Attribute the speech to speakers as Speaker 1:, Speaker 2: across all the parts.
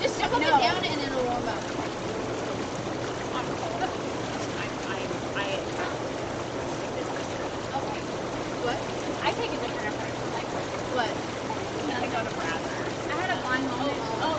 Speaker 1: Just
Speaker 2: suck no. and down and it'll warm up. What?
Speaker 1: I take a different approach to.
Speaker 2: What?
Speaker 1: I go to Bradley.
Speaker 3: I had a fun moment.
Speaker 1: Oh. oh.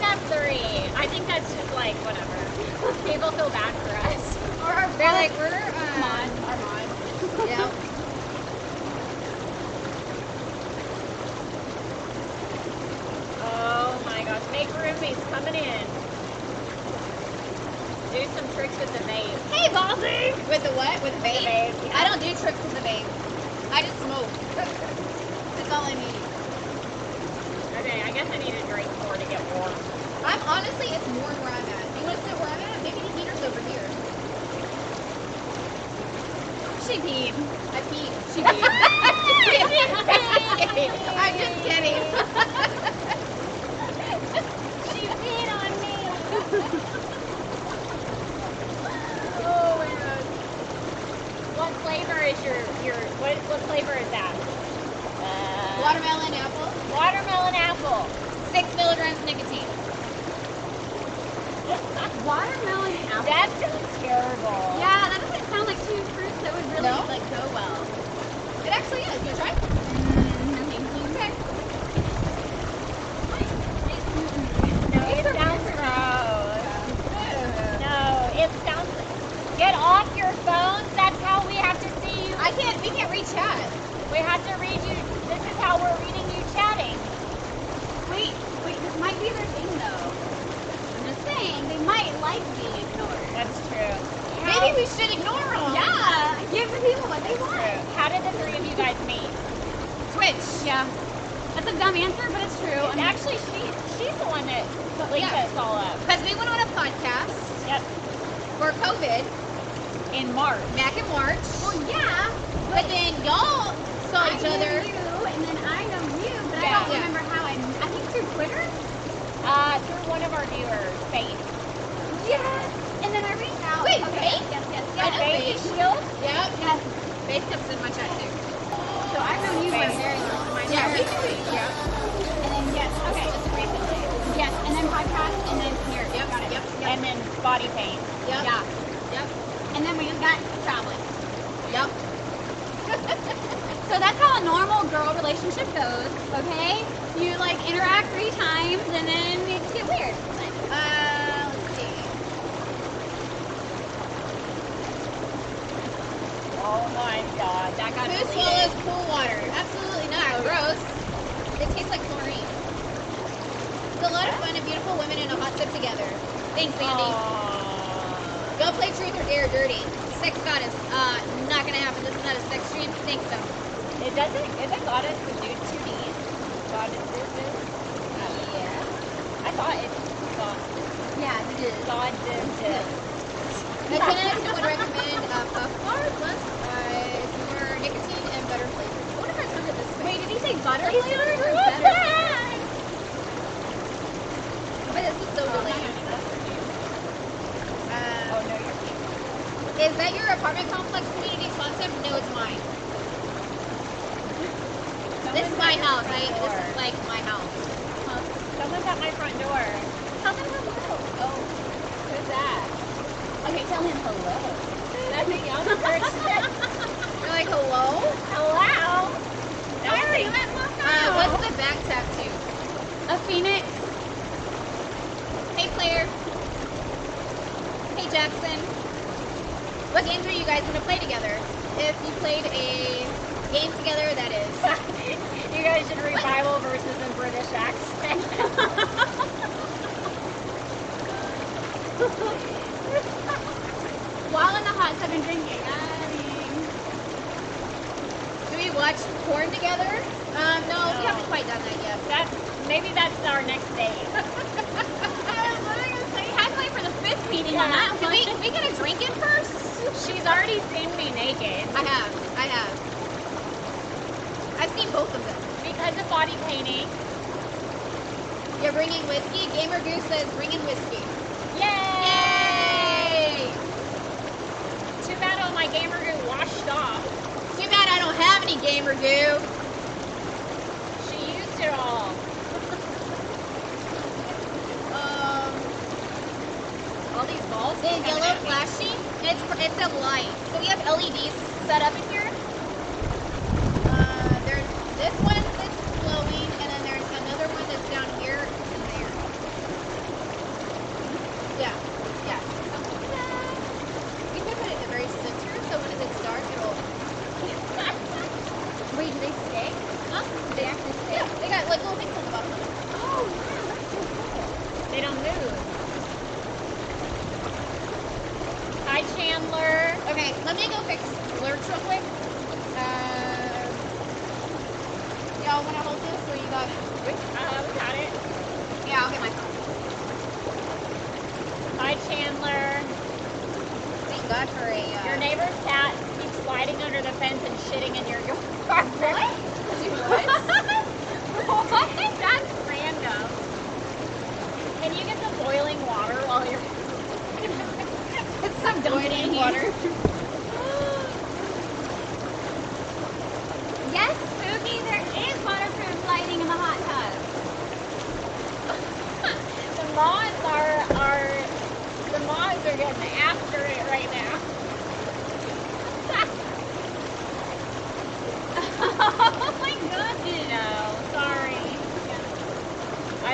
Speaker 1: got three.
Speaker 2: I
Speaker 1: think that's just like whatever. People feel bad for us.
Speaker 3: Or our
Speaker 2: They're like we're uh,
Speaker 3: mod.
Speaker 2: Our mod. Yeah.
Speaker 1: oh my gosh, make roomies coming in. Do some tricks with the vape. Hey, Bossy.
Speaker 2: With the what? With the vape?
Speaker 1: With the vape yeah.
Speaker 2: I don't do tricks with the vape. I just smoke. That's all I need.
Speaker 1: Okay, I guess I need a drink more to get warm.
Speaker 2: I'm honestly, it's warm where I'm at. You want to sit where I'm at? Maybe the heater's over here.
Speaker 3: She peed.
Speaker 2: I peed.
Speaker 3: She peed.
Speaker 2: I'm just kidding.
Speaker 3: I'm just kidding.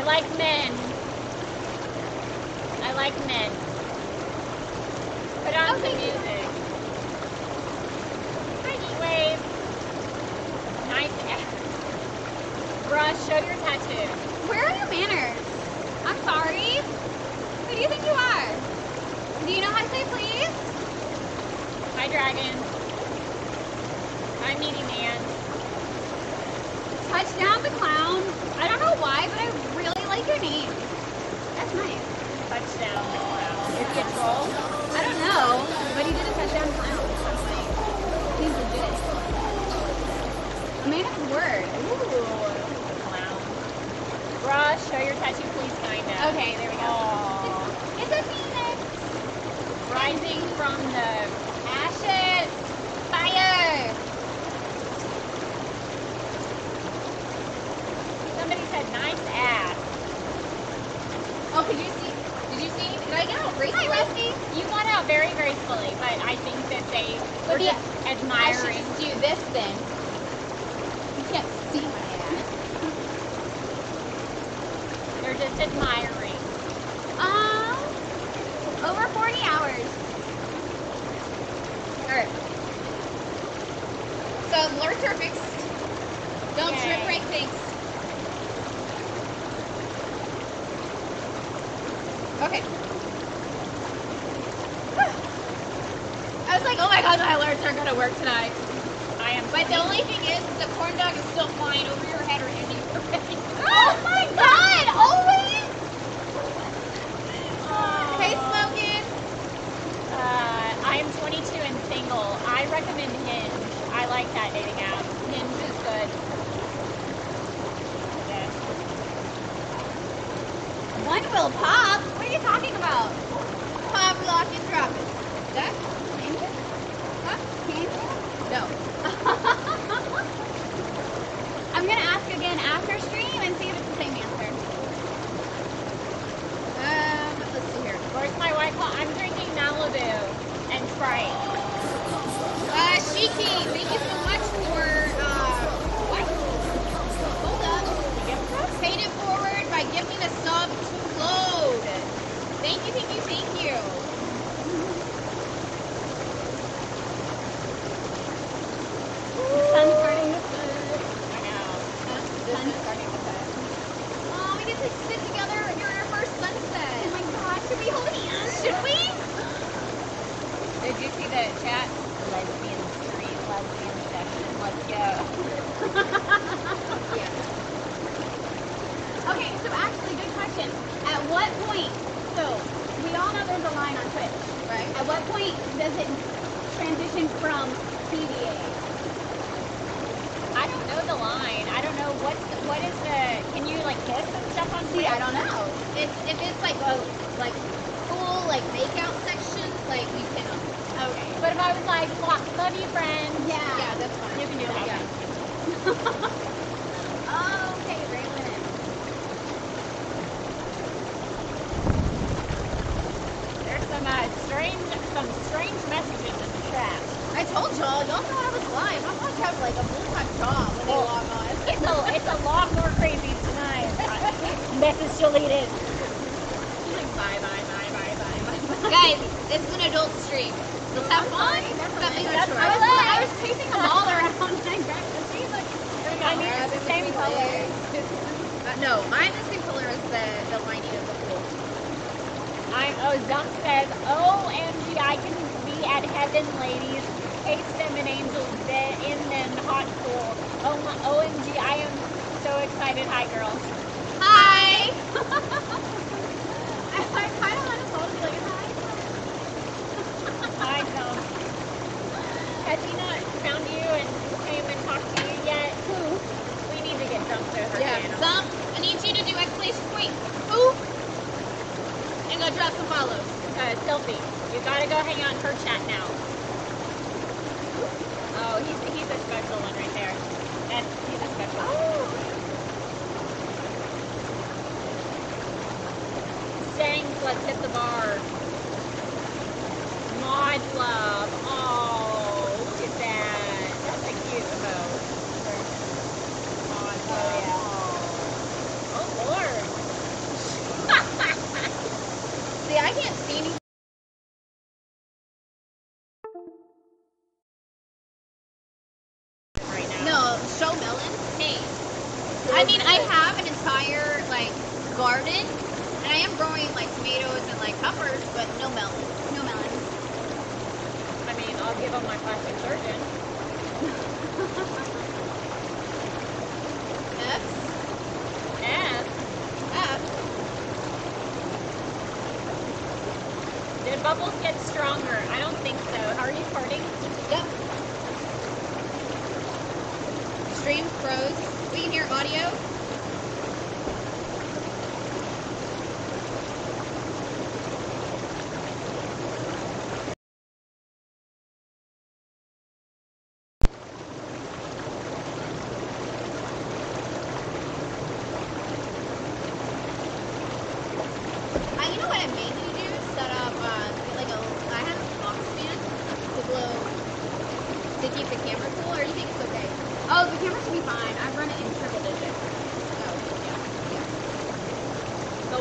Speaker 3: like
Speaker 1: men. I like men. Put on
Speaker 3: okay.
Speaker 1: some music. Tiny wave. Nice ass. Brush, show your tattoo.
Speaker 3: Where are your manners? I'm sorry. Who do you think you are? Do you know how to say please?
Speaker 1: Hi, dragon. Hi, meaty man.
Speaker 3: Touchdown the super. That's nice.
Speaker 1: Touchdown McCloud. Is he a troll?
Speaker 3: I don't know, but he did a touchdown clown. That's nice. He's legit. A made up word.
Speaker 1: Ooh. Clown. Ross, show your tattoo, please, kinda.
Speaker 3: Okay, there we go.
Speaker 1: Aww.
Speaker 3: Is that music?
Speaker 1: Rising from the But
Speaker 2: yeah,
Speaker 1: admiring.
Speaker 2: I
Speaker 3: should
Speaker 1: do
Speaker 2: this
Speaker 1: then.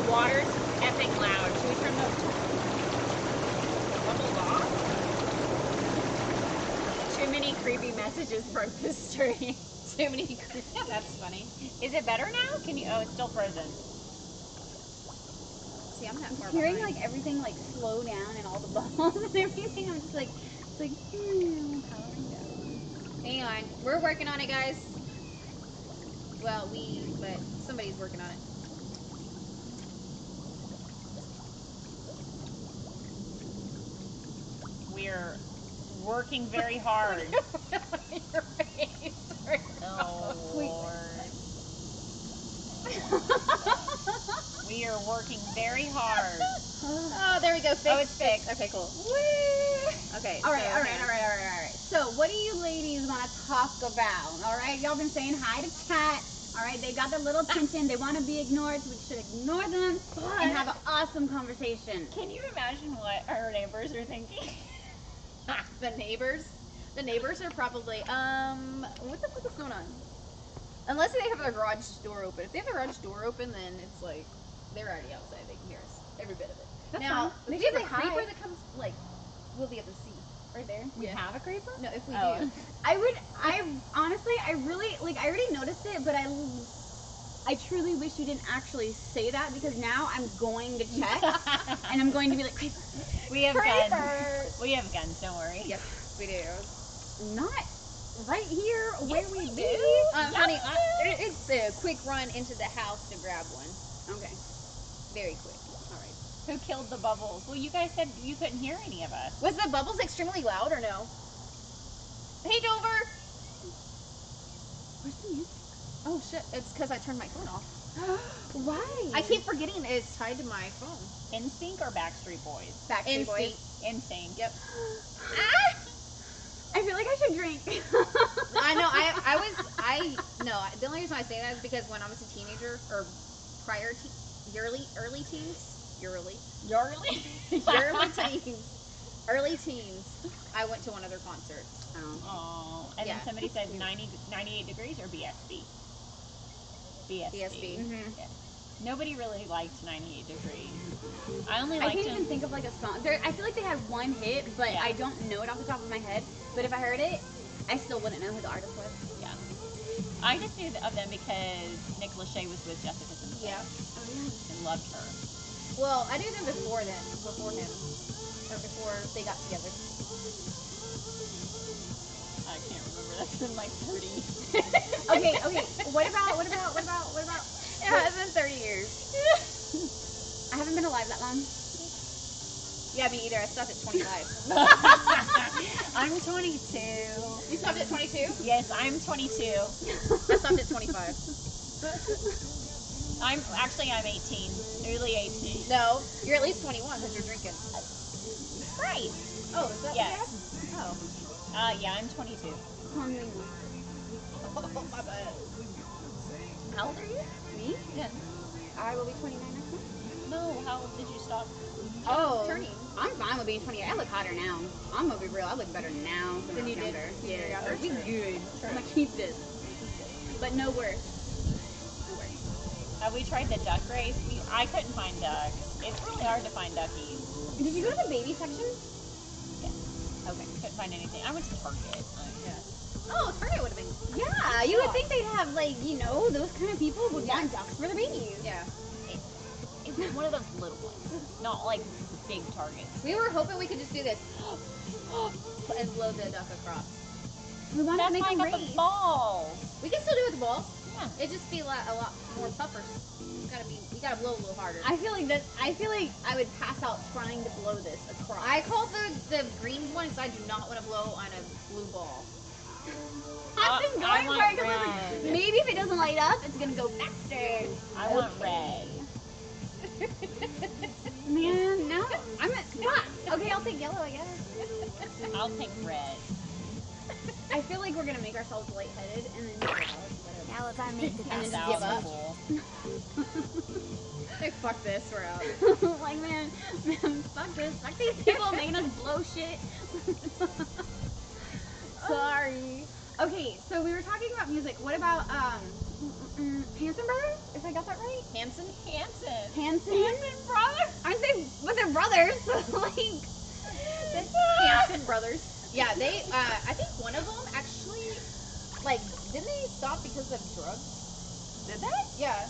Speaker 1: Water's effing loud. Should we turn the bubbles off? Too many creepy messages broke the stream.
Speaker 2: Too many. That's funny.
Speaker 1: Is it better now? Can you? Oh, it's still frozen.
Speaker 2: See, I'm not far
Speaker 3: Hearing
Speaker 2: behind.
Speaker 3: like everything like slow down and all the bubbles and everything, I'm just like, it's like, hmm, powering down.
Speaker 2: Hang on, we're working on it, guys. Well, we, but somebody's working on it.
Speaker 1: We're working very hard.
Speaker 2: Your face.
Speaker 1: Oh, Lord. We are working very hard.
Speaker 2: Oh, there we go. Fixed.
Speaker 1: Oh, it's fixed.
Speaker 2: Okay, cool. Okay.
Speaker 3: All right,
Speaker 2: so
Speaker 3: all right, all right, all right, all right. So, what do you ladies want to talk about? All right, y'all been saying hi to chat. All right, they got their little ah. attention. They want to be ignored, so we should ignore them and have an awesome conversation.
Speaker 1: Can you imagine what our neighbors are thinking?
Speaker 2: The neighbors. The neighbors are probably um. What the fuck is going on? Unless they have their garage door open. If they have their garage door open, then it's like they're already outside. They can hear us every bit of it.
Speaker 3: That's
Speaker 2: now,
Speaker 3: fine.
Speaker 2: If you have a creeper that comes like, we'll be able to see right there.
Speaker 1: We
Speaker 2: Yeah.
Speaker 1: have a creeper?
Speaker 2: No, if we
Speaker 1: Oh.
Speaker 2: do.
Speaker 3: I would, I honestly, I really, like, I already noticed it, but I, I truly wish you didn't actually say that because now I'm going to check and I'm going to be like, "Creeper."
Speaker 1: we have guns. We have guns, don't worry.
Speaker 2: Yep, we do.
Speaker 3: not right here where
Speaker 1: Yes,
Speaker 3: we
Speaker 1: we
Speaker 3: be.
Speaker 1: do.
Speaker 2: Um,
Speaker 1: Yes,
Speaker 2: honey,
Speaker 1: we do.
Speaker 2: it- it's a quick run into the house to grab one.
Speaker 3: Okay.
Speaker 2: Very quick. All right.
Speaker 1: Who killed the bubbles? Well, you guys said you couldn't hear any of us.
Speaker 2: Was the bubbles extremely loud or no? Hey, Dover.
Speaker 3: Where's the music?
Speaker 2: Oh shit! It's because I turned my phone off.
Speaker 3: Why?
Speaker 2: I keep forgetting it's tied to my phone.
Speaker 1: NSYNC or Backstreet Boys?
Speaker 3: Backstreet Boys.
Speaker 2: Instinct. Yep.
Speaker 3: I feel like I should drink.
Speaker 2: I know. I I was I no. The only reason I say that is because when I was a teenager or prior to early early teens, early
Speaker 1: Yarly?
Speaker 2: early teens, early teens, I went to one of their concerts.
Speaker 3: Oh.
Speaker 1: Oh, and
Speaker 2: Yeah.
Speaker 1: then somebody said 90, 98 degrees or BSB? BSB.
Speaker 2: BSB.
Speaker 3: Mhm.
Speaker 1: Yeah. Nobody really liked 98 degrees. I only
Speaker 3: I can't even think of like a song. There, I feel like they had one hit, but
Speaker 1: Yeah.
Speaker 3: I don't know it off the top of my head. But if I heard it, I still wouldn't know who the artist was.
Speaker 1: Yeah. I just knew of them because Nick Lachey was with Jessica Simpson
Speaker 2: Yeah.
Speaker 1: and loved her.
Speaker 2: Well, I knew them before then, before him, or before they got together.
Speaker 1: Been like 30.
Speaker 3: Okay, okay. What about what about what about what about?
Speaker 2: It has been 30 years.
Speaker 3: I haven't been alive that long.
Speaker 2: Yeah, me either. I stopped at 25.
Speaker 1: I'm 22.
Speaker 2: You stopped at 22?
Speaker 1: Yes, I'm 22.
Speaker 2: I stopped at 25.
Speaker 1: I'm actually I'm 18, newly 18.
Speaker 2: No, you're at least 21 because you're drinking.
Speaker 1: Right.
Speaker 2: Oh, is that
Speaker 1: Yes.
Speaker 2: Oh.
Speaker 1: Uh, yeah, I'm 22.
Speaker 2: oh, my bad.
Speaker 1: How old are you?
Speaker 3: Me?
Speaker 2: Yeah.
Speaker 3: I will be 29 next month.
Speaker 1: No. How old did you stop?
Speaker 3: Oh,
Speaker 2: Turning.
Speaker 3: I'm fine with being 28. I look hotter now. I'm gonna be real. I look better now than,
Speaker 2: you did
Speaker 3: younger.
Speaker 2: when you were
Speaker 3: Yeah,
Speaker 2: younger?
Speaker 3: we good. I'm gonna keep this, but no worse. No worse.
Speaker 1: Have we tried the duck race? We, I couldn't find ducks. It's really hard to find duckies.
Speaker 3: Did you go to the baby section?
Speaker 1: Okay. We couldn't find anything. I went to Target.
Speaker 2: Oh, Target would have been.
Speaker 3: Yeah, you would think they'd have like you know those kind of people would want ducks for their babies.
Speaker 2: Yeah.
Speaker 1: It's one of those little ones, not like big targets.
Speaker 2: We were hoping we could just do this and blow the duck across.
Speaker 3: We want
Speaker 1: That's
Speaker 3: to make
Speaker 1: why I
Speaker 3: them
Speaker 1: got
Speaker 3: race.
Speaker 1: the balls.
Speaker 2: We can still do it with the ball.
Speaker 1: Yeah.
Speaker 2: It'd just be a lot, a lot more tougher. You gotta be, you gotta blow a little harder.
Speaker 3: I feel like that. I feel like I would pass out trying to blow this across.
Speaker 2: I call the the green one because I do not want to blow on a blue ball.
Speaker 3: I've been
Speaker 1: Uh, I
Speaker 3: going
Speaker 1: want
Speaker 3: for it 'cause I was like, maybe if it doesn't light up, it's gonna go faster.
Speaker 1: I want red.
Speaker 3: Man, no, I'm at what? Okay, I'll take yellow, I guess.
Speaker 1: I'll take red.
Speaker 3: I feel like we're gonna make ourselves lightheaded and then
Speaker 1: Now it's on me to
Speaker 2: And then
Speaker 1: pass
Speaker 2: just
Speaker 1: out
Speaker 2: give up.
Speaker 1: the pool.
Speaker 2: Like fuck this, we're out.
Speaker 3: like man, man, fuck this, fuck these people making us blow shit. Sorry. Okay, so we were talking about music. What about um, Hanson Brothers? If I got that right?
Speaker 2: Hanson?
Speaker 1: Hanson.
Speaker 3: Hanson. Hanson Brothers. Aren't they? But they're brothers. like.
Speaker 2: Hanson brothers. Yeah, they. Uh, I think one of them actually, like, didn't they stop because of drugs?
Speaker 1: Did they?
Speaker 2: Yeah,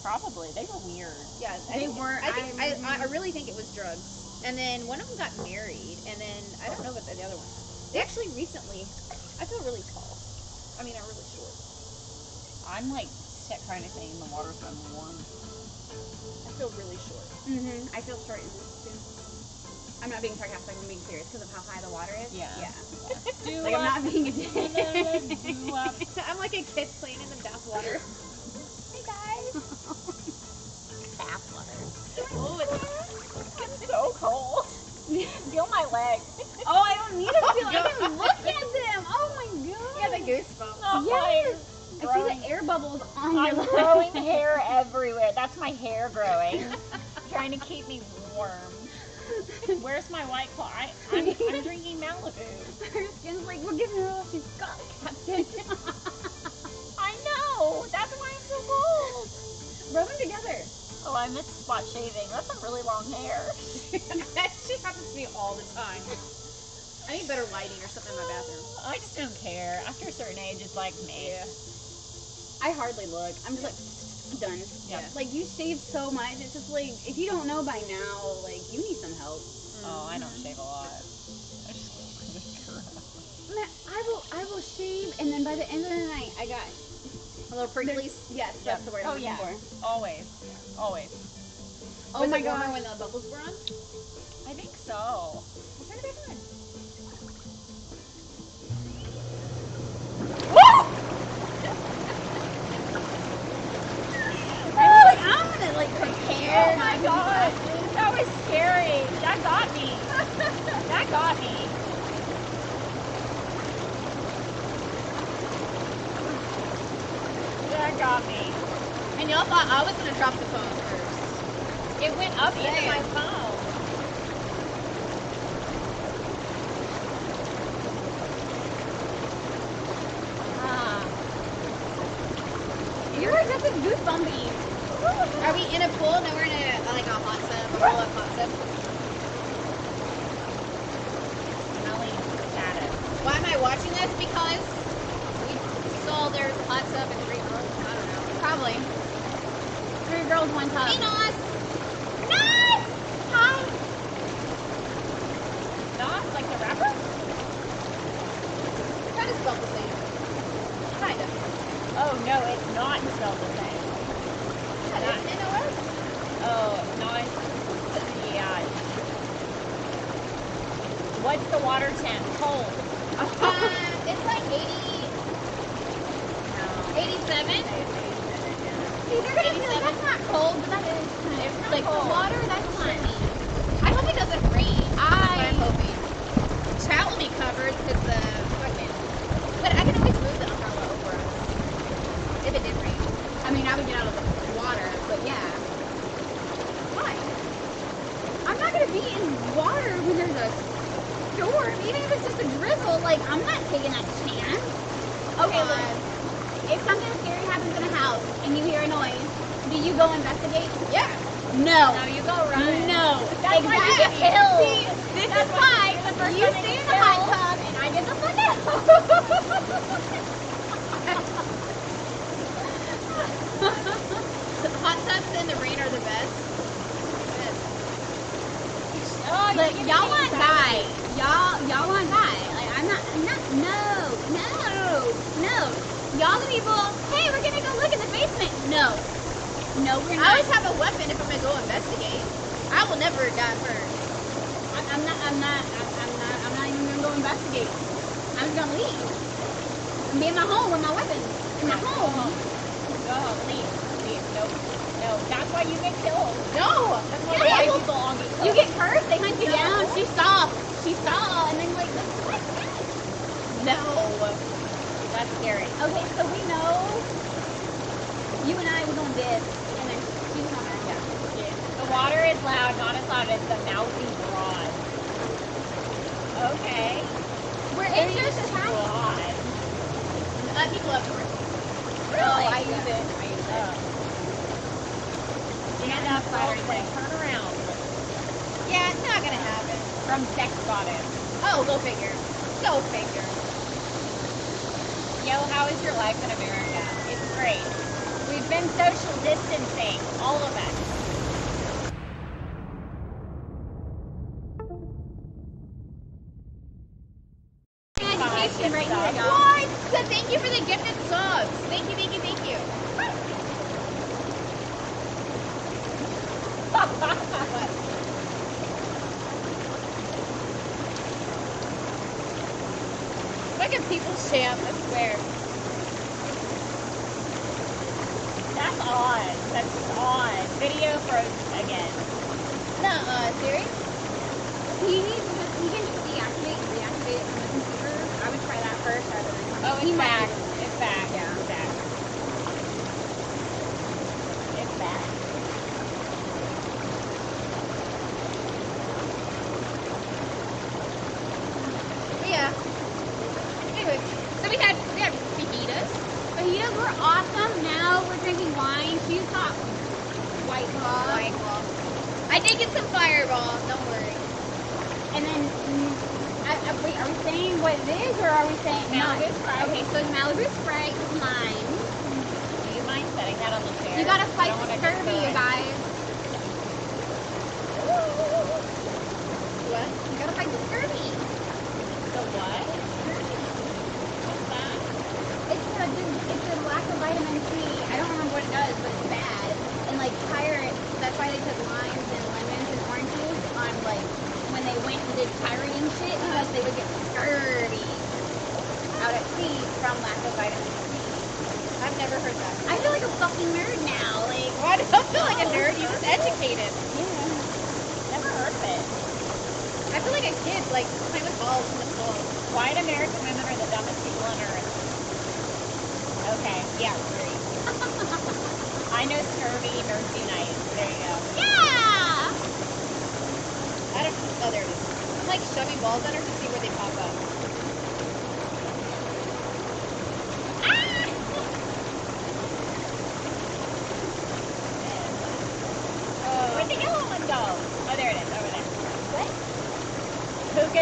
Speaker 1: Probably. They were weird.
Speaker 2: yeah. I
Speaker 3: They
Speaker 2: think,
Speaker 3: were-
Speaker 2: I think.
Speaker 3: I-
Speaker 2: I, I, really think it was drugs. And then one of them got married, and then I don't know about the other one. They actually recently. I feel really tall. I mean, I'm really short.
Speaker 1: I'm like trying to stay in the water so I'm warm.
Speaker 2: I feel really short.
Speaker 3: Mhm. I feel short in this too. I'm not being sarcastic. I'm being serious because of how high the water is.
Speaker 1: Yeah.
Speaker 3: Yeah.
Speaker 1: Do
Speaker 3: Like I'm not being a dick.
Speaker 2: I'm like a kid playing in the bathwater.
Speaker 1: Hey guys. Bath water.
Speaker 2: Oh, it's
Speaker 1: It's so cold. Feel my leg.
Speaker 3: Oh, I don't need to feel. I can look at them. Oh my god.
Speaker 2: got the goosebumps.
Speaker 1: Oh,
Speaker 3: Yes. I see the air bubbles on
Speaker 1: I'm
Speaker 3: your
Speaker 1: growing hair everywhere. That's my hair growing. trying to keep me warm. Where's my white claw? I, I'm, I'm drinking Malibu.
Speaker 3: Her skin's like, we're giving her all she's got, Captain.
Speaker 1: I know. That's why I'm so cold.
Speaker 3: Rub them together.
Speaker 1: Oh, I missed spot shaving. That's some really long hair.
Speaker 2: that shit happens to me all the time. I need better lighting or something in my bathroom.
Speaker 1: I just don't care. After a certain age, it's like me.
Speaker 2: Yeah.
Speaker 3: I hardly look. I'm just like, done.
Speaker 1: Yeah.
Speaker 3: Like, you shave so much. It's just like, if you don't know by now, like, you need some help.
Speaker 1: Oh, I don't shave a lot. I just
Speaker 3: Man, I will, I will shave, and then by the end of the night, I got,
Speaker 2: A little pricklies.
Speaker 3: yes,
Speaker 1: Yeah.
Speaker 3: that's the word I'm
Speaker 1: Oh,
Speaker 3: looking
Speaker 1: yeah.
Speaker 3: for.
Speaker 1: always, always.
Speaker 3: Oh
Speaker 2: Was
Speaker 3: my
Speaker 2: it
Speaker 3: god.
Speaker 2: when the bubbles were on?
Speaker 1: I think so. Oh my god, that was scary. That got me. That got me. That got me.
Speaker 2: And y'all thought I was gonna drop the phone first.
Speaker 1: It went up into my phone. Ah.
Speaker 3: You were just as goosebumpy.
Speaker 2: Are we in a pool? No, we're in a like a hot tub, a of hot tub.
Speaker 1: Smelly status.
Speaker 2: Why am I watching this? Because we saw there's a hot tub and three girls. I don't know.
Speaker 3: Probably. Three girls, one tub.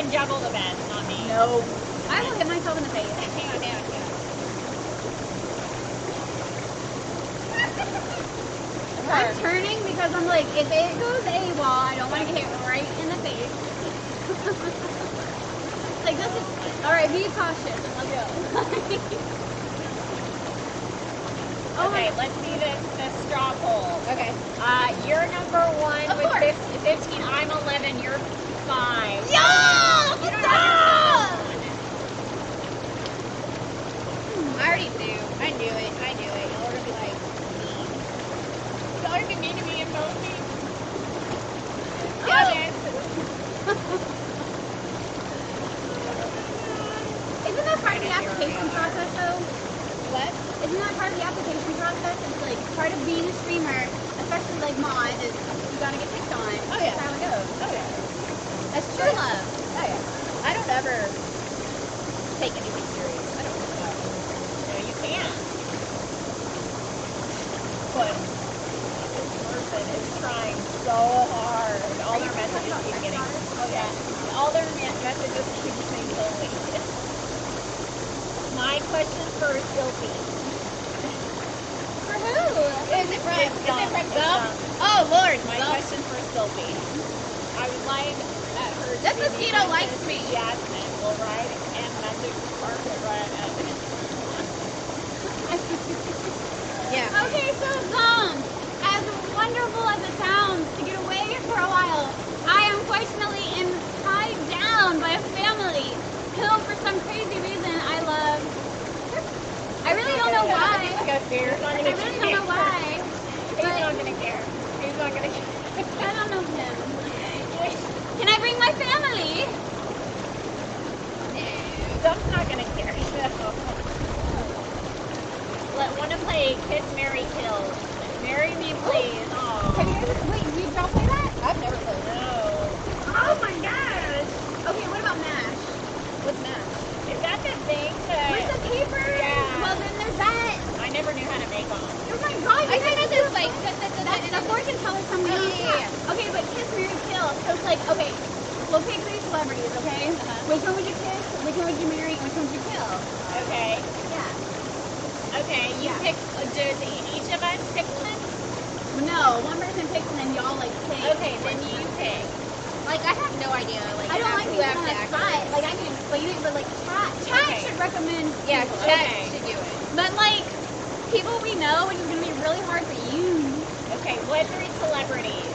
Speaker 3: and
Speaker 1: juggle the bed, not me.
Speaker 3: No. I look at myself in the face.
Speaker 2: Hang on, hang on, hang on.
Speaker 3: I'm turning because I'm like, if it goes AWOL, I don't want to get hit right in the face. like, this is, alright, be cautious and let's go. oh
Speaker 1: okay, let's see the, the straw poll.
Speaker 2: Okay.
Speaker 1: Uh, you're number one
Speaker 2: of
Speaker 1: with
Speaker 2: course.
Speaker 1: 15, I'm 11, you're five.
Speaker 2: Yeah! Knew it. I knew it. Y'all were gonna be like mean.
Speaker 1: Y'all are mean to me and both me.
Speaker 2: Oh.
Speaker 1: It.
Speaker 3: Isn't that part of the application process though?
Speaker 2: What?
Speaker 3: Isn't that part of the application process? It's like part of being a streamer, especially like mod, is you gotta get picked on.
Speaker 2: Oh, yeah.
Speaker 3: That's how it goes.
Speaker 2: Oh yeah.
Speaker 3: That's true love.
Speaker 2: Oh yeah. I don't ever take anything serious. I don't know.
Speaker 1: No, you can't.
Speaker 2: But
Speaker 1: This person is trying so hard. All their messages keep getting. Oh yeah. All their me- messages keep saying deleted. Question for Silfy.
Speaker 3: For who?
Speaker 2: is it from? Is it from Gump? Oh Lord,
Speaker 1: My
Speaker 2: Gump.
Speaker 1: question for Silfy. I would like that her.
Speaker 2: This mosquito likes me.
Speaker 1: Jasmine will ride and message Parker right at
Speaker 2: Yeah.
Speaker 3: Okay, so Zom, as wonderful as it sounds to get away for a while, I unfortunately am tied down by a family who, for some crazy reason, I love. I really don't know why.
Speaker 1: Go fear.
Speaker 3: I really don't know why.
Speaker 1: He's not gonna care. He's not gonna care.
Speaker 3: I don't know him. Can I bring my family? No.
Speaker 1: Dump's not gonna care. Let wanna play Kiss Marry Kill. Marry me please.
Speaker 3: Have
Speaker 1: Oh
Speaker 3: you wait, did y'all play that?
Speaker 2: I've never played.
Speaker 1: no.
Speaker 3: Oh my gosh. Okay, what about MASH?
Speaker 2: What's that?
Speaker 1: Is that the thing
Speaker 3: With
Speaker 1: that
Speaker 3: the paper?
Speaker 1: Yeah.
Speaker 3: Well, then there's that.
Speaker 1: I never knew how to make them?
Speaker 3: Oh my god,
Speaker 2: I
Speaker 3: you
Speaker 2: think
Speaker 3: guys
Speaker 2: that
Speaker 3: do
Speaker 2: is like that, that, that,
Speaker 3: That's the fortune teller from
Speaker 2: Yeah, yeah, yeah.
Speaker 3: Okay, but kiss, marry, kill. So it's like, okay, we'll pick three celebrities, okay?
Speaker 2: Uh-huh.
Speaker 3: Which one would you kiss? Which one would you marry? And which one would you kill?
Speaker 1: Okay.
Speaker 3: Yeah.
Speaker 1: Okay. You
Speaker 3: Yeah.
Speaker 1: pick. Does each of us pick one?
Speaker 3: No, one person picks and then y'all like say.
Speaker 1: Okay, then you pick.
Speaker 2: Like I have no idea. Like
Speaker 3: I don't like
Speaker 2: who have
Speaker 3: on
Speaker 2: to
Speaker 3: the spot.
Speaker 2: like-
Speaker 3: Like I can explain it, but like chat, chat
Speaker 1: Okay.
Speaker 3: should recommend.
Speaker 2: Yeah,
Speaker 3: people.
Speaker 2: chat
Speaker 1: Okay.
Speaker 2: should do it.
Speaker 3: But like people we know, which is gonna be really hard for you.
Speaker 1: Okay. What three celebrities?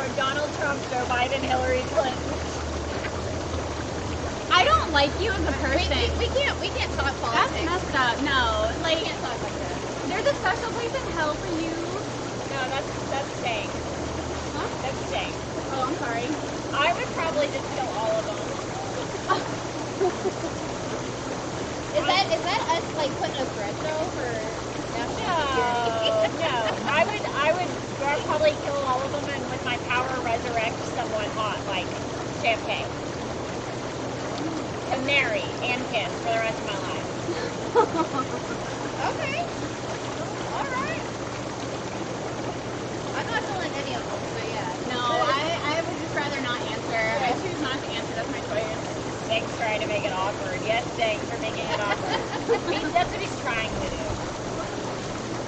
Speaker 2: Uh,
Speaker 1: Donald Trump, Joe Biden, Hillary Clinton.
Speaker 3: I don't like you as a person.
Speaker 2: we, we can't we can't talk politics.
Speaker 3: That's messed up. No,
Speaker 2: we
Speaker 3: like
Speaker 2: can't talk like that.
Speaker 3: there's a special place in hell for you.
Speaker 1: No, that's that's staying.
Speaker 3: Huh?
Speaker 1: That's staying.
Speaker 3: Oh, I'm sorry.
Speaker 1: I would probably just kill all of them.
Speaker 2: Is that is that us like putting a threat though for?
Speaker 1: No, no. I would I would probably kill all of them and with my power resurrect someone hot like champagne. And marry and kiss for the rest of my life.
Speaker 2: Okay. All right. I'm not killing any of them, so yeah.
Speaker 3: No, I, I would just rather not answer. I choose not to answer. That's my choice.
Speaker 1: Thanks trying to make it awkward. Yes, thanks for making it awkward. He- That's what he's trying to do.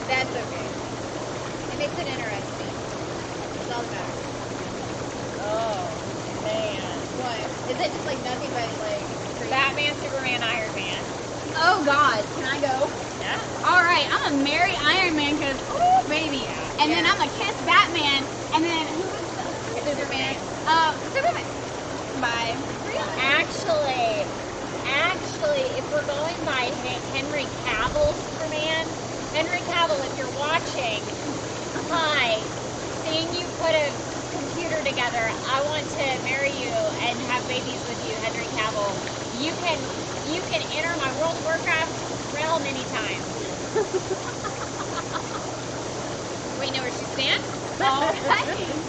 Speaker 2: That's okay. It makes it interesting. It's all that matters.
Speaker 1: Oh man.
Speaker 2: What? Is it just like nothing but like?
Speaker 1: Batman, Superman, Iron Man.
Speaker 3: Oh God, can I go?
Speaker 1: Yeah.
Speaker 3: All right, I'm gonna marry Iron Man because ooh baby, and then I'm gonna kiss Batman, and then who was the
Speaker 2: Superman.
Speaker 3: uh Superman? Bye.
Speaker 1: Actually, actually, if we're going by Henry Cavill Superman, Henry Cavill, if you're watching, hi, seeing you put a computer together, I want to marry you and have babies with you, Henry Cavill. You can, you can enter my World of Warcraft realm anytime.
Speaker 2: We know where she stands.
Speaker 3: All right.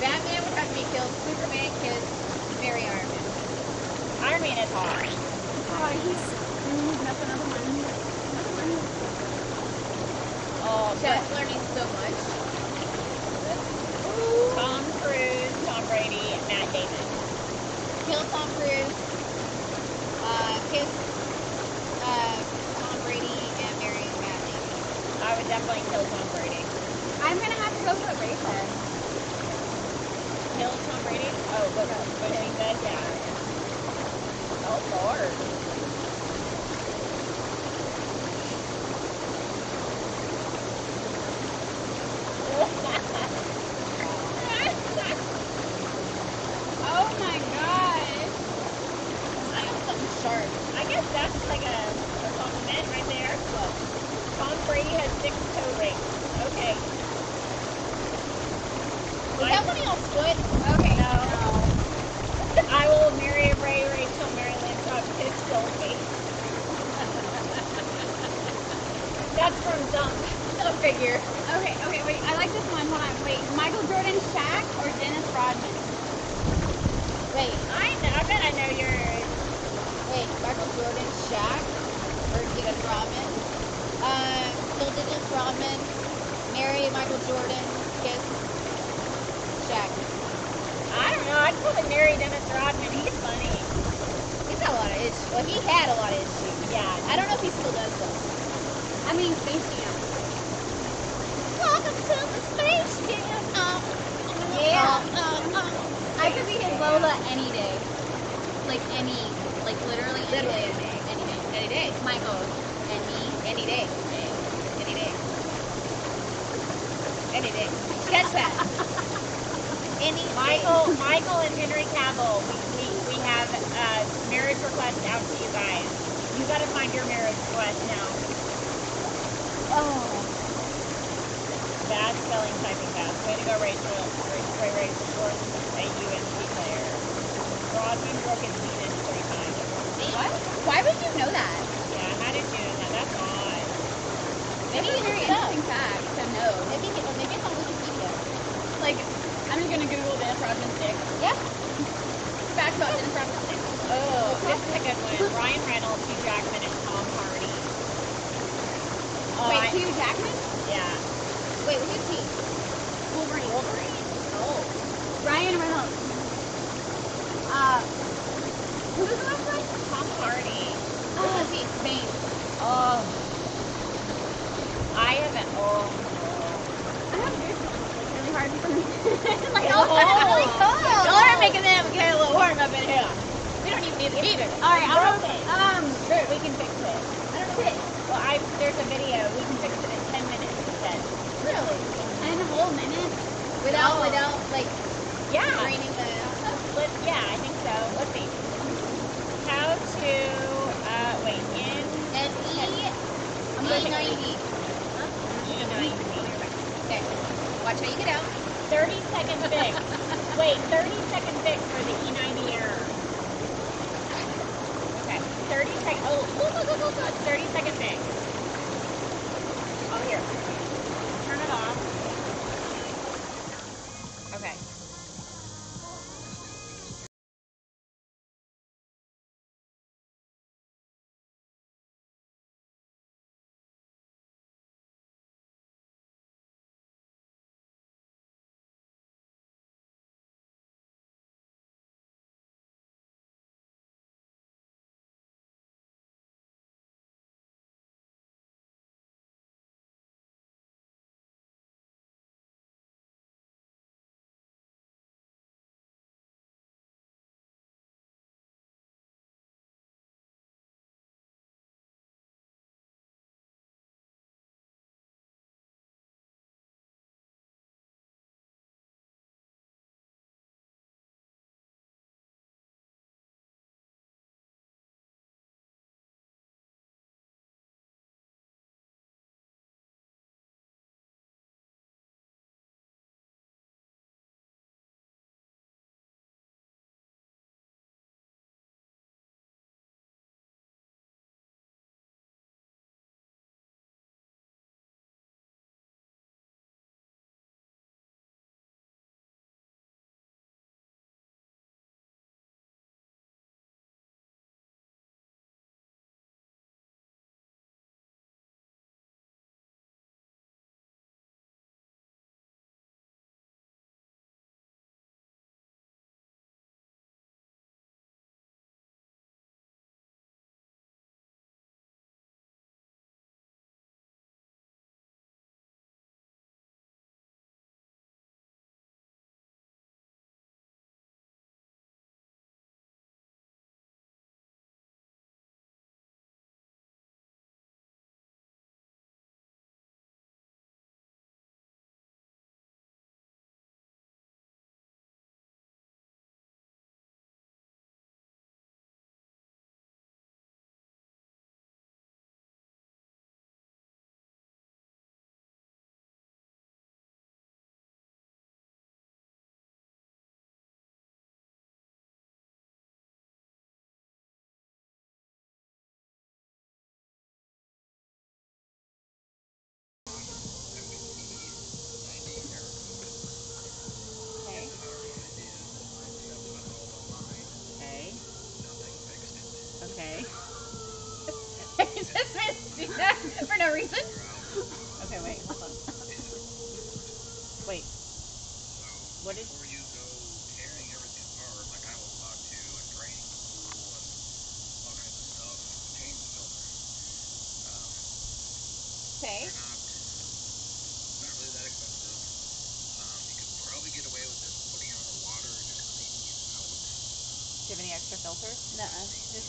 Speaker 2: Batman would have to be killed. Superman kissed. Marry Iron Man.
Speaker 1: Iron Man is hard.
Speaker 3: Oh, he's that's another one.
Speaker 1: Oh,
Speaker 2: Chet's learning so much.
Speaker 1: Tom Cruise, Tom Brady, Matt Damon.
Speaker 2: Kill Tom Cruise. Uh, kiss uh, Tom Brady and marry Matt Damon.
Speaker 1: I would definitely kill Tom Brady.
Speaker 3: I'm gonna have to go for a race test.
Speaker 1: Kill Tom Brady? Oh, what, what she said? Yeah. Oh, Lord.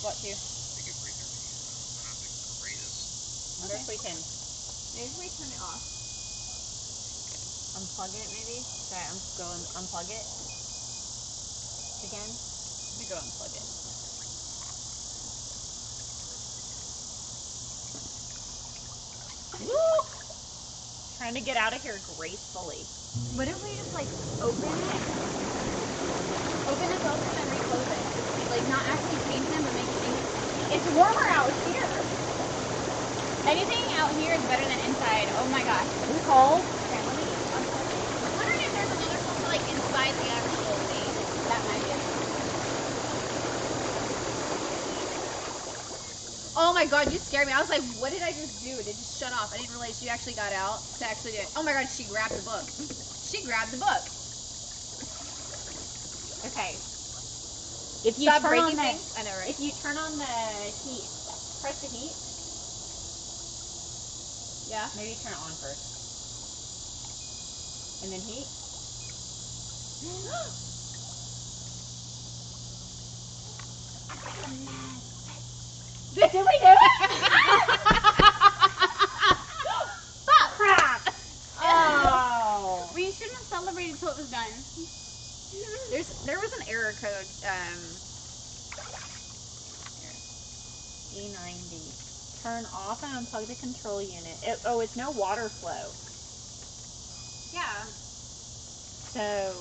Speaker 3: What to? Okay.
Speaker 1: What if we can?
Speaker 3: Maybe we turn it off.
Speaker 1: Unplug it, maybe? Should I un go and unplug it? Again? Let me go unplug it. Woo! Trying to get out of here gracefully.
Speaker 3: What if we just, like, open it? Open it open and reclose it? Like, not actually it's warmer out here. Anything out here is better than inside. Oh my gosh.
Speaker 1: It's cold.
Speaker 3: Okay, let me I'm wondering if there's another filter like inside the actual thing. That might be. Oh
Speaker 2: my god, you scared me. I was like, what did I just do? It just shut off. I didn't realize you actually got out to actually do it. Oh my god, she grabbed the book. She grabbed the book.
Speaker 1: Okay, if you
Speaker 2: Stop
Speaker 1: turn on the,
Speaker 2: things. I know, right?
Speaker 1: if you turn on the heat, press the heat.
Speaker 2: Yeah.
Speaker 1: Maybe turn it on first. And then heat.
Speaker 2: Did we do it?
Speaker 1: Crap! Oh.
Speaker 3: We shouldn't have celebrated till it was done.
Speaker 2: There's there was an error code. Um,
Speaker 1: E90. Turn off and unplug the control unit. It, oh, it's no water flow.
Speaker 2: yeah.
Speaker 1: So,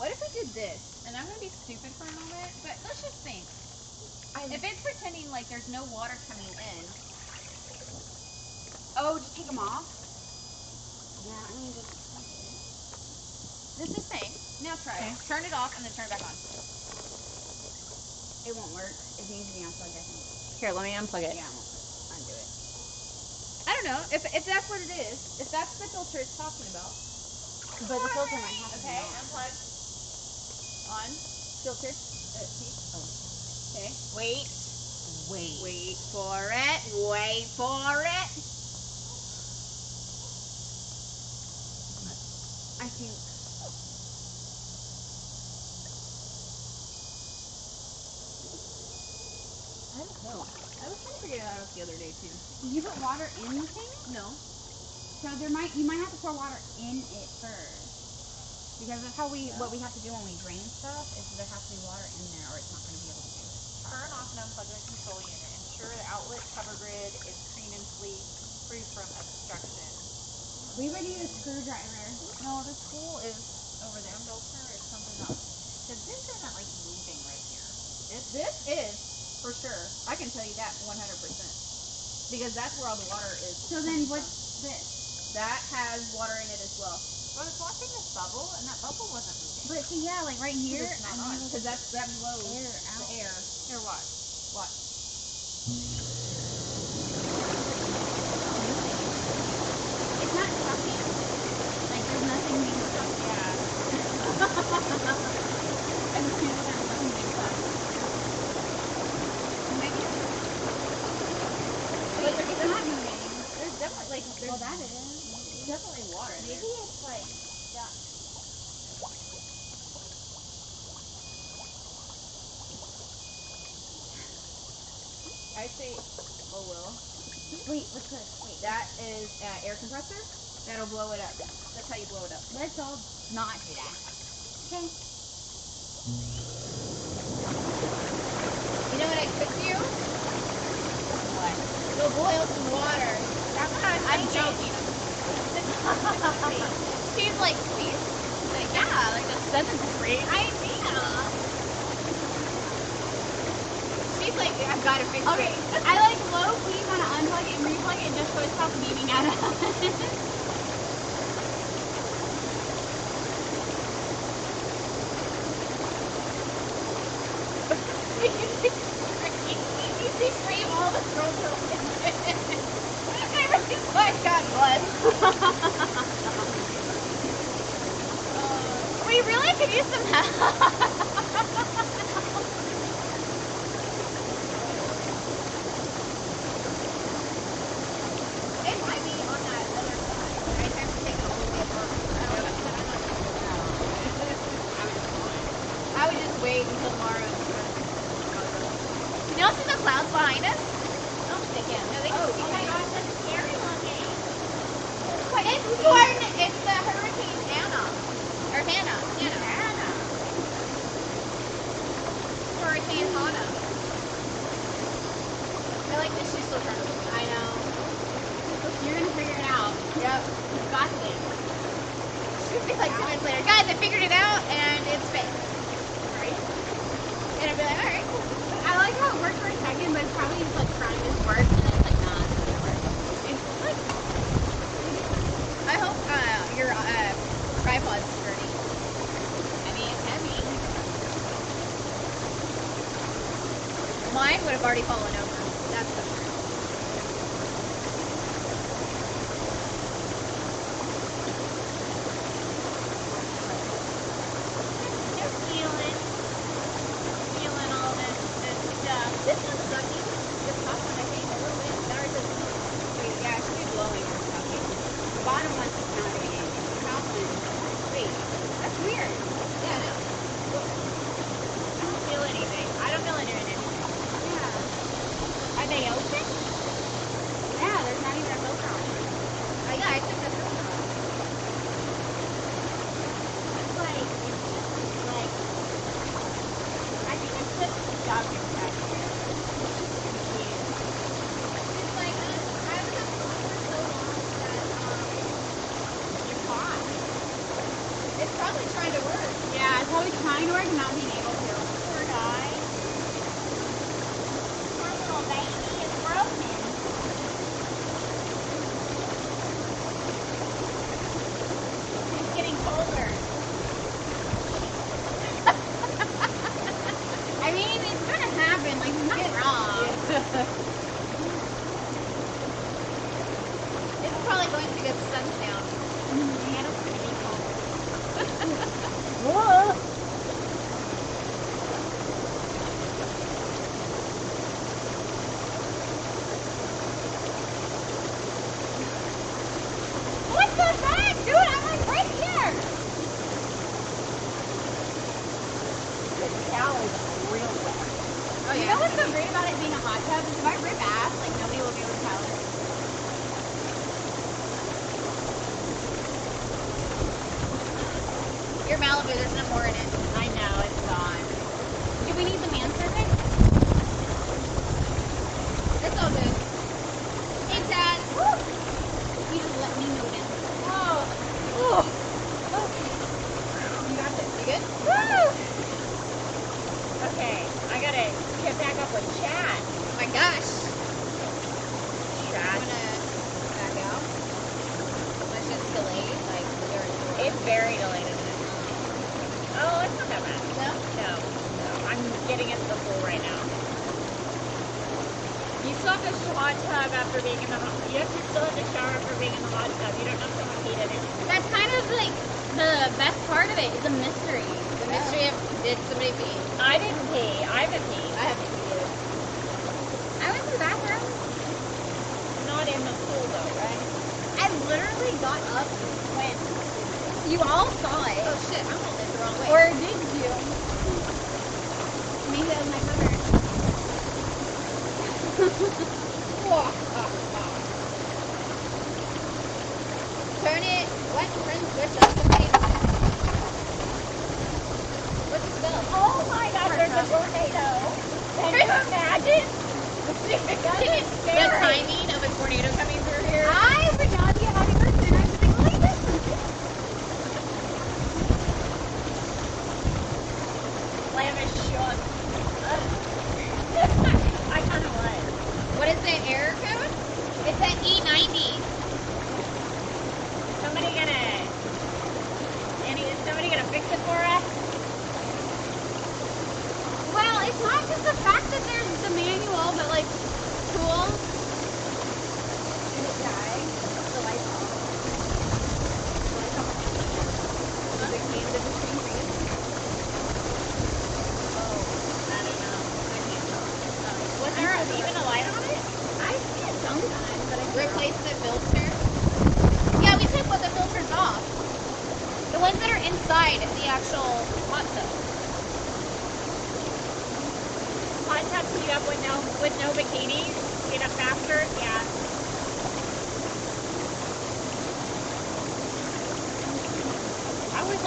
Speaker 2: What if we did this? And I'm gonna be stupid for a moment, but let's just think. If it's pretending like there's no water coming in,
Speaker 3: Oh, just take them off? Yeah, I mean, just.
Speaker 2: This is saying. Now try
Speaker 1: Okay.
Speaker 2: it. Turn it off and then turn it back on.
Speaker 3: It won't work. It needs to be unplugged, I think.
Speaker 1: here, let me unplug it.
Speaker 3: Yeah, it won't work. Undo it.
Speaker 2: I don't know if if that's what it is. If that's the filter it's talking about.
Speaker 3: But the filter might have to be
Speaker 2: Okay,
Speaker 3: on.
Speaker 2: unplug. On. Filter. Uh, heat. Okay.
Speaker 1: Wait. Wait.
Speaker 2: Wait for it. Wait for it.
Speaker 3: I think.
Speaker 2: I. I was trying to figure that out the other day too.
Speaker 3: Did you put water in the thing?
Speaker 2: No.
Speaker 3: So there might you might have to pour water in it first. Because that's how we what we have to do when we drain stuff is there has to be water in there or it's not going to be able to do it.
Speaker 1: Turn off and unplug the control unit. Ensure the outlet cover grid is clean and free, free from obstruction.
Speaker 3: We would use a screwdriver.
Speaker 1: No, the tool is over there. Filter is something else. Because this isn't like moving right here.
Speaker 2: This, this is for sure. I can tell you that 100%. Because that's where all the water is.
Speaker 3: So then what's this?
Speaker 2: That has water in it as well.
Speaker 1: I was watching this bubble, and that bubble wasn't moving.
Speaker 3: But see, yeah, like right here,
Speaker 2: it's not
Speaker 3: I'm
Speaker 2: on. Because that's that blows
Speaker 3: air
Speaker 2: the
Speaker 3: out.
Speaker 2: air.
Speaker 1: Here, watch.
Speaker 2: Watch.
Speaker 3: It's not sucking. Like there's nothing being sucked.
Speaker 1: Yeah.
Speaker 3: I just feel that there's nothing being sucked.
Speaker 2: Maybe.
Speaker 3: But it's not moving.
Speaker 2: There's definitely like there's
Speaker 3: Well, that is.
Speaker 2: definitely water
Speaker 3: Maybe
Speaker 2: there.
Speaker 3: it's like stuck.
Speaker 2: I say, oh well.
Speaker 3: Wait, what's this? Wait,
Speaker 2: That is uh, air compressor. That'll blow it up. That's how you blow it up.
Speaker 3: let's all not do that. Okay.
Speaker 2: You know what I could do?
Speaker 3: What?
Speaker 2: Go boil some water.
Speaker 3: That's what I was
Speaker 2: I'm joking. She's like, please. Like, yeah, like that's, a great idea. She's like, I've got to fix
Speaker 3: Okay,
Speaker 2: it.
Speaker 3: I like low key want to unplug it and replug it just so it stops beeping at us.
Speaker 2: Ha ha ha!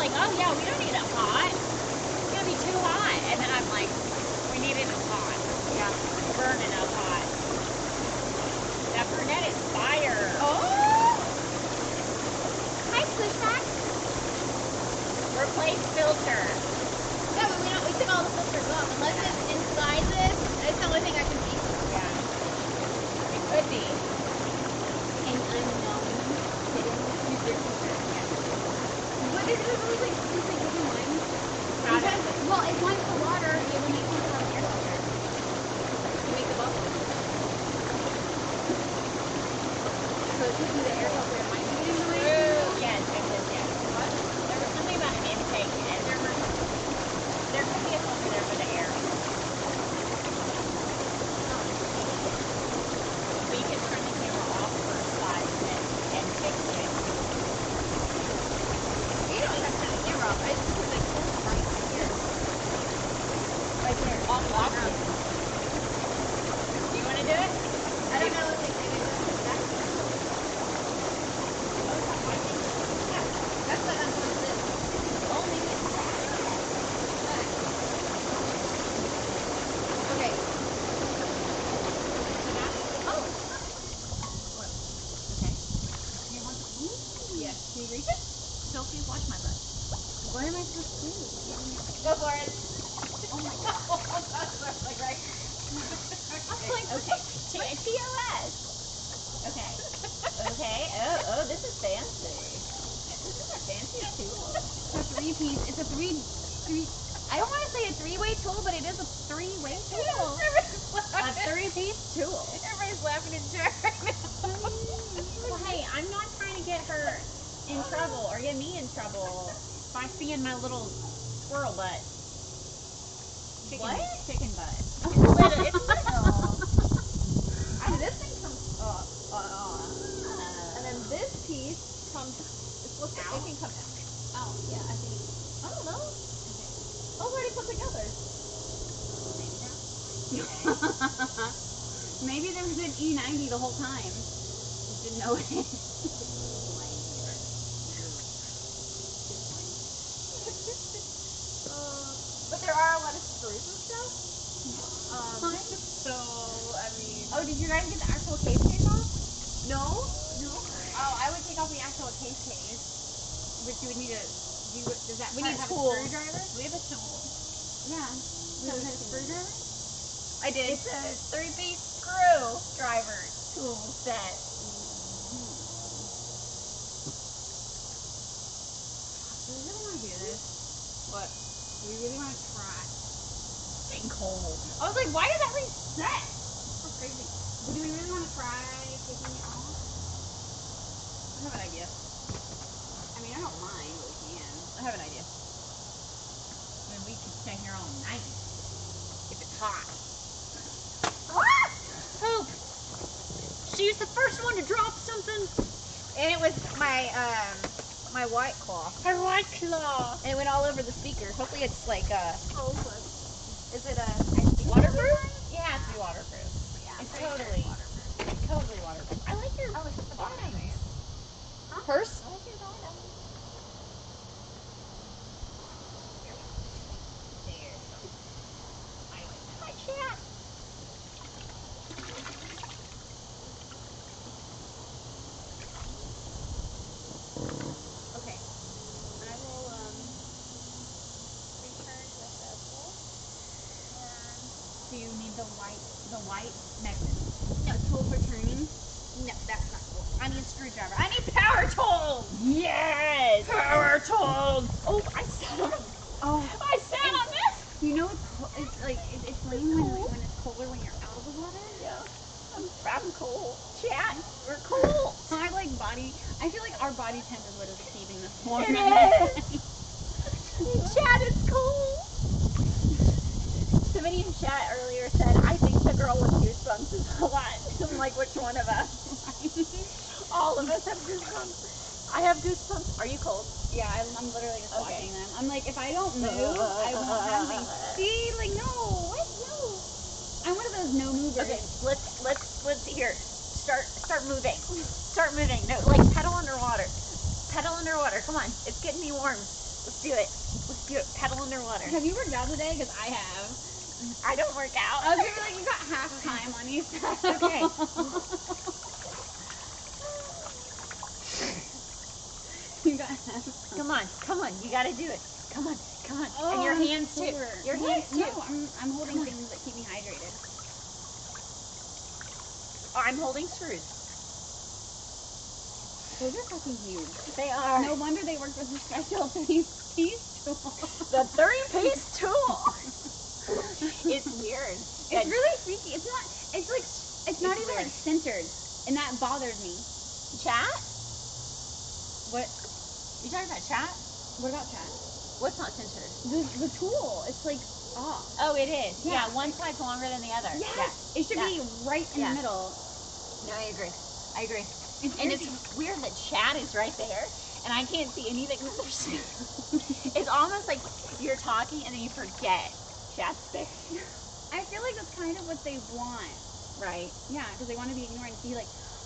Speaker 2: like,
Speaker 3: oh yeah, we
Speaker 1: don't need it hot. It's gonna be too hot. And then I'm like, we need it hot. Yeah, it's burning up hot. That brunette is fire.
Speaker 2: Oh!
Speaker 3: Hi, Pushback.
Speaker 1: Replace filter.
Speaker 2: Yeah, but we don't, we took all the filters off. Unless
Speaker 1: yeah.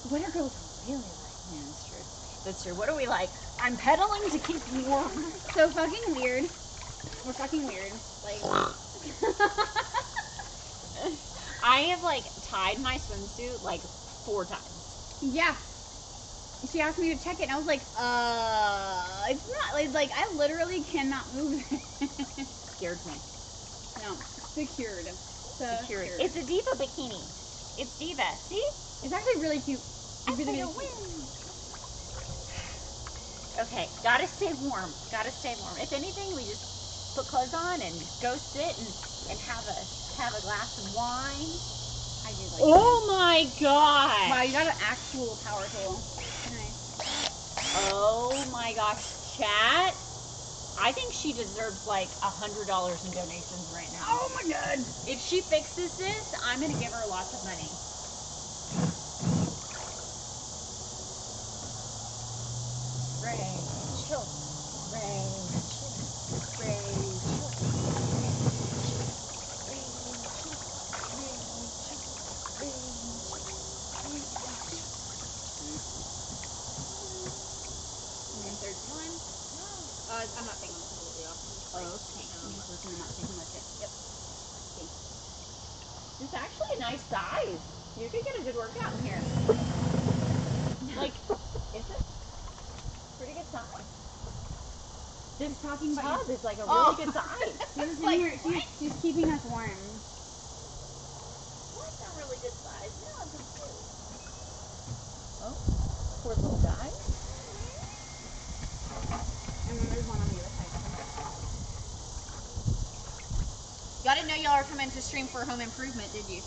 Speaker 3: What
Speaker 1: are
Speaker 3: girls really like?
Speaker 1: Yeah, that's true. That's true. What are we like? I'm pedaling to keep warm.
Speaker 3: So fucking weird. We're fucking weird. Like.
Speaker 1: I have like tied my swimsuit like four times.
Speaker 3: Yeah. She asked me to check it, and I was like, uh, it's not like, like I literally cannot move it.
Speaker 1: Scared me.
Speaker 3: No, secured.
Speaker 1: secured. Secured. It's a diva bikini. It's diva. See?
Speaker 3: It's actually really cute. Really, really cute.
Speaker 1: Okay, gotta stay warm. Gotta stay warm. If anything, we just put clothes on and go sit and, and have a have a glass of wine.
Speaker 3: I do like
Speaker 1: Oh my
Speaker 3: that.
Speaker 1: god!
Speaker 3: Wow, you got an actual power tool. Nice.
Speaker 1: Oh my gosh, chat. I think she deserves like a hundred dollars in donations right now.
Speaker 3: Oh my god.
Speaker 1: If she fixes this, I'm gonna give her lots of money. Rachel, Rachel, Rachel.
Speaker 3: And then there's one.
Speaker 2: Uh, I'm not taking them completely off.
Speaker 3: Okay. I'm just listening, not taking much it. Yep.
Speaker 1: It's actually a nice size. You could get a good workout in here. Like, is it? Pretty good size. This is like a really
Speaker 3: Oh.
Speaker 1: good size.
Speaker 3: She's,
Speaker 2: like,
Speaker 3: here, she's, she's keeping us warm.
Speaker 1: That's a really good size. Yeah, it's cute. Oh, poor little guy.
Speaker 3: And then there's one on the other side.
Speaker 2: Y'all didn't know y'all were coming to stream for home improvement, did you?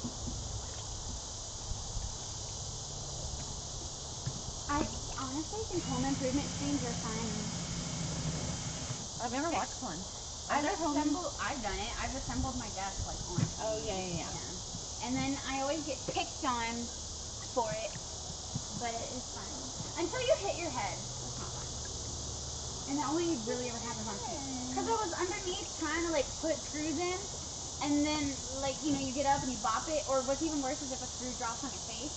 Speaker 3: I honestly think home improvement streams are fun.
Speaker 1: I've never watched one.
Speaker 3: I've assembled. I've done it. I've assembled my desk like on.
Speaker 1: Oh, yeah, yeah, yeah.
Speaker 3: Yeah. And then I always get picked on for it, but it is fun until you hit your head. It's not fun. And that only really ever happens on. Because I was underneath trying to like put screws in, and then like you know you get up and you bop it, or what's even worse is if a screw drops on your face.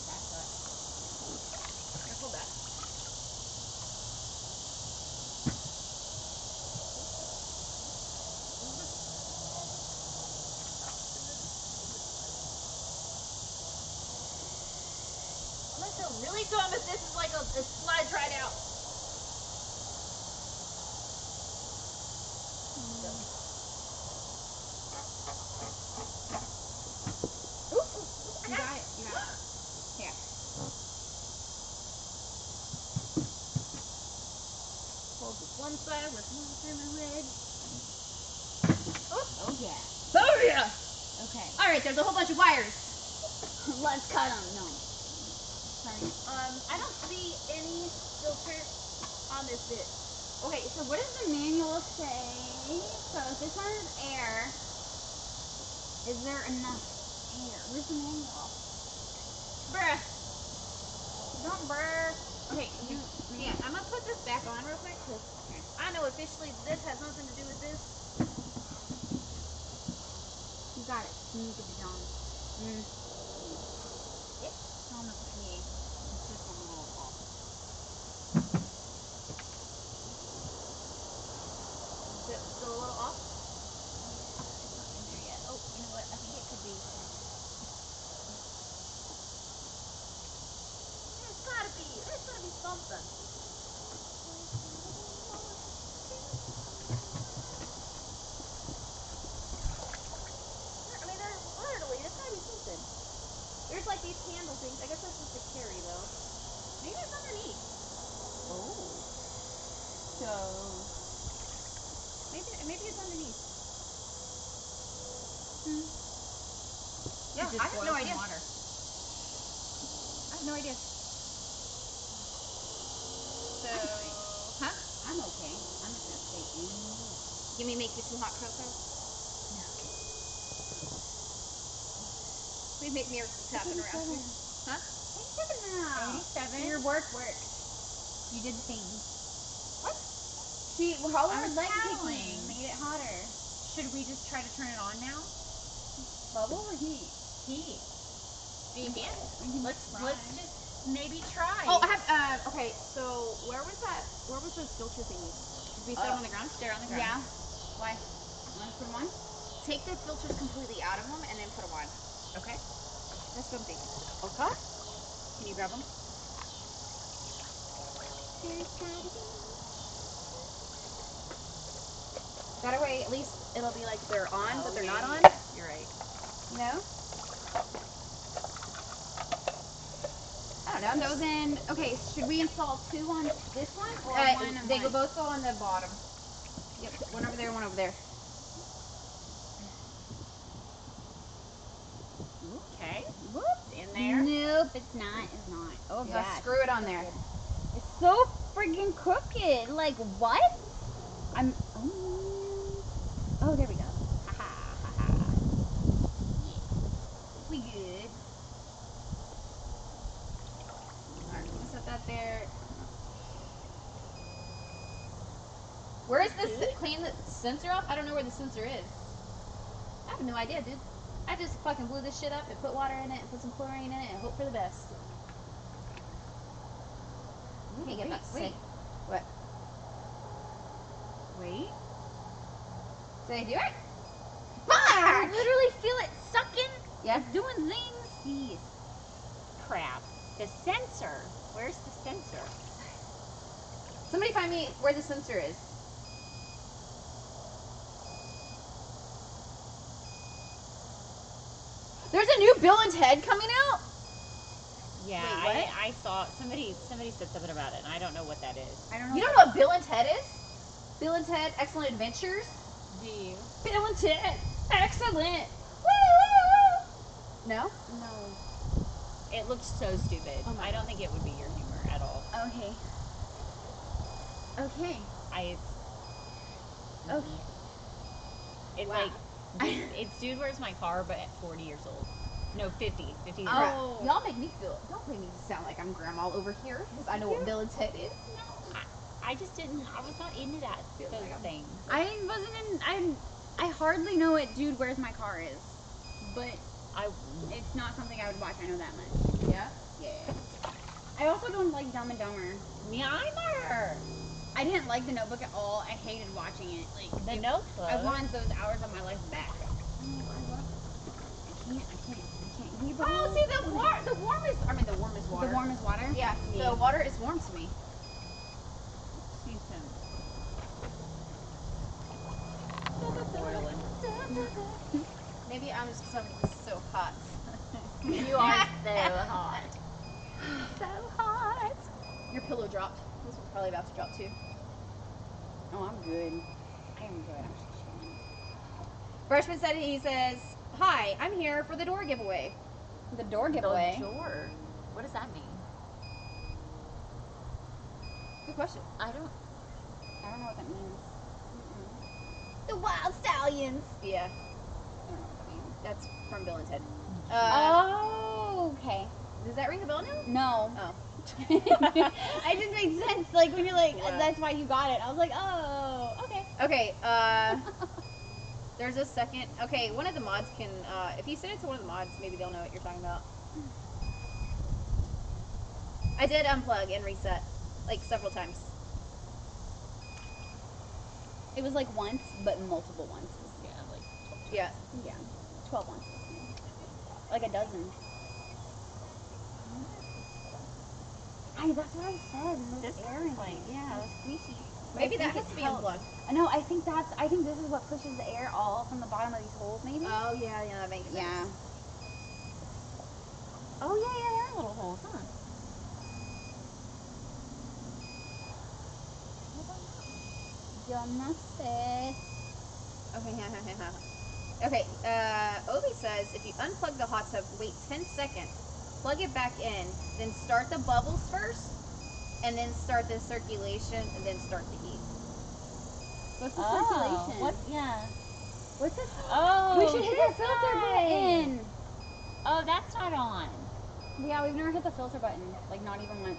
Speaker 2: Make me a tapping around here. Huh?
Speaker 3: Eighty-seven now.
Speaker 1: 87.
Speaker 3: Your work worked. You did the thing.
Speaker 2: What?
Speaker 3: She, how
Speaker 1: was
Speaker 3: leg kicking made it hotter.
Speaker 1: Should we just try to turn it on now?
Speaker 3: Bubble or heat?
Speaker 1: Heat.
Speaker 2: Do you can?
Speaker 1: Let's let's just maybe try.
Speaker 2: Oh, I have. Uh, okay, so where was that? Where was those filter thingies? Did we set them on the ground? They're on the ground.
Speaker 3: Yeah. Why? Want to put 'em on?
Speaker 2: Take the filters completely out of them and then put them on.
Speaker 1: okay.
Speaker 2: That's I'm.
Speaker 1: Okay. Can you grab them?
Speaker 2: That way, at least it'll be like they're on,
Speaker 1: Oh,
Speaker 2: but they're
Speaker 1: yeah,
Speaker 2: not on.
Speaker 1: You're right.
Speaker 2: You know? I don't know.
Speaker 3: So then, okay, should we install two on this one or
Speaker 2: Uh,
Speaker 3: one on
Speaker 2: they
Speaker 3: one?
Speaker 2: both go on the bottom. Yep, one over there, one over there.
Speaker 1: Okay. In there.
Speaker 3: Nope, it's not. It's not. Oh
Speaker 2: Yeah, screw it on there.
Speaker 3: it's so freaking crooked. Like what? I'm. Oh, oh there we go. Ha ha ha ha. We good.
Speaker 2: Alright, gonna set that there. Where is this? Clean the sensor off? I don't know where the sensor is. I have no idea, dude. I just fucking blew this shit up and put water in it and put some chlorine in it and hope for the best. Can't get
Speaker 1: wait, wait.
Speaker 2: What?
Speaker 1: Wait.
Speaker 2: Say, do it?
Speaker 3: I literally feel it sucking.
Speaker 2: Yeah.
Speaker 3: It's doing things.
Speaker 1: Jeez. Crap. The sensor. Where's the sensor?
Speaker 2: Somebody find me where the sensor is. There's a new Bill and Ted coming out.
Speaker 1: Yeah,
Speaker 2: Wait, what?
Speaker 1: I, I saw somebody somebody said something about it, and I don't know what that is.
Speaker 3: I don't know.
Speaker 2: You don't know what Bill and Ted is? Bill and Ted Excellent Adventures.
Speaker 1: Do you?
Speaker 2: Bill and Ted Excellent. Woo! No.
Speaker 1: No. It looks so stupid.
Speaker 2: Oh
Speaker 1: I don't think it would be your humor at all.
Speaker 3: Okay. Okay.
Speaker 1: I.
Speaker 3: Okay.
Speaker 1: It's
Speaker 2: Wow.
Speaker 1: like it's dude, where's my car? But at 40 years old. No, 50. 50 years
Speaker 2: Crap.
Speaker 3: Oh.
Speaker 2: Y'all make me feel. Don't make me sound like I'm grandma over here because I know what Bill and Ted is.
Speaker 1: No, I, I just didn't. I was not into that
Speaker 2: Feels
Speaker 1: those
Speaker 2: like I'm-
Speaker 1: things.
Speaker 3: I wasn't in. I. I hardly know what dude. Where's my car is, but
Speaker 1: I.
Speaker 3: it's not something I would watch. I know that much.
Speaker 2: Yeah.
Speaker 3: Yeah. I also don't like Dumb and Dumber.
Speaker 1: Me either.
Speaker 3: I didn't like The Notebook at all. I hated watching it. Like
Speaker 1: The
Speaker 3: it-
Speaker 1: notebook.
Speaker 3: I want those hours of my life back. Oh, I can't. I can't. I can't. You
Speaker 2: Oh, see the war- the warmest. I mean the warmest water.
Speaker 3: the warmest water?
Speaker 2: Yeah.
Speaker 3: Yeah.
Speaker 2: The water is warm to me.
Speaker 1: See some boiling.
Speaker 2: Maybe I'm just because I'm so hot.
Speaker 1: You are so hot.
Speaker 2: so hot. Your pillow dropped. This one's probably about to drop too.
Speaker 3: Oh, I'm good. I am good. I'm just chilling.
Speaker 2: Freshman said he says, "Hi, I'm here for the door giveaway."
Speaker 3: The door giveaway.
Speaker 1: The door. What does that mean?
Speaker 2: Good question.
Speaker 1: I don't.
Speaker 3: I don't know what that means.
Speaker 2: The Wyld Stallyns. Yeah,
Speaker 3: I don't know what that means.
Speaker 2: that's from Bill and Ted. Uh,
Speaker 3: oh, okay.
Speaker 2: Does that ring a bell now?
Speaker 3: No.
Speaker 2: Oh.
Speaker 3: it just made sense. Like when you're like,
Speaker 2: Yeah.
Speaker 3: that's why you got it. I was like, oh, okay.
Speaker 2: Okay. Uh, there's a second. Okay, one of the mods can. Uh, if you send it to one of the mods, maybe they'll know what you're talking about. I did unplug and reset, like several times.
Speaker 3: It was like once, but multiple once.
Speaker 1: Yeah, like.
Speaker 2: Yeah.
Speaker 3: Yeah, twelve once. Like a dozen. I, that's what I said.
Speaker 1: This
Speaker 3: Those air in
Speaker 1: is like-
Speaker 3: Yeah, it was squeaky.
Speaker 2: Maybe that has to be
Speaker 3: helps.
Speaker 2: unplugged.
Speaker 3: I know. I think that's. I think this is what pushes the air all from the bottom of these holes. Maybe.
Speaker 2: Oh yeah, yeah, that makes sense.
Speaker 3: yeah.
Speaker 1: Oh yeah, yeah, there are little holes, huh?
Speaker 3: Yo no sé.
Speaker 2: Okay, yeah, yeah, yeah. Okay, uh, Obi says if you unplug the hot tub, wait 10 seconds, plug it back in, then start the bubbles first, and then start the circulation, and then start the heat.
Speaker 3: What's the
Speaker 1: Oh,
Speaker 3: circulation?
Speaker 1: what? Yeah.
Speaker 3: What's this?
Speaker 1: Oh,
Speaker 3: we should hit the filter
Speaker 1: guy.
Speaker 3: button.
Speaker 1: Oh, that's not on.
Speaker 3: Yeah, we've never hit the filter button. Like not even once.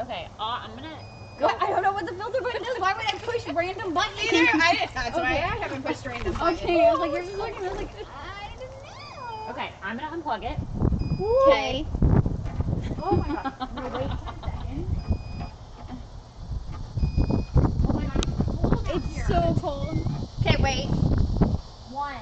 Speaker 1: Okay, uh, I'm gonna go.
Speaker 3: What? I don't know what the filter button is. Why would I push random buttons?
Speaker 2: I didn't. That's
Speaker 3: why
Speaker 2: I haven't pushed random buttons.
Speaker 3: Okay, I was like, you're just looking. I was like, I don't know.
Speaker 1: Okay, I'm gonna unplug it.
Speaker 3: Okay.
Speaker 2: Oh my god.
Speaker 3: No, wait 10 seconds.
Speaker 2: Oh my god.
Speaker 3: It's so cold.
Speaker 2: Okay, wait.
Speaker 1: One,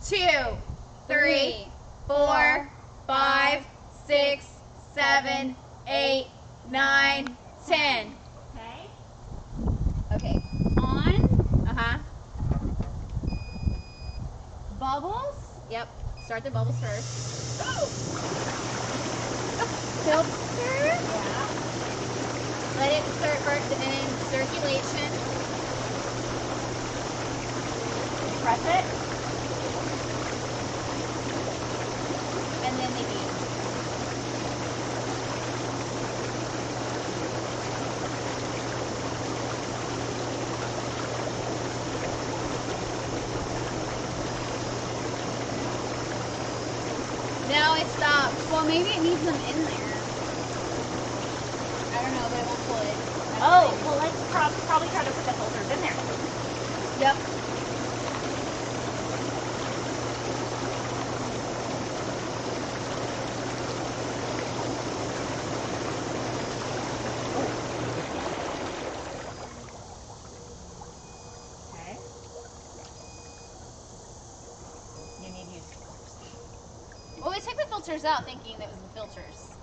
Speaker 2: two, three, four, five, six, seven, eight, nine, ten. Two, three, four, five, six, seven, eight, nine, ten. Okay.
Speaker 3: On
Speaker 2: Uh huh.
Speaker 3: bubbles.
Speaker 2: Yep. Start the bubbles first.
Speaker 3: Filter.
Speaker 1: Yeah.
Speaker 2: Let it start first, and then circulation.
Speaker 1: Press it.
Speaker 2: And then. Now it stops.
Speaker 3: Well, maybe it needs them in there.
Speaker 2: I don't know, but it won't pull it.
Speaker 1: Oh, well, let's prob- probably try to put the filters in there.
Speaker 2: Yep.
Speaker 1: Okay. You need to use
Speaker 2: Well, we took the filters out thinking that it was the filters.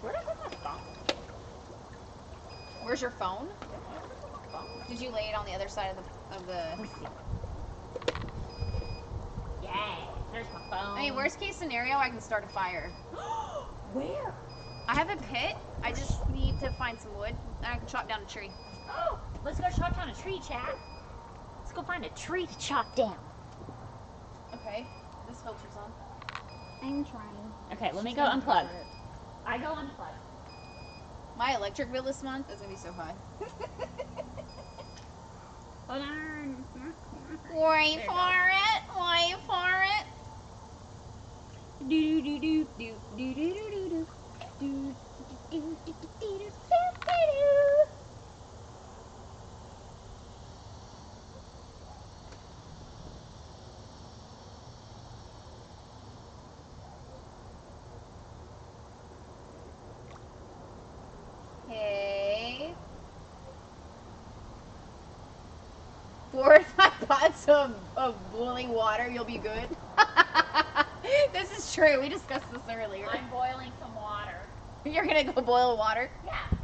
Speaker 1: Where did I put my phone?
Speaker 2: Where's your phone?
Speaker 1: Did I put my phone?
Speaker 2: Did you lay it on the other side of the of the?
Speaker 1: Yeah, there's my phone.
Speaker 2: I mean, worst case scenario, I can start a fire.
Speaker 1: Where?
Speaker 2: I have a pit. I just need to find some wood, and I can chop down a tree.
Speaker 1: Oh, let's go chop down a tree, chat. Let's go find a tree to chop down.
Speaker 2: Okay. This filter's on.
Speaker 3: I'm trying.
Speaker 1: Okay, let me go unplug. I go unplug.
Speaker 2: My electric bill this month is gonna be so high.
Speaker 3: Hold on.
Speaker 2: Wait
Speaker 1: There you
Speaker 2: for it. Wait for it.
Speaker 3: Do do do do do do do do do do do do do do do do.
Speaker 2: Okay. Pour five of, of boiling water, you'll be good. this is true. We discussed this earlier.
Speaker 1: I'm boiling some water.
Speaker 2: You're gonna go boil water. Yeah.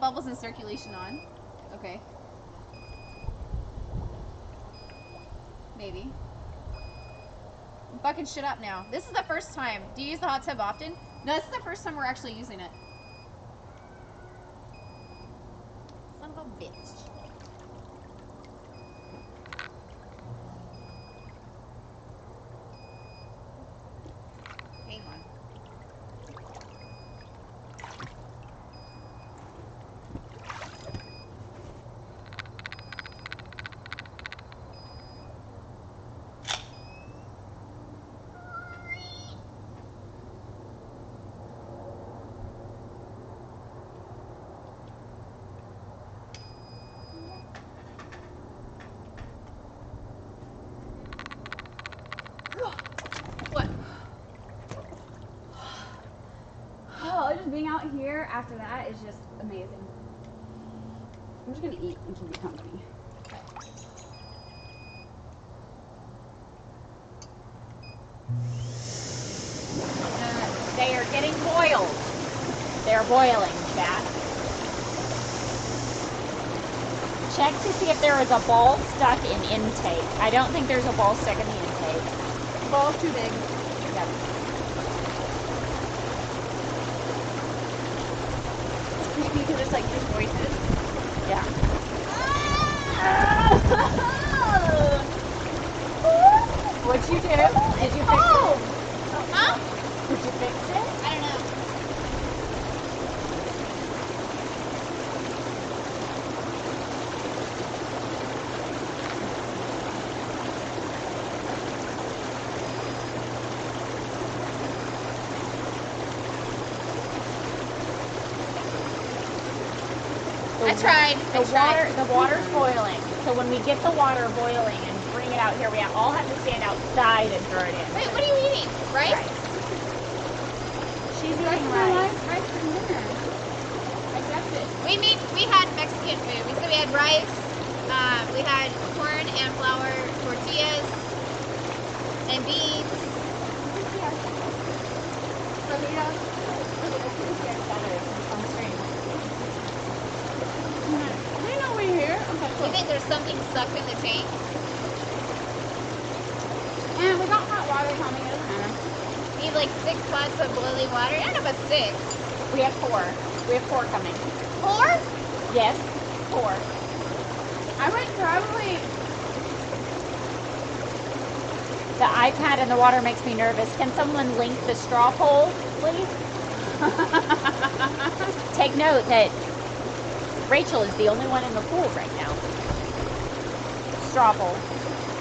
Speaker 2: Bubbles in circulation on. Okay. Maybe. I'm fucking shit up now. This is the first time. Do you use the hot tub often? No, this is the first time we're actually using it. Son of a bitch. Hang on. What?
Speaker 3: Being out here after that is just amazing. I'm just gonna eat and keep you company.
Speaker 1: They are getting boiled. They're boiling, chat. Check to see if there is a ball stuck in intake. I don't think there's a ball stuck in the intake.
Speaker 2: Ball's too big.
Speaker 1: Yep.
Speaker 2: Because it's like his voices.
Speaker 1: Yeah. What'd you do? Did you fix it?
Speaker 2: Huh?
Speaker 1: Did you fix it?
Speaker 2: I don't know. I tried.
Speaker 1: The
Speaker 2: I tried.
Speaker 1: water, the water's boiling. So when we get the water boiling and bring it out here, we all have to stand outside and throw it in.
Speaker 2: Wait, what are you eating? Rice?
Speaker 1: She's
Speaker 3: That's
Speaker 1: eating rice.
Speaker 3: last rice for dinner. I guessed it.
Speaker 2: We made we had Mexican food. We so we had rice, uh, we had corn and flour tortillas and beans.
Speaker 3: I didn't know we were here. Okay,
Speaker 2: You
Speaker 3: cool.
Speaker 2: think there's something stuck in the tank?
Speaker 3: And we got hot water coming. It doesn't matter.
Speaker 2: Need like six pots of boiling water. I don't know about six.
Speaker 1: We have four. We have four coming.
Speaker 2: Four?
Speaker 1: Yes, four.
Speaker 3: I would probably.
Speaker 1: The iPad and the water makes me nervous. Can someone link the straw poll, please? Take note that Rachel is the only one in the pool right now. Straw poll.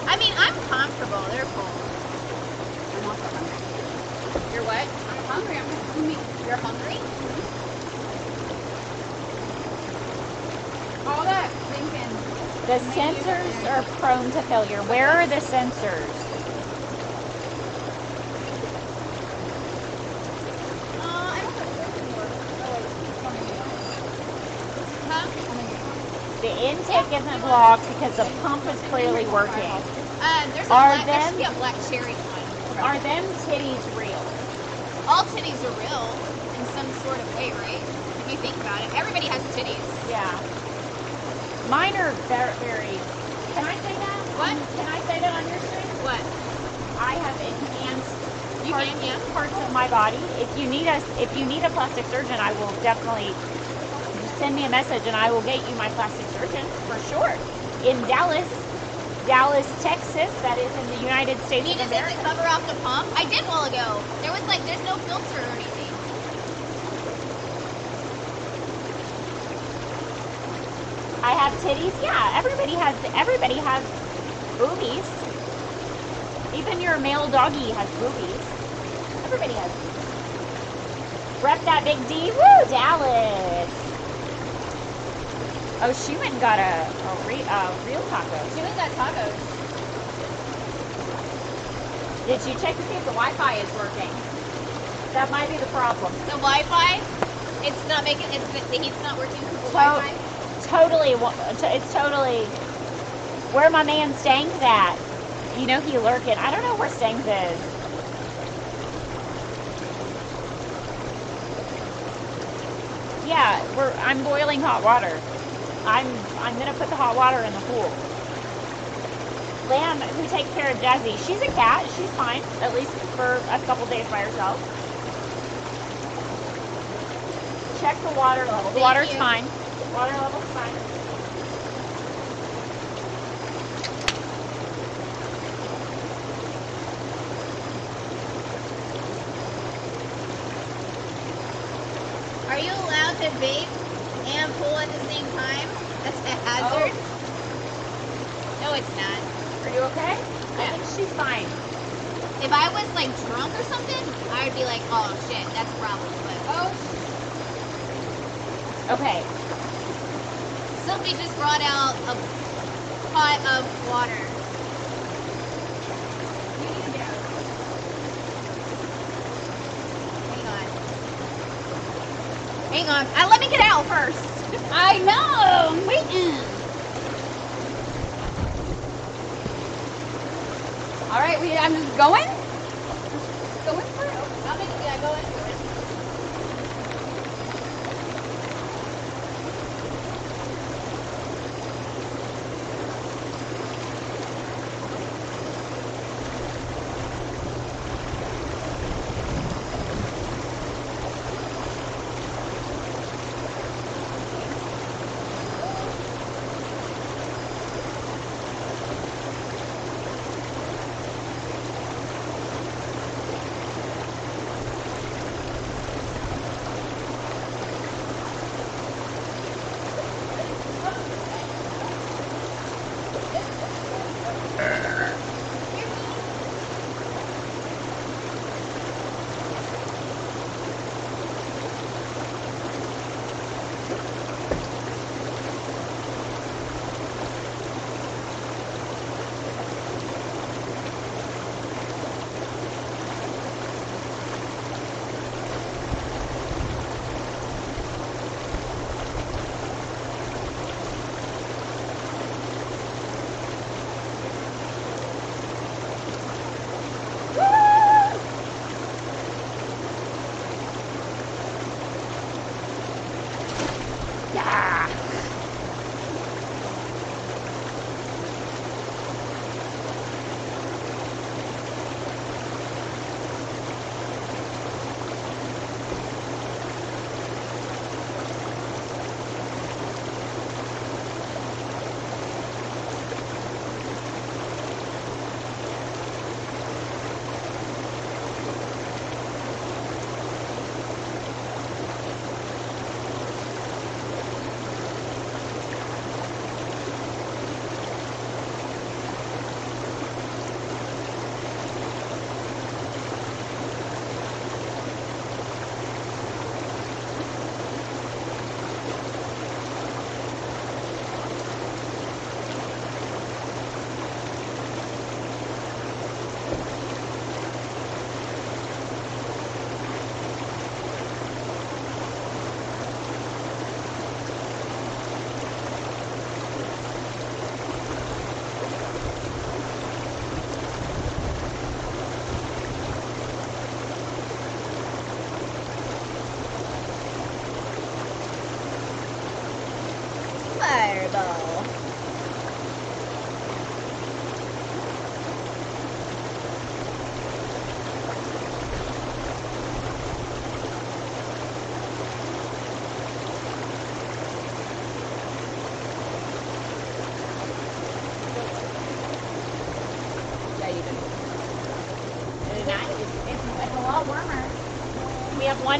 Speaker 2: I mean, I'm comfortable. They're full.
Speaker 3: I'm also hungry.
Speaker 2: You're what?
Speaker 3: I'm hungry. I'm hungry.
Speaker 2: You're hungry? Mm-hmm.
Speaker 3: All that thinking.
Speaker 1: The sensors are prone to failure. Where are the sensors?
Speaker 3: Uh, I don't have food anymore. Oh, wait. Coming in.
Speaker 2: Huh?
Speaker 3: Coming in.
Speaker 1: The intake isn't blocked because the pump is clearly working.
Speaker 2: Um, there's a
Speaker 1: Are
Speaker 2: black, there
Speaker 1: them-
Speaker 2: be a black cherry one.
Speaker 1: Are them titties real?
Speaker 2: All titties are real in some sort of way, right? If you think about it, everybody has titties.
Speaker 1: Yeah. Mine are very, very. Can I say that?
Speaker 2: What?
Speaker 1: Can I say that on your stream?
Speaker 2: What?
Speaker 1: I have enhanced
Speaker 2: You
Speaker 1: parts,
Speaker 2: can, yeah.
Speaker 1: parts of my body. If you need a, if you need a plastic surgeon, I will definitely send me a message and I will get you my plastic surgeon for sure. In Dallas, Dallas, Texas, that is in the United States
Speaker 2: You just
Speaker 1: America.
Speaker 2: to cover off the pump. I did a while ago. There was like, there's no filter or anything.
Speaker 1: I have titties. Yeah, everybody has. Everybody has boobies. Even your male doggy has boobies. Everybody has. Rep that big D. Woo, Dallas. Oh, she went and got a, a re, uh, real taco.
Speaker 2: She was got tacos.
Speaker 1: Did you check to see if the Wi-Fi is working? That might be the problem.
Speaker 2: The Wi-Fi, it's not making, it's, the heat's not working because the Wi-Fi.
Speaker 1: Totally, it's totally where my man Stangs at. You know he lurking. I don't know where Stangs is. Yeah, we're. I'm boiling hot water. I'm. I'm gonna put the hot water in the pool. Lamb, who takes care of Jazzy, she's a cat. She's fine, at least for a couple days by herself. Check the water level. The water's
Speaker 2: you.
Speaker 1: fine. Water level's fine.
Speaker 2: Are you allowed to vape and at the same time? That's a hazard. No, it's not.
Speaker 1: Are you okay? I think she's fine.
Speaker 2: If I was like drunk or something, I would be like, oh shit, that's a problem. But
Speaker 3: Oh,
Speaker 1: Okay.
Speaker 2: Sophie just brought out a pot of water.
Speaker 3: you need to get out.
Speaker 2: Hang on. Hang on. Uh, let me get out first.
Speaker 3: I know. I'm waiting. All right, we. I'm just going. Just going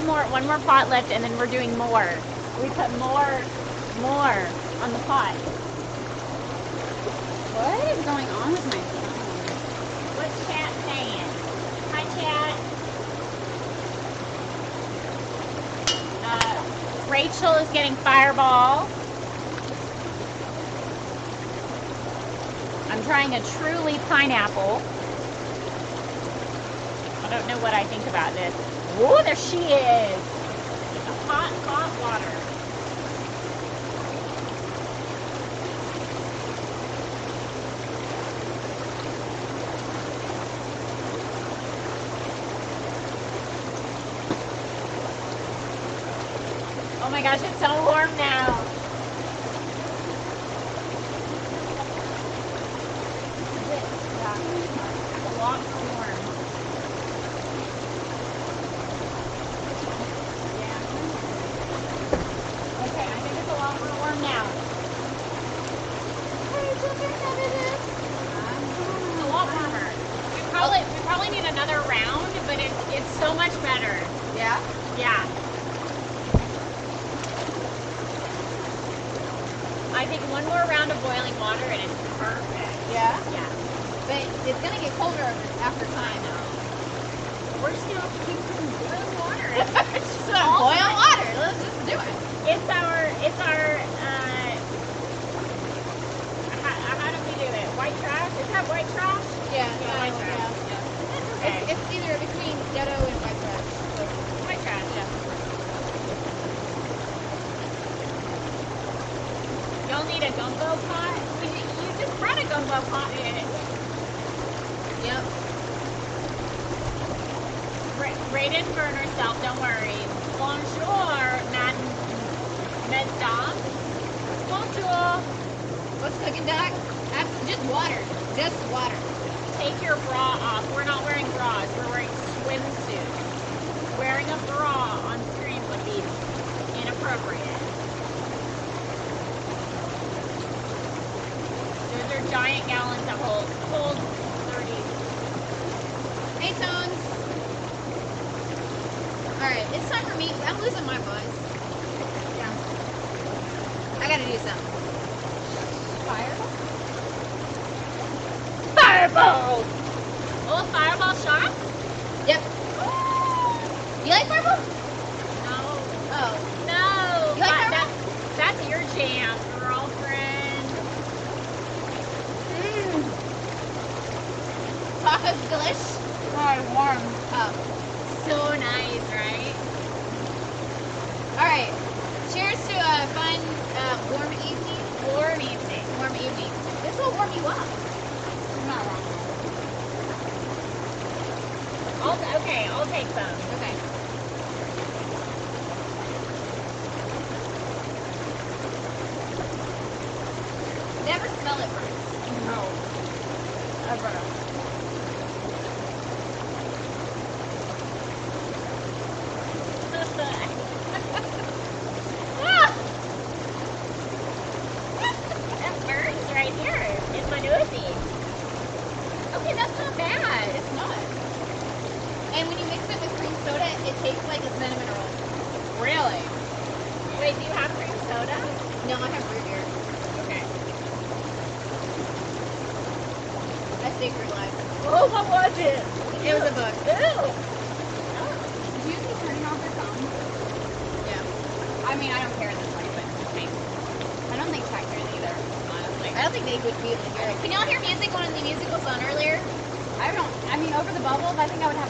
Speaker 1: more, one more pot left and then we're doing more. We put more, more on the pot.
Speaker 3: What is going on with my phone?
Speaker 1: What's chat saying? Hi chat. Uh, Rachel is getting fireball. I'm trying a truly pineapple. I don't know what I think about this. Oh, there she is.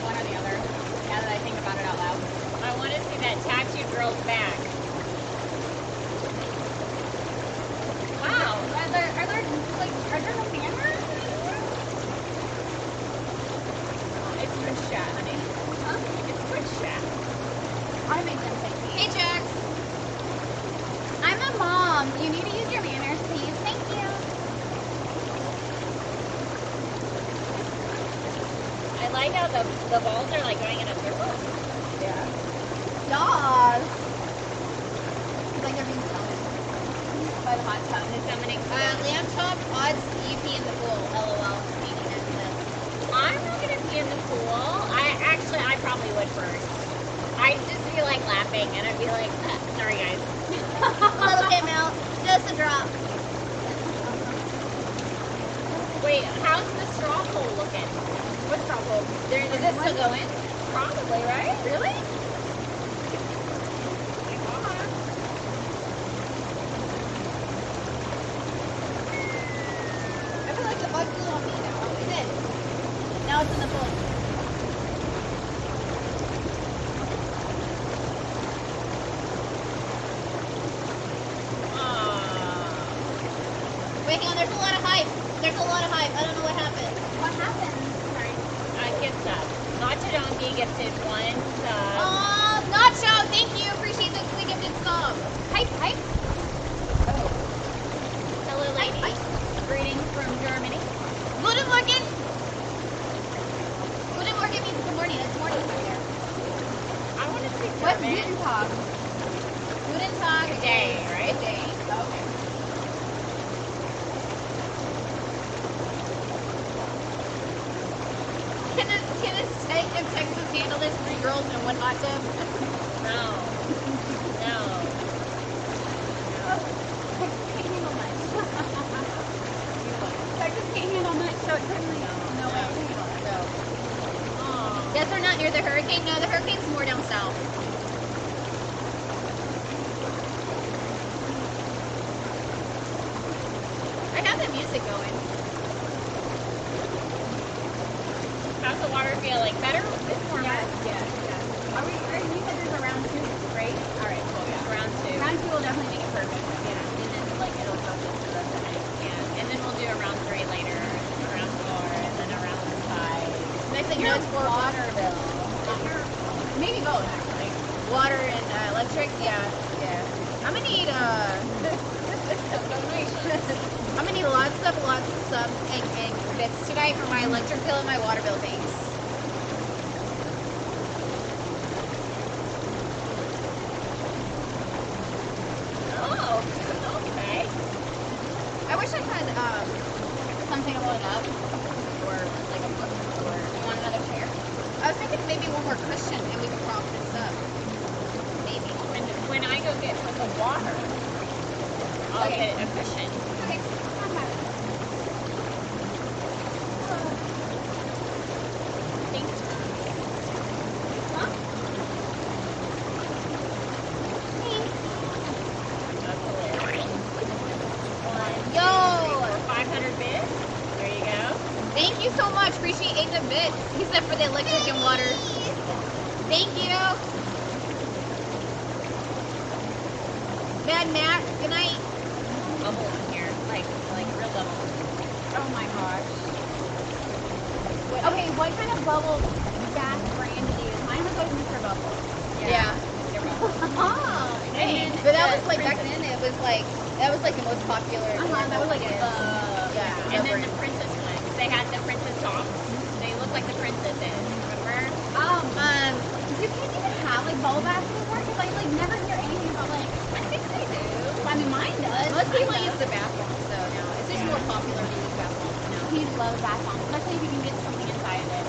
Speaker 1: one
Speaker 3: or the other, now that I think about it out loud.
Speaker 1: I want to see that tattooed girl's back. Wow,
Speaker 3: are there, are there, like, are there no cameras
Speaker 1: oh, It's chat, honey.
Speaker 3: Huh?
Speaker 1: It's chat.
Speaker 3: I make them think.
Speaker 2: Hey, Jax.
Speaker 3: I'm a mom. You need to
Speaker 1: like how the, the balls are like going in a circle?
Speaker 3: Yeah. Dog! It's like they're being pelted by the hot tub.
Speaker 1: It's Dominic.
Speaker 2: Uh, lamb chop, odds, you pee in the pool. LOL. I'm not going to pee in the pool.
Speaker 1: I actually, I probably would first. I'd just be like laughing and I'd be like, ah, sorry guys.
Speaker 2: little came out. Just a drop.
Speaker 1: Wait, how's the straw hole looking?
Speaker 3: What's straw hole?
Speaker 1: There, is it still going? Probably, right?
Speaker 3: Really?
Speaker 2: I feel like the bug flew on me now. It did. Now it's in the bowl.
Speaker 1: Aw.
Speaker 2: Wait, hang on. There's a lot of hype. There's a lot of hype. I don't know what happened.
Speaker 3: What happened? Sorry.
Speaker 1: I get that. Nacho Donkey gifted one sub.
Speaker 2: Oh, Nacho, thank you. Appreciate the we gifted sub. Hype, hype.
Speaker 1: Hello, lady. Greetings from Germany.
Speaker 2: Guten Morgen. Guten Morgen means good morning. It's morning over there.
Speaker 1: I want to speak
Speaker 3: What's
Speaker 1: German.
Speaker 3: Guten Tag?
Speaker 2: Guten Tag.
Speaker 1: Good day, right?
Speaker 2: Good day.
Speaker 3: Okay.
Speaker 2: Can a, can a state of Texas handle this? Three girls and one hot tub?
Speaker 1: No. No.
Speaker 3: Texas can't handle much. Texas can't handle much, so it certainly no way to handle it.
Speaker 2: So.
Speaker 1: Aw.
Speaker 2: Yes, we're not near the hurricane. No, the hurricane's more down south. I have the music going.
Speaker 1: How's the water feeling? Better? It's warmer.
Speaker 3: Yes, yes, yes. Are we, are, you said there's a round two, right? All right, cool, yeah.
Speaker 1: Round two.
Speaker 3: Round two will definitely make it perfect. Yeah. And then, like, it'll focus for the rest of the night.
Speaker 1: Yeah. And then we'll do a round three later, a round four, and then a round five.
Speaker 2: Next thing you know, it's four o'clock.
Speaker 3: water bill. Maybe both, actually.
Speaker 2: Water and uh, electric. Yeah, yeah. I'm gonna need uh. I'm gonna need lots of lots of subs and, and bits tonight for my electric bill and my water bill thanks.
Speaker 1: Oh, okay.
Speaker 2: I wish I had um something to hold up or like a book or you want another chair. I was thinking maybe one more cushion and we could prop this up. Maybe.
Speaker 1: When, when I go get the water, I'll
Speaker 2: Okay.
Speaker 1: get a cushion.
Speaker 2: Okay.
Speaker 1: Thanks. That's hilarious. One,
Speaker 2: Yo!
Speaker 1: for 500 bits. There you go.
Speaker 2: Thank you so much. Appreciate the bits. He said for the electric and water. Thank you. Bad Matt, good night.
Speaker 1: Bubbles in here, like like real bubbles.
Speaker 3: Oh my gosh. Okay, what kind of bubble gas brand do you use? Mine was always Mr. Bubbles.
Speaker 2: Yeah.
Speaker 3: Oh,
Speaker 1: Hey,
Speaker 2: But that was like back then. It was like that was like the most popular.
Speaker 3: Uh-huh, that was like
Speaker 2: Yeah.
Speaker 3: uh,
Speaker 2: Yeah.
Speaker 1: And then the princess ones. They had the princess tops. They look like the princesses. Remember?
Speaker 3: Um,
Speaker 2: Um,
Speaker 3: you can't even have like bubble baths anymore because I like never hear anything about like.
Speaker 1: I think they do.
Speaker 3: I mean, mine does.
Speaker 2: most people
Speaker 3: Mine
Speaker 2: use
Speaker 3: does.
Speaker 2: the bathroom, so no, it's just
Speaker 1: Yeah.
Speaker 2: more popular to use bathroom now.
Speaker 3: He loves bath bombs, especially if you can get something inside of it.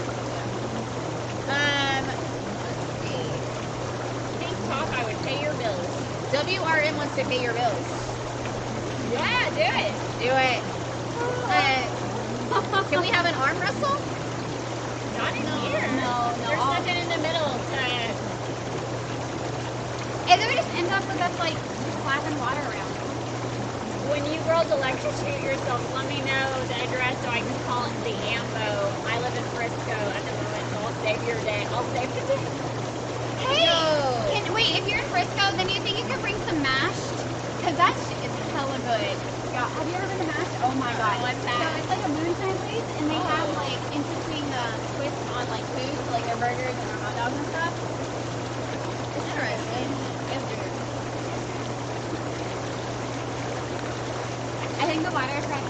Speaker 2: Um, let's see.
Speaker 1: Pink top, I would pay your bills.
Speaker 2: WRM wants to pay your bills.
Speaker 1: Yeah, do it.
Speaker 2: Do it. Uh, can we have an arm wrestle?
Speaker 1: Not in
Speaker 3: No,
Speaker 1: here.
Speaker 3: no, no.
Speaker 1: There's
Speaker 3: I'll-
Speaker 1: nothing in the middle to
Speaker 3: And then we just end up with us like slapping water around.
Speaker 1: When you girls electrocute yourself, let me know the address so I can call it the AMBO. I live in Frisco at the moment, so I'll save your day. I'll save the day.
Speaker 3: Hey,
Speaker 2: Yo.
Speaker 3: can wait if you're in Frisco, then you think you could bring some Mash'd? Cause that shit is hella good. Yeah, have you ever been to
Speaker 1: Mash'd?
Speaker 3: So it's like a moonshine place, and they have like in between the twists on like food, like their burgers and their hot dogs and stuff.
Speaker 2: It's interesting.
Speaker 3: I think the water is ready.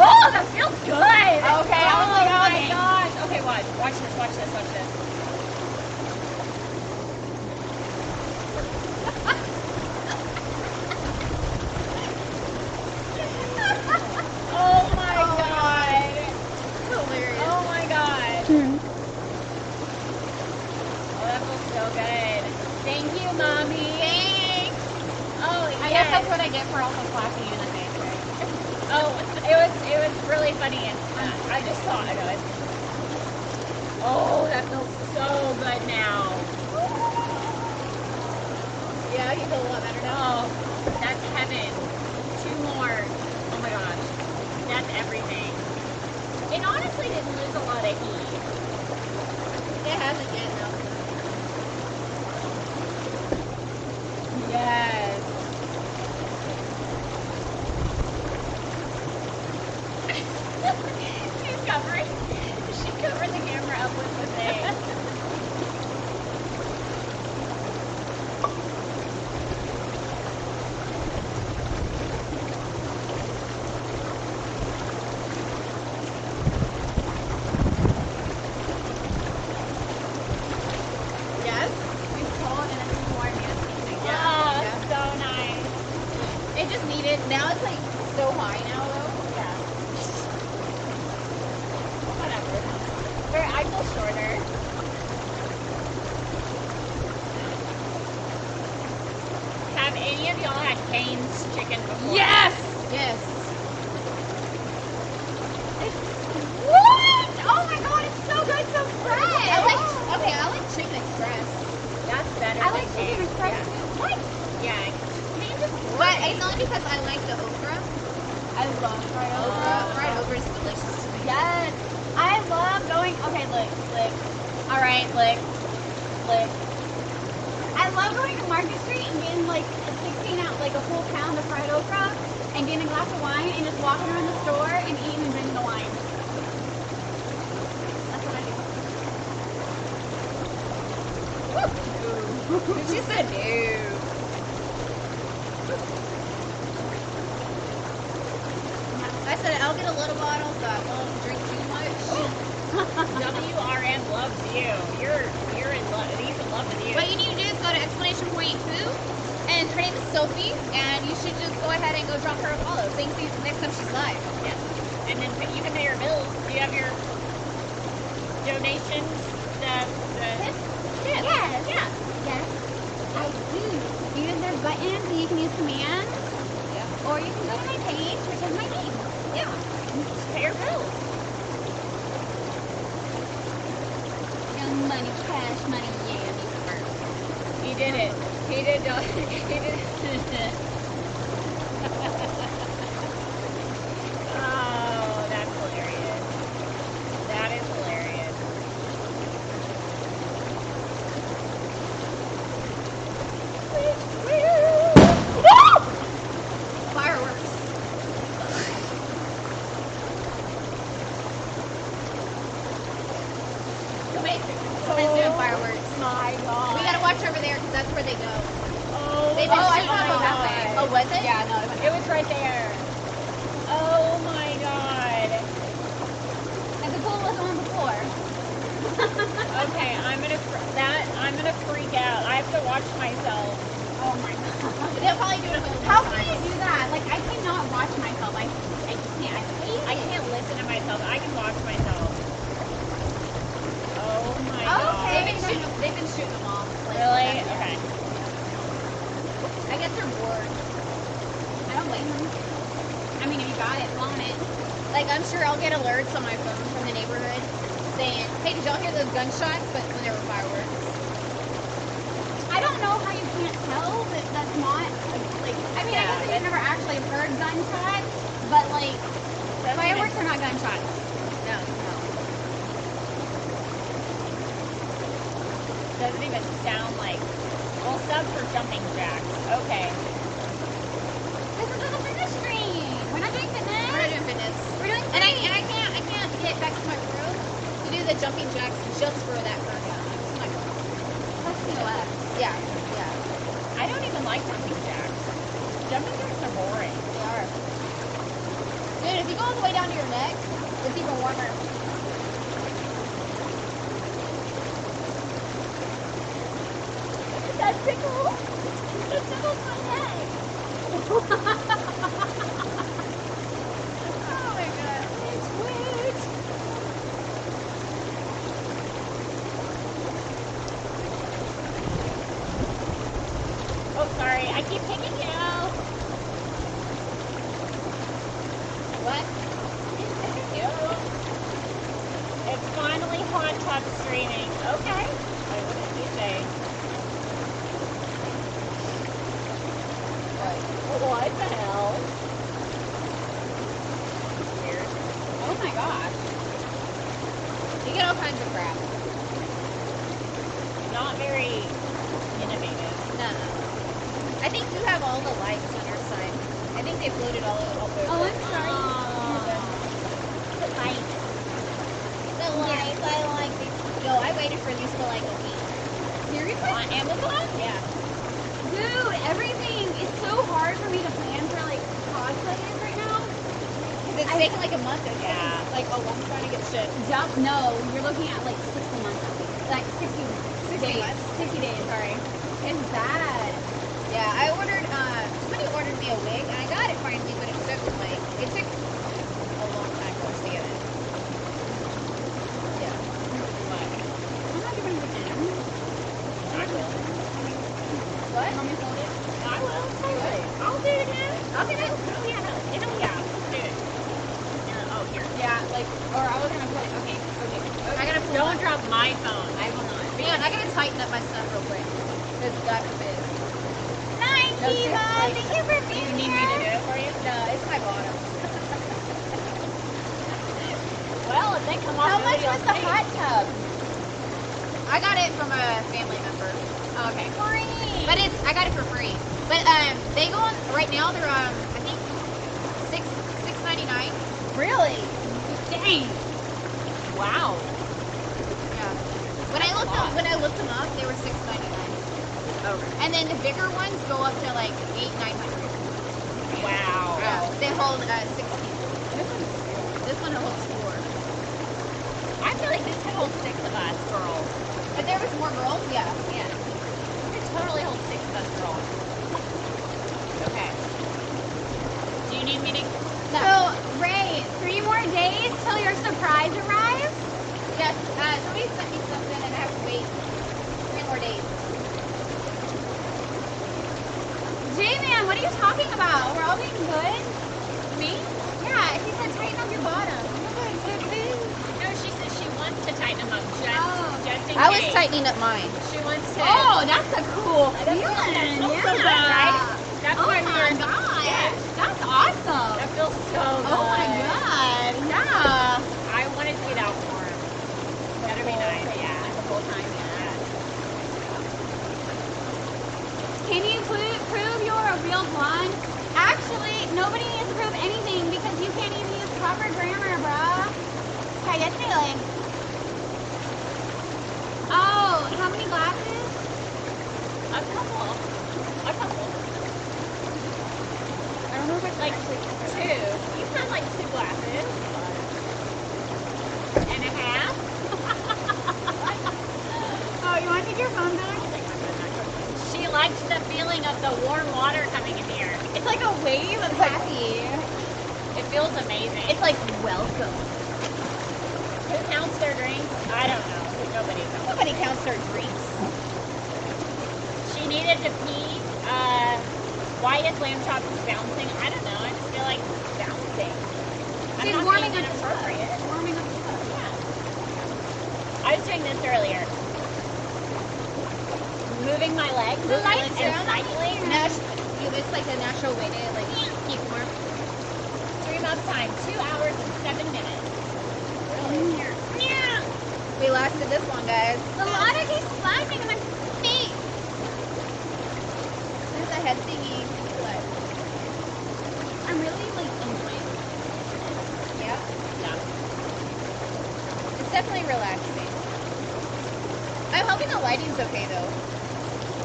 Speaker 3: Oh,
Speaker 1: that feels good.
Speaker 2: Okay.
Speaker 1: Oh,
Speaker 2: oh
Speaker 1: my gosh. Okay, watch. Watch this. Watch this. Watch this. oh my
Speaker 2: oh
Speaker 1: god.
Speaker 2: Hilarious.
Speaker 1: Oh my god. Hmm. Oh, that feels so good. Thank you, mommy. Thanks. Oh, yes.
Speaker 3: I guess that's what I get for also
Speaker 1: clapping really funny and uh, I just thought of it. Oh, that feels so good now.
Speaker 2: Yeah, you feel a lot better now.
Speaker 1: That's heaven. Two more. Oh my gosh. That's everything. It honestly didn't lose a lot of heat.
Speaker 2: It hasn't yet.
Speaker 1: I-
Speaker 2: like
Speaker 3: a
Speaker 2: month so.
Speaker 1: Yeah.
Speaker 2: Like, oh, I'm trying to get shit.
Speaker 3: Just no, you're looking at like 60 months at least. Like 60,
Speaker 2: 60
Speaker 3: days.
Speaker 2: months?
Speaker 3: 60 days, sorry. It's bad.
Speaker 2: Yeah, I ordered, uh, somebody ordered me a wig, and I got it finally, but it took like, it took a long time for us to get it. Yeah.
Speaker 3: I'm not giving it again.
Speaker 1: I will.
Speaker 2: What?
Speaker 3: Want me to hold it?
Speaker 1: I will. Totally. I'll do it again. I'll do it. Oh, yeah, no. You know, yeah. Let's do it. Yeah, oh, here.
Speaker 3: Yeah, like, or I was gonna put it. Okay, okay. okay.
Speaker 2: I gotta pull
Speaker 1: Don't
Speaker 2: on-
Speaker 1: drop my phone.
Speaker 3: I will not.
Speaker 2: Man, I gotta tighten up my stuff real quick. Because God forbid.
Speaker 3: Nice,
Speaker 2: No,
Speaker 3: Eva.
Speaker 2: seriously.
Speaker 3: Thank you for
Speaker 1: Do
Speaker 3: being
Speaker 1: you need me to do it for you?
Speaker 2: No, it's my bottom.
Speaker 1: Well, if they come off
Speaker 3: How was the hot tub?
Speaker 2: I got it from a family member.
Speaker 3: Okay. Free.
Speaker 2: But it's, I got it for free. But, um, they go on, right now they're, um, I think, six, six ninety nine.
Speaker 3: really? Dang.
Speaker 1: Wow.
Speaker 2: Yeah. When I looked them, when I looked them up, they were six ninety nine.
Speaker 1: Okay.
Speaker 2: And then the bigger ones go up to like eight, nine hundred.
Speaker 1: Wow.
Speaker 2: Yeah. They hold uh, six people. This one holds four.
Speaker 1: I feel like this could hold six of us girls.
Speaker 2: If there was more girls, yeah.
Speaker 1: Yeah. It could totally hold six of us girls. Okay. Do you need me to?
Speaker 2: No.
Speaker 3: So, Ray, three more days till your surprise arrives?
Speaker 2: yes. Uh, somebody sent me something and I have to wait three more days.
Speaker 3: J-Man, what are you talking about? We're all being good?
Speaker 2: Me?
Speaker 3: Yeah, she said tighten up your bottom.
Speaker 1: No, she said she wants to tighten them up just,
Speaker 3: Oh.
Speaker 1: just in
Speaker 2: I was tightening up mine.
Speaker 1: She wants to.
Speaker 3: Oh, that's a cool
Speaker 1: That feels-
Speaker 3: feeling.
Speaker 1: that
Speaker 3: yeah.
Speaker 1: so good, right? That's
Speaker 3: oh my god.
Speaker 1: Yeah.
Speaker 3: That's awesome.
Speaker 1: That feels so good.
Speaker 3: Oh my god. Yeah.
Speaker 1: I want to see that for him. That'd be nice. Yeah.
Speaker 3: The whole time,
Speaker 1: Yeah.
Speaker 3: Can you pl- prove you're a real blonde? Actually, nobody needs to prove anything because you can't even use proper grammar, bruh. How you feeling? Oh, how many glasses?
Speaker 1: A couple. A couple.
Speaker 3: I don't know if it's
Speaker 1: Like two. You've had like two glasses. And a half.
Speaker 3: Oh, you want to take your phone back?
Speaker 1: She likes the feeling of the warm water coming in here.
Speaker 3: It's like a wave of happy.
Speaker 1: It feels amazing.
Speaker 3: It's like welcome.
Speaker 1: Who counts their drinks? I don't know. Nobody knows.
Speaker 2: Nobody counts their drinks.
Speaker 1: She needed to pee. Uh, why is lamb chop bouncing? I don't know. I just feel like bouncing. I'm
Speaker 3: She's
Speaker 1: not
Speaker 3: warming up
Speaker 1: inappropriate.
Speaker 3: Warming up the tub.
Speaker 1: Yeah. I was doing this earlier. Moving my legs
Speaker 3: The lights
Speaker 1: and
Speaker 3: down.
Speaker 1: Cycling.
Speaker 2: Nat- you- it's like a natural way to like keep warm.
Speaker 1: Stream up time, two hours and seven minutes. Really? Yeah.
Speaker 2: We lasted this long, guys.
Speaker 3: The water keeps splashing in my face.
Speaker 2: head thingy. What?
Speaker 3: I'm really like enjoying it.
Speaker 2: Yeah.
Speaker 1: Yeah.
Speaker 2: It's definitely relaxing. I'm hoping the lighting's okay though.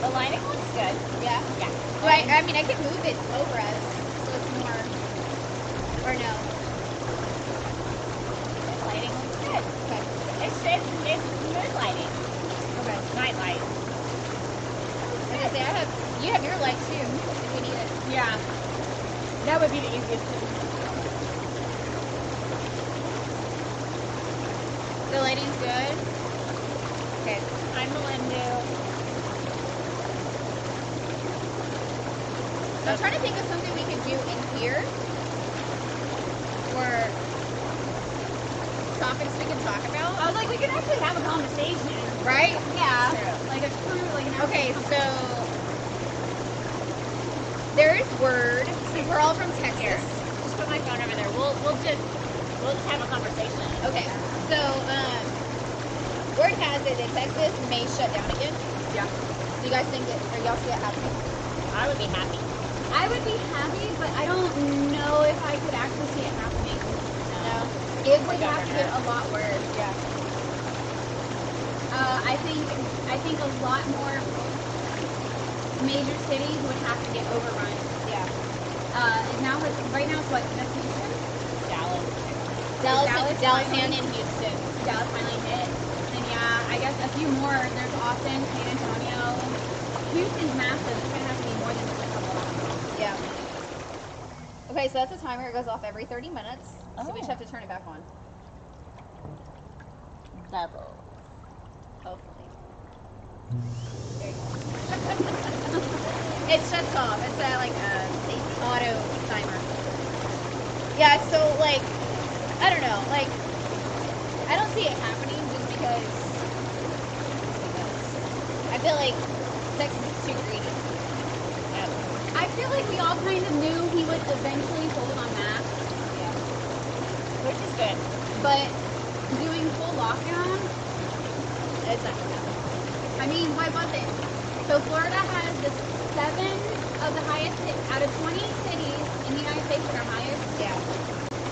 Speaker 1: The lighting looks good.
Speaker 2: Yeah.
Speaker 1: Yeah.
Speaker 2: Well, I, I mean, I can move it over us so it's more. Or no.
Speaker 1: The lighting looks good.
Speaker 2: Okay.
Speaker 1: It's it's, it's mood lighting.
Speaker 2: Okay.
Speaker 1: Night light.
Speaker 2: I say I have. You have your light too, if we need it.
Speaker 1: Yeah. That would be the easiest thing.
Speaker 2: The lighting's good. Okay.
Speaker 1: I'm Melinda.
Speaker 2: So I'm trying to think of something we could do in here. Or topics we can talk about.
Speaker 3: I was like, we could actually have a conversation.
Speaker 2: Right?
Speaker 3: Yeah.
Speaker 1: True.
Speaker 3: Like a true, like an
Speaker 2: Okay, so there's word. Since we're all from Texas.
Speaker 1: Here. Just put my phone over there. We'll we'll just we'll just have a conversation.
Speaker 2: Okay. So um, word has it that Texas may shut down again.
Speaker 1: Yeah.
Speaker 2: Do you guys think that, or y'all see it happening?
Speaker 1: I would be happy.
Speaker 3: I would be happy, but I don't know if I could actually see it happening.
Speaker 2: No.
Speaker 3: It would have to get a lot worse.
Speaker 2: Yeah.
Speaker 3: Uh, I think I think a lot more major cities would have to get overrun.
Speaker 2: Yeah.
Speaker 3: Uh, and now it's right now it's what that's Houston.
Speaker 1: Dallas.
Speaker 2: Dallas,
Speaker 3: Dallas
Speaker 2: Dallas, and Houston.
Speaker 3: Dallas finally hit. And yeah, I guess a few more. There's Austin, San Antonio. Houston's massive. It's gonna have to be more than just a couple.
Speaker 2: Yeah. Okay, so that's a timer. It goes off every 30 minutes. So we just
Speaker 1: Oh.
Speaker 2: have to turn it back on.
Speaker 1: Double.
Speaker 2: Hopefully. There you go. it shuts off. It's a, like a auto timer. Yeah, so like, I don't know. Like, I don't see it happening just because I feel like Texas is too greedy.
Speaker 3: I feel like we all kind of knew he would eventually hold on masks,
Speaker 2: Yeah.
Speaker 1: Which is good.
Speaker 3: but doing full lockdown,
Speaker 2: It's not gonna happen.
Speaker 3: I mean, why was it? So Florida has the seven of the highest ci- out of 20 cities in the United States that are highest.
Speaker 2: Yeah.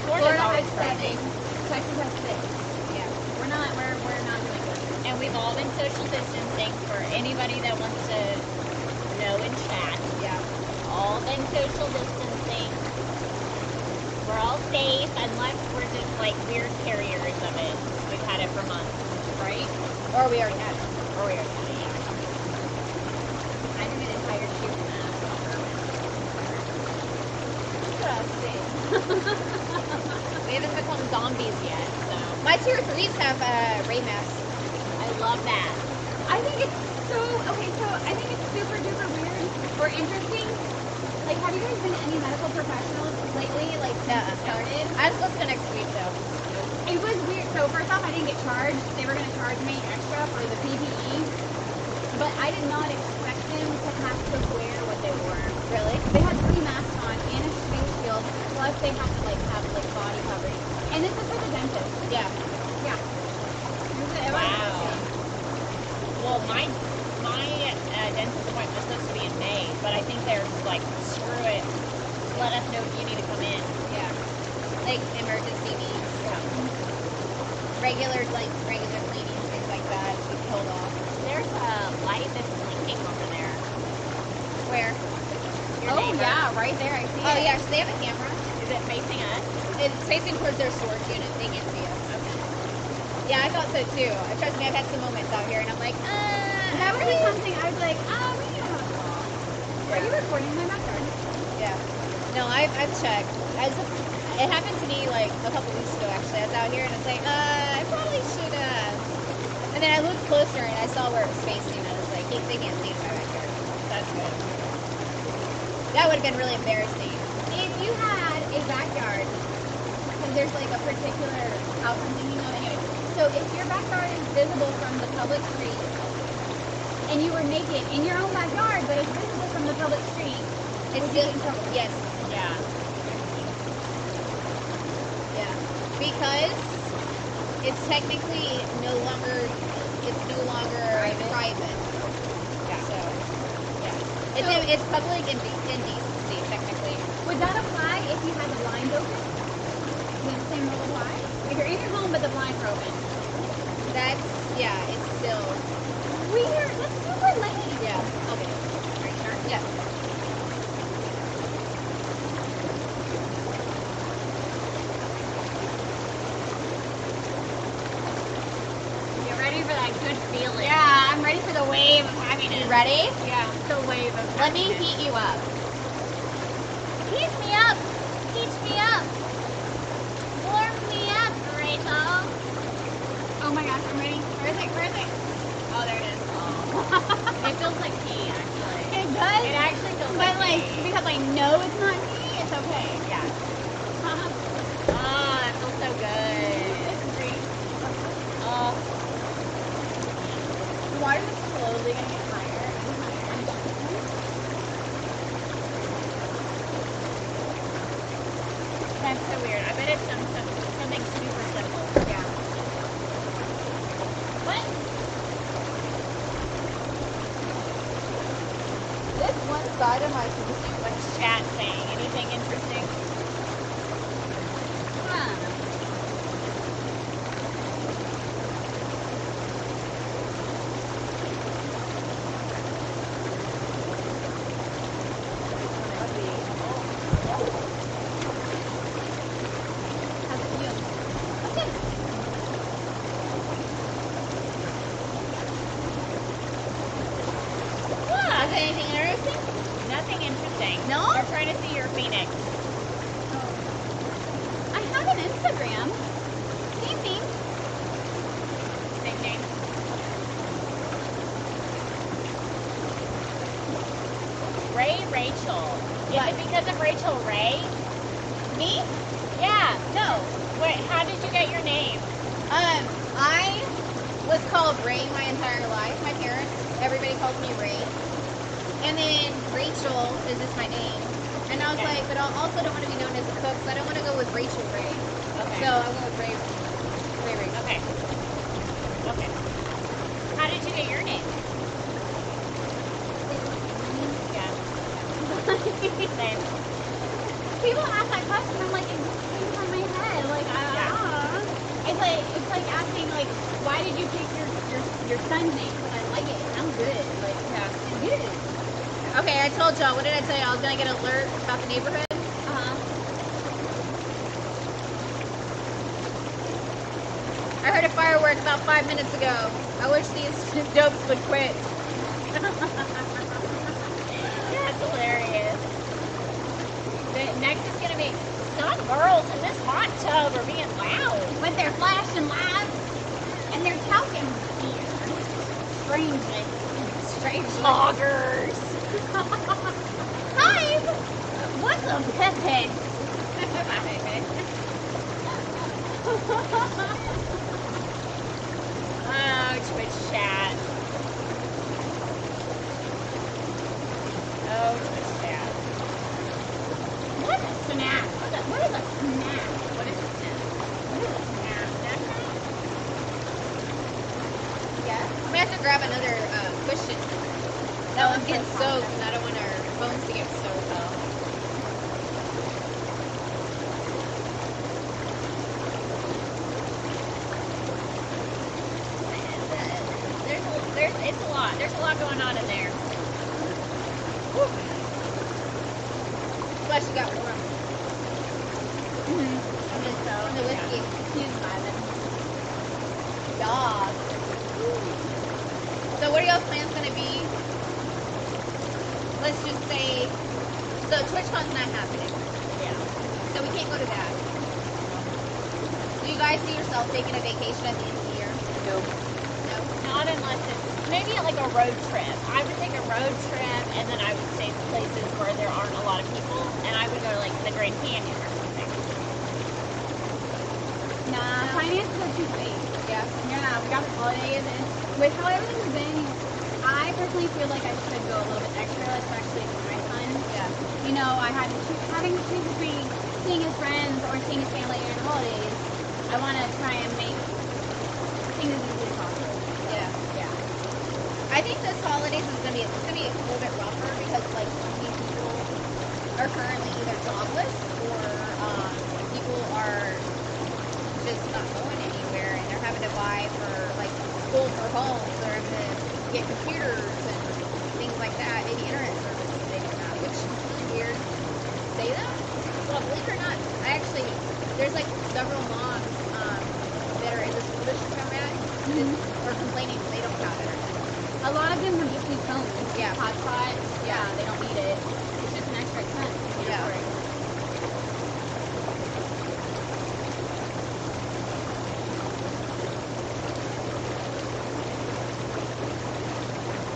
Speaker 1: Florida's
Speaker 3: Florida
Speaker 1: always
Speaker 3: has
Speaker 1: trending.
Speaker 3: seven. Texas has six.
Speaker 2: Yeah.
Speaker 3: We're not. We're we're not doing good.
Speaker 1: And we've all been social distancing for anybody that wants to know in chat.
Speaker 2: Yeah.
Speaker 1: All been social distancing. We're all safe unless we're just like weird carriers of it. We've had it for months, right?
Speaker 2: Or we already had it.
Speaker 1: Or we're yeah.
Speaker 3: I did an entire shoot mask on
Speaker 1: We haven't become zombies yet, so
Speaker 2: My tier threes have uh, Ray masks.
Speaker 1: I love that.
Speaker 3: I think it's so okay. So I think it's super duper weird or interesting. Like, have you guys been to any medical professionals lately? Like since it started?
Speaker 2: I was supposed to go next week though.
Speaker 3: It was weird. So first off, I didn't get charged. They were gonna charge me extra for the PPE, but I did not expect them to have to wear what they wore.
Speaker 2: Really?
Speaker 3: They had three masks on and a face shield, plus they had to like have like body covering. And this is for the dentist.
Speaker 2: Yeah.
Speaker 3: Yeah. It was, it was
Speaker 1: Wow. Well, my my uh, dentist appointment was supposed to be in May, but I think they're just like screw it. Let us know if you need to come in.
Speaker 2: Yeah. Like emergency needs. Regular like regular cleaning, things like that. We can hold off.
Speaker 1: There's a light that's blinking over there.
Speaker 2: Where?
Speaker 1: Your
Speaker 3: Oh
Speaker 1: neighbor.
Speaker 3: yeah, right there. I see
Speaker 2: Oh
Speaker 3: it.
Speaker 2: yeah, so they have a camera.
Speaker 1: Is it facing us?
Speaker 2: It's facing towards their storage unit. They can't see us.
Speaker 1: Okay.
Speaker 2: Yeah, I thought so too. Trust me, I've had some moments out here, and I'm like, uh,
Speaker 3: That would be something I was like, oh, we don't know. Are you recording my backyard?
Speaker 2: Yeah. No, I've, I've checked. I was, it happened to me like a couple weeks ago actually. I was out here and I was like, uh, I probably should have. And then I looked closer and I saw where it was facing. I was like, hey, they can't see in my backyard.
Speaker 1: That's good.
Speaker 2: That would have been really embarrassing.
Speaker 3: If you had a backyard, because there's like a particular house I'm thinking of anyway. So if your backyard is visible from the public street, and you were naked in your own backyard, but it's visible from the public street,
Speaker 2: It's
Speaker 3: you
Speaker 2: still,
Speaker 3: in trouble?
Speaker 2: yes,
Speaker 1: Yeah.
Speaker 2: yeah. Because it's technically no longer, it's no longer
Speaker 3: Private.
Speaker 2: private.
Speaker 1: Yeah.
Speaker 2: So, yeah. It's,
Speaker 3: So-
Speaker 2: it's public inde- indecency, technically.
Speaker 3: Would that apply if you had the blinds open? Would the same rule apply? If you're in your home but the blinds are open.
Speaker 2: That's, yeah, it's still,
Speaker 3: Weird. That's super lame.
Speaker 2: yeah.
Speaker 3: Okay. Are you sure?
Speaker 2: Yeah.
Speaker 1: You ready for that good feeling?
Speaker 3: Yeah, I'm ready for the wave of happiness.
Speaker 2: You ready?
Speaker 1: Yeah. The wave of
Speaker 2: Let me heat you up.
Speaker 3: Same. People ask that question, I'm like, it just came from my head. Like, I
Speaker 1: Yeah.
Speaker 3: know. It's like it's like asking like, why did you pick your your, your son's name? Because I like it. and I'm good. Like,
Speaker 2: Yeah.
Speaker 3: I'm good.
Speaker 2: Okay, I told y'all. What did I tell you? I was gonna get an alert about the neighborhood.
Speaker 3: Uh huh.
Speaker 2: I heard a firework about five minutes ago. I wish these dopes would quit.
Speaker 1: That's hilarious. The next is gonna be some girls in this hot tub are being loud.
Speaker 3: With their flashing lights and their talking beer. Strangely. Strangely.
Speaker 1: Loggers.
Speaker 3: Hi. What's a piphead?
Speaker 1: Oh, Twitch chat. Oh, Twitch chat.
Speaker 3: What's a snack? What is a, what is a snack?
Speaker 1: What is it now?
Speaker 3: What is a snack?
Speaker 1: Snack time?
Speaker 2: Yeah. I'm gonna have to grab another uh, cushion. That one's getting soaked, and I don't want our phones to get soaked.
Speaker 1: There's a, there's, it's a lot. There's a lot going on in there.
Speaker 2: Plus, you got warm.
Speaker 3: Mm-hmm.
Speaker 2: From the, from the whiskey.
Speaker 3: He's vibing.
Speaker 2: Dog. So, what are y'all's plans gonna be? Let's just say, so TwitchCon's not happening,
Speaker 1: Yeah.
Speaker 2: so we can't go to that. Do you guys see yourself taking a vacation at the end of the year?
Speaker 1: Nope.
Speaker 2: No.
Speaker 1: Not unless it's maybe like a road trip. I would take a road trip and then I would stay in places where there aren't a lot of people and I would go to like the Grand Canyon or something.
Speaker 3: Nah, finances are too big.
Speaker 2: Yeah.
Speaker 3: Yeah, we got the holidays, and with how everything's been, I personally feel like I should go a little bit extra, especially for my son.
Speaker 2: Yeah.
Speaker 3: You know, I had to choose, having to choose between seeing his friends or seeing his family during the holidays. I want to try and make things as easy as possible.
Speaker 2: Yeah.
Speaker 3: Yeah.
Speaker 2: I think this holidays is gonna be it's gonna be a little bit rougher because like some people are currently either jobless or um, people are just not going anywhere and they're having to buy for like school for home. They're to get computers and things like that, maybe internet services they don't have, which is really weird to say that. Well, believe it or not, I actually there's like several moms um, that are in the school district I'm at that are complaining they don't have internet.
Speaker 3: A lot of them are just use phones.
Speaker 2: Yeah.
Speaker 3: Hotspot. Yeah,
Speaker 2: Yeah.
Speaker 3: they don't need it. It's just an extra expense. you know,
Speaker 2: Yeah.
Speaker 3: for it.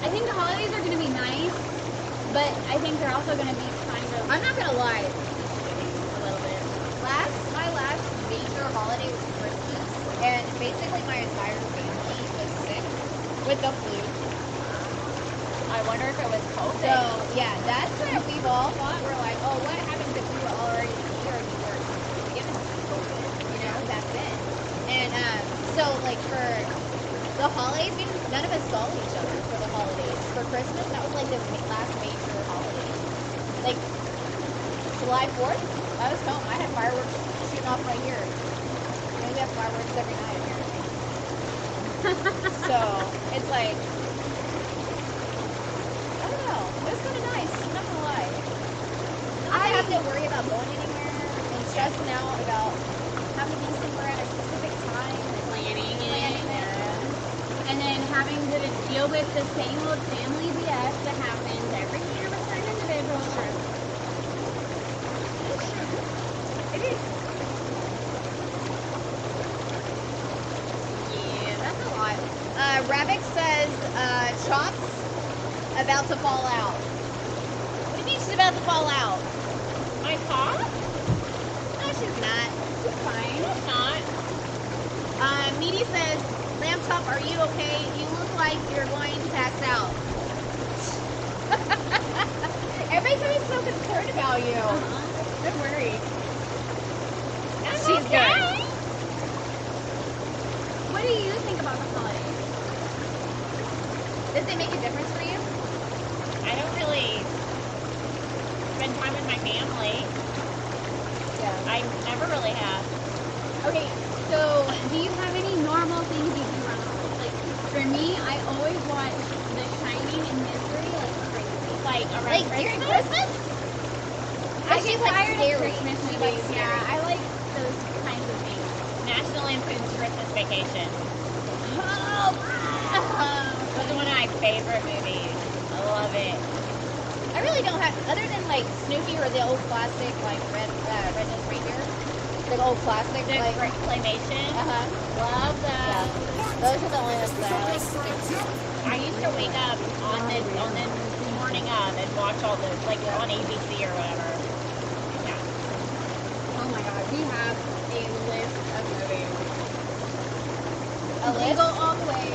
Speaker 3: I think the holidays are going to be nice, but I think they're also going to be kind of
Speaker 2: I'm not gonna lie.
Speaker 3: a little bit.
Speaker 2: Last my last major holiday was Christmas, and basically my entire family was sick with the flu.
Speaker 1: I wonder if it was COVID.
Speaker 2: So yeah, that's where we've all thought we're like, oh, what happens if we were already here and we were given COVID, you know, back then? And um, so like for the holidays, we none of us saw each other for the holidays. For Christmas, that was like the last major holiday. Like July Fourth, I was home. I had fireworks shooting off right here. You know, we have fireworks every night apparently. so it's like I don't know. It was kind of nice. I'm not gonna lie. I didn't have to worry about going anywhere and stressing out about having to be somewhere at a specific time and
Speaker 3: Planning it.
Speaker 2: planning it.
Speaker 3: And then having to deal with the same old family BS that happens every year with certain individuals.
Speaker 2: It is.
Speaker 3: Yeah,
Speaker 2: That's a lot. Uh, Rabbit says uh, Chops about to fall out. What do you mean she's about to fall out?
Speaker 1: My top?
Speaker 2: No, she's not. She's fine.
Speaker 1: It's not.
Speaker 2: Uh, Meaty says, Lamb Chop, are you okay? You look like you're going to pass out. Everybody's so concerned about you.
Speaker 3: They're worried.
Speaker 1: I'm
Speaker 2: She's
Speaker 1: okay.
Speaker 3: What do you think about the holidays?
Speaker 2: Does it make a difference for you?
Speaker 1: I don't really spend time with my family.
Speaker 2: Yeah.
Speaker 1: I never really have.
Speaker 3: Okay, so do you have any normal things you do around the holidays? Like, for me, I always watch The Shining and Mystery, like, crazy.
Speaker 1: Like around
Speaker 2: Like during
Speaker 1: Christmas.
Speaker 2: Christmas?
Speaker 3: I
Speaker 2: she's
Speaker 3: get
Speaker 2: like
Speaker 3: tired
Speaker 2: scary.
Speaker 3: of Christmas
Speaker 2: She
Speaker 3: movies.
Speaker 2: likes scary.
Speaker 3: yeah, I like those kinds of things.
Speaker 1: National Lampoon's Christmas Vacation.
Speaker 2: Oh,
Speaker 1: That's one of my favorite movies. I love it.
Speaker 2: I really don't have, other than like Snoopy or the old classic, like Red, uh, Red Nose Reindeer, the old classic,
Speaker 1: The
Speaker 2: like,
Speaker 1: Claymation.
Speaker 2: uh-huh.
Speaker 1: Love that.
Speaker 2: Those are the only ones that I like.
Speaker 1: I used to wake up on the on the morning of and watch all those like on ABC or whatever. Yeah.
Speaker 3: Oh my god, we have a list of movies.
Speaker 2: A
Speaker 3: We go all the way.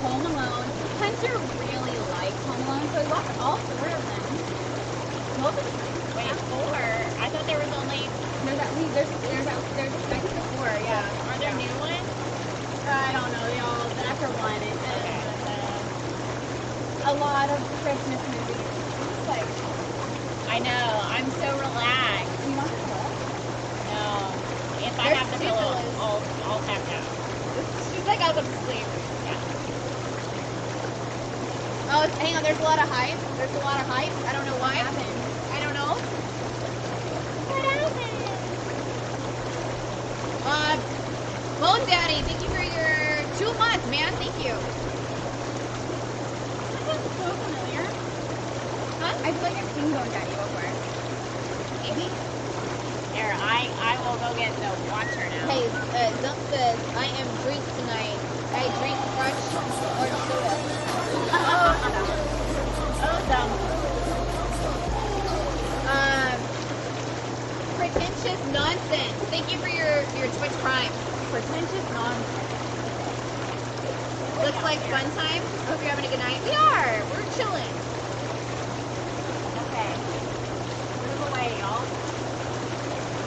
Speaker 3: Home Alone. Hunter really likes Home Alone, so we watched all four of them. Most of the time.
Speaker 1: Wait, four? I thought there was only.
Speaker 3: There's at least there's there's there's I think there's four, yeah.
Speaker 1: Are there new ones?
Speaker 3: I don't know, they all after one it
Speaker 1: Okay.
Speaker 3: Uh, a lot of Christmas movies. It's like
Speaker 1: I know. I'm so relaxed.
Speaker 3: you want to look?
Speaker 1: No. If I
Speaker 2: They're
Speaker 1: have the pillow,
Speaker 2: ridiculous.
Speaker 1: I'll I'll tap out.
Speaker 2: She's like, I was asleep.
Speaker 1: Yeah.
Speaker 2: Oh, hang on, there's a lot of hype. There's a lot of hype. I don't know why.
Speaker 3: What happened?
Speaker 2: I don't know. What happened? Uh, Bone Daddy, thank you for your two months, man. Thank you.
Speaker 3: That sounds so familiar.
Speaker 2: Huh?
Speaker 3: I feel like I've seen Bone Daddy before.
Speaker 2: Maybe.
Speaker 1: Here, I I will go get the watcher now.
Speaker 2: Hey, uh, Zump says, I am drink tonight. I drink fresh orange soda.
Speaker 1: Oh, dumb.
Speaker 2: Um, pretentious nonsense. Thank you for your, your Twitch Prime.
Speaker 3: Pretentious nonsense.
Speaker 2: Looks like fun time. Hope you're having a good night. We are. We're chilling.
Speaker 1: Okay. Move away, y'all.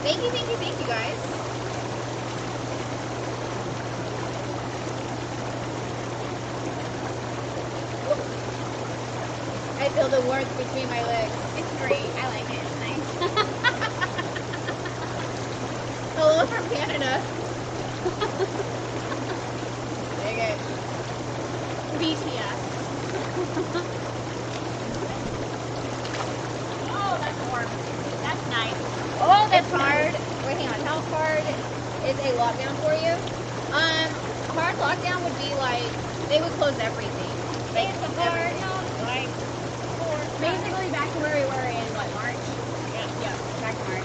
Speaker 2: Thank you, thank you, thank you, guys. I feel the warmth between my legs.
Speaker 3: It's great. I like it. It's nice.
Speaker 2: Hello from Canada. Dang it.
Speaker 3: BTS.
Speaker 1: Oh, that's warm. That's nice.
Speaker 2: Oh, that's hard. Wait, hang on. How hard is a lockdown for you? Um, hard lockdown would be like they would close everything. Like,
Speaker 1: It's a hard, like, four,
Speaker 3: Basically back to where we were in what March?
Speaker 1: Yeah.
Speaker 3: Yeah, back to March.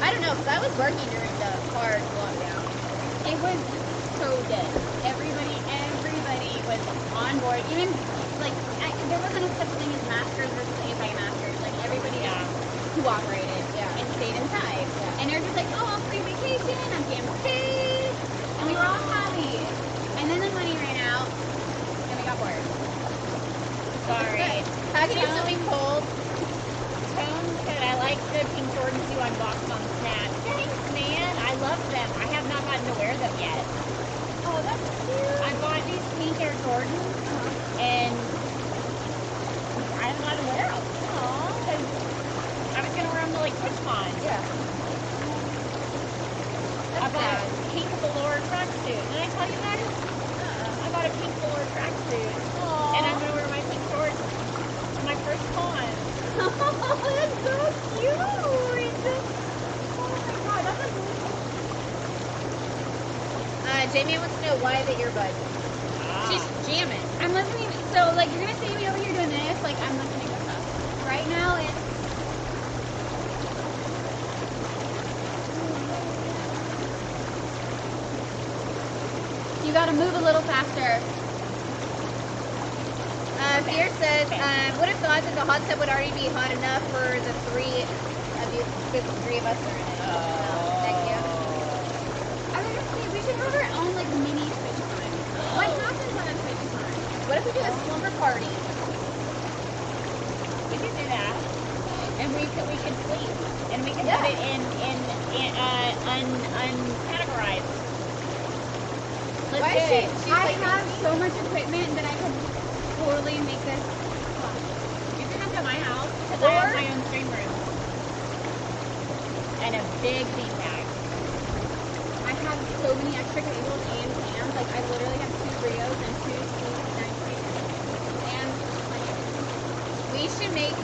Speaker 2: I don't know, because I was working during the hard lockdown.
Speaker 3: It was so good. Everybody, everybody was on board. Even like I, there wasn't a such thing as maskers versus anti-maskers. Like everybody
Speaker 1: Yeah.
Speaker 3: cooperated
Speaker 2: Yeah.
Speaker 3: and stayed inside.
Speaker 2: Yeah.
Speaker 3: And they're just like, oh, free. I'm getting paid, and we were all happy. And then the money ran out, and we got bored.
Speaker 1: Sorry.
Speaker 2: How can you be cold?
Speaker 1: Tone said, I like the pink Jordans you unboxed on Snap. Thanks, man. I love them. I have not gotten to wear them yet.
Speaker 3: Oh, that's cute.
Speaker 1: I bought these pink Air Jordans, and I haven't gotten to wear them. Because I was going to wear them to, like, TwitchCon.
Speaker 2: Yeah.
Speaker 1: I
Speaker 2: That's
Speaker 1: bought
Speaker 2: sad.
Speaker 1: a pink velour tracksuit. Did I tell you that? I bought a pink velour tracksuit, and I'm going to wear my pink shorts to my first con.
Speaker 3: Oh, that's so cute. Oh my god, that's adorable.
Speaker 2: Uh, Jamie wants to know why the earbuds.
Speaker 3: She's jamming. I'm listening. So, like, you're gonna see me over here doing this. Like, I'm listening to stuff. Right now, it's. You gotta move a little faster.
Speaker 2: Uh, Fear says, um, what if the odds that the hot tub would already be hot enough for the three of you, the three of us are in it?
Speaker 1: Oh.
Speaker 2: Thank you.
Speaker 3: I was gonna say we should have our own like mini switch time. What happens on a switch time?
Speaker 2: What if we do a slumber party?
Speaker 1: We could do that, and we could we could sleep, and we could
Speaker 2: Yeah.
Speaker 1: put it in in, in uh, un uncategorized.
Speaker 2: Why is she? She's
Speaker 3: I
Speaker 2: like,
Speaker 3: have so much equipment that I could totally make this.
Speaker 1: You can come to my house because I have my own stream room and a big bean bag.
Speaker 3: I have so many extra cables and cams. Like I literally have two Rios and two Steve nine and like
Speaker 2: we should make,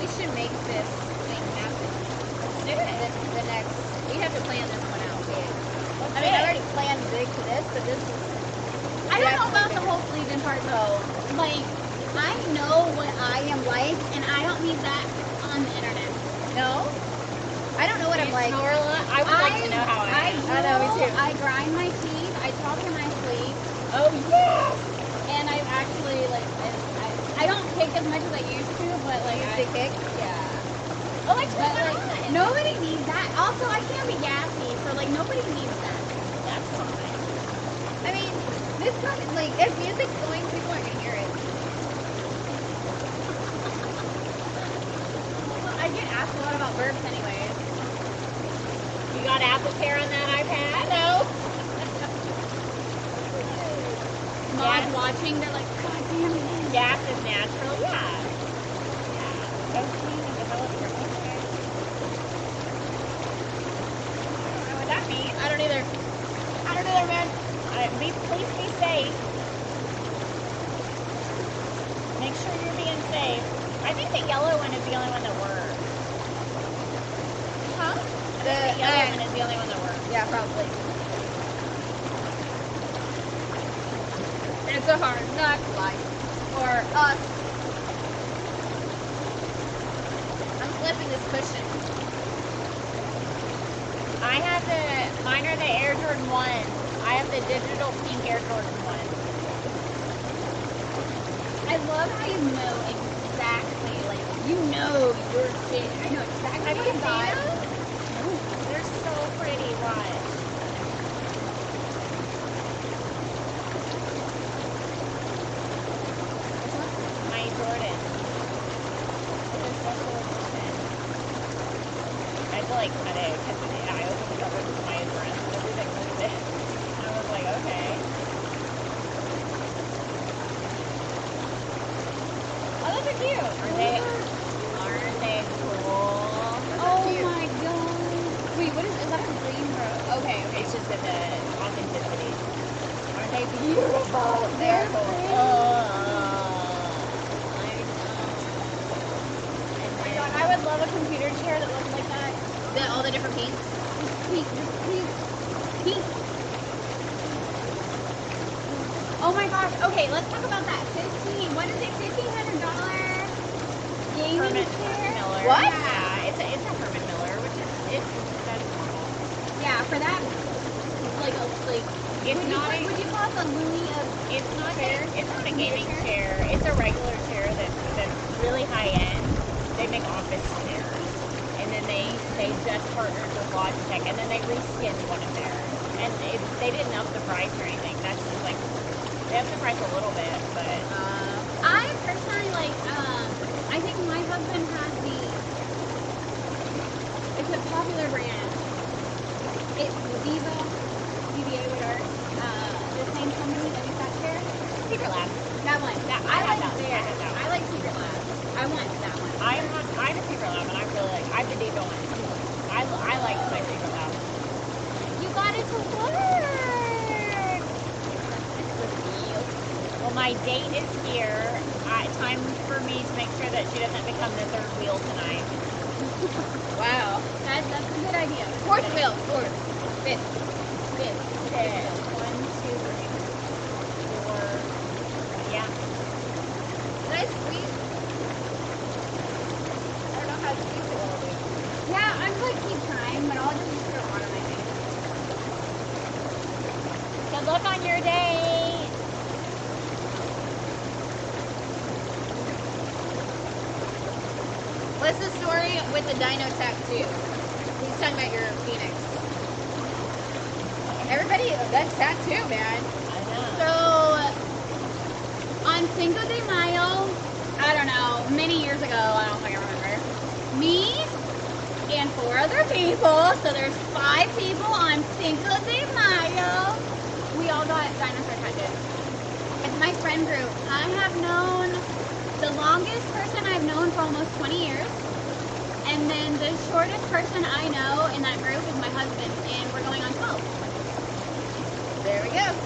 Speaker 2: we should make this thing happen.
Speaker 1: Do
Speaker 2: The,
Speaker 1: it.
Speaker 2: the next, we have to plan this one out big. I mean, I already planned big for this, but this is,
Speaker 3: I don't know about the whole sleeping part though. Like I know what I am like, and I don't need that on the internet.
Speaker 2: no? I don't know what I'm like.
Speaker 1: I would like to know how I,
Speaker 3: I,
Speaker 1: am.
Speaker 2: I know, me too.
Speaker 3: I grind my teeth. I talk in my sleep.
Speaker 1: Oh yes.
Speaker 3: And I actually like I, I, I don't kick as much as I used to, but like
Speaker 2: Used
Speaker 3: I,
Speaker 2: to kick?
Speaker 3: yeah.
Speaker 1: Oh, I
Speaker 3: But like nobody needs that. Also, I can't be gassy, so like nobody needs that.
Speaker 1: That's fine.
Speaker 2: I mean, this of, like, if music's going, people aren't gonna hear it.
Speaker 3: Well, I get asked a lot about burps anyways.
Speaker 1: You got AppleCare on that iPad? No.
Speaker 3: Mods watching, they're like, God damn it.
Speaker 1: Gas is natural. Yeah. Yeah. Go clean and develop your own gas. I don't know what that means.
Speaker 2: I don't either.
Speaker 1: I don't know, man. Uh, be, please be safe. Make sure you're being safe. I think the yellow one is the only one that works.
Speaker 2: Huh? The,
Speaker 1: the yellow
Speaker 2: uh,
Speaker 1: one is the only one that works.
Speaker 2: Yeah, probably. It's a hard knock life for us. I'm flipping this cushion.
Speaker 1: I have the, mine are the Air Jordan 1. I have the digital pink Air Jordan 1.
Speaker 3: I love how you know you know your shit. I know exactly
Speaker 1: Have
Speaker 3: what
Speaker 1: you
Speaker 3: got.
Speaker 1: those? They're so pretty. Watch. My Jordan. They're. I had to like cut it because I opened the cover with my address and everything was it. I was like, okay.
Speaker 2: Oh, those are
Speaker 1: cute. Aren't they? Aren't they cool?
Speaker 3: Oh my god. Wait, what is, is that a green rose? Okay, okay.
Speaker 1: It's just that the authenticity. Aren't they Oh, I know. And
Speaker 3: Oh my god, I would love a computer chair that looks like that.
Speaker 2: The, all the different paints.
Speaker 3: Pink, pink, pink. Oh my gosh. Okay, let's talk about that. Fifteen. What is it? Fifteen hundred dollar gaming
Speaker 1: Herman
Speaker 3: chair.
Speaker 1: Miller.
Speaker 2: What?
Speaker 1: Yeah, it's a, it's a Herman Miller, which is it's that's normal.
Speaker 3: Yeah, for that, like a like.
Speaker 1: It's
Speaker 3: would
Speaker 1: not
Speaker 3: you,
Speaker 1: a-
Speaker 3: would you call it the Louis of?
Speaker 1: It's not a,
Speaker 3: Chair?
Speaker 1: It's not a gaming
Speaker 3: chair?
Speaker 1: It's a regular chair that's that's really high end. They make office chairs, and then they they just partnered with Logitech, and then they reskinned one of theirs, and it, they didn't up the price or anything. That's just like they upped the price a little bit, but
Speaker 3: Uh, I personally like. Um, I think my husband has the. It's a popular brand. It's Viva, DVA with art. Uh, the same company that makes that chair.
Speaker 1: Secretlab.
Speaker 3: That one.
Speaker 1: That-
Speaker 3: I,
Speaker 1: I
Speaker 3: like
Speaker 1: that one. I that one.
Speaker 3: I like Secretlab. I want that one.
Speaker 1: I'm on, I'm a Secretlab, and I really like. I have the Diva one. I I like my Secretlab.
Speaker 3: You got it to work.
Speaker 1: Well, my date is here. Uh, time for me to make sure that she doesn't become the third wheel tonight.
Speaker 2: Wow.
Speaker 3: That, that's a good idea.
Speaker 2: Fourth wheel. Fourth. Fifth.
Speaker 3: Fifth.
Speaker 1: Okay. One, two, three, four. Yeah.
Speaker 2: Did I squeeze? I don't know how to squeeze it all the way.
Speaker 3: Yeah, I'm like keep trying, but I'll just put it on my face.
Speaker 1: Good luck on your date.
Speaker 2: What's the story with the dino tattoo? He's talking about your phoenix. Everybody, that tattoo, man.
Speaker 1: I know.
Speaker 3: So, on Cinco de Mayo, I don't know, many years ago, I don't think I remember, me and four other people, so there's five people on Cinco de Mayo, we dinosaur tattoos. It's my friend group. I have known the longest person I've known for almost 20 years. And then the shortest person I know in that group is my husband, and we're going on 12.
Speaker 2: There we go.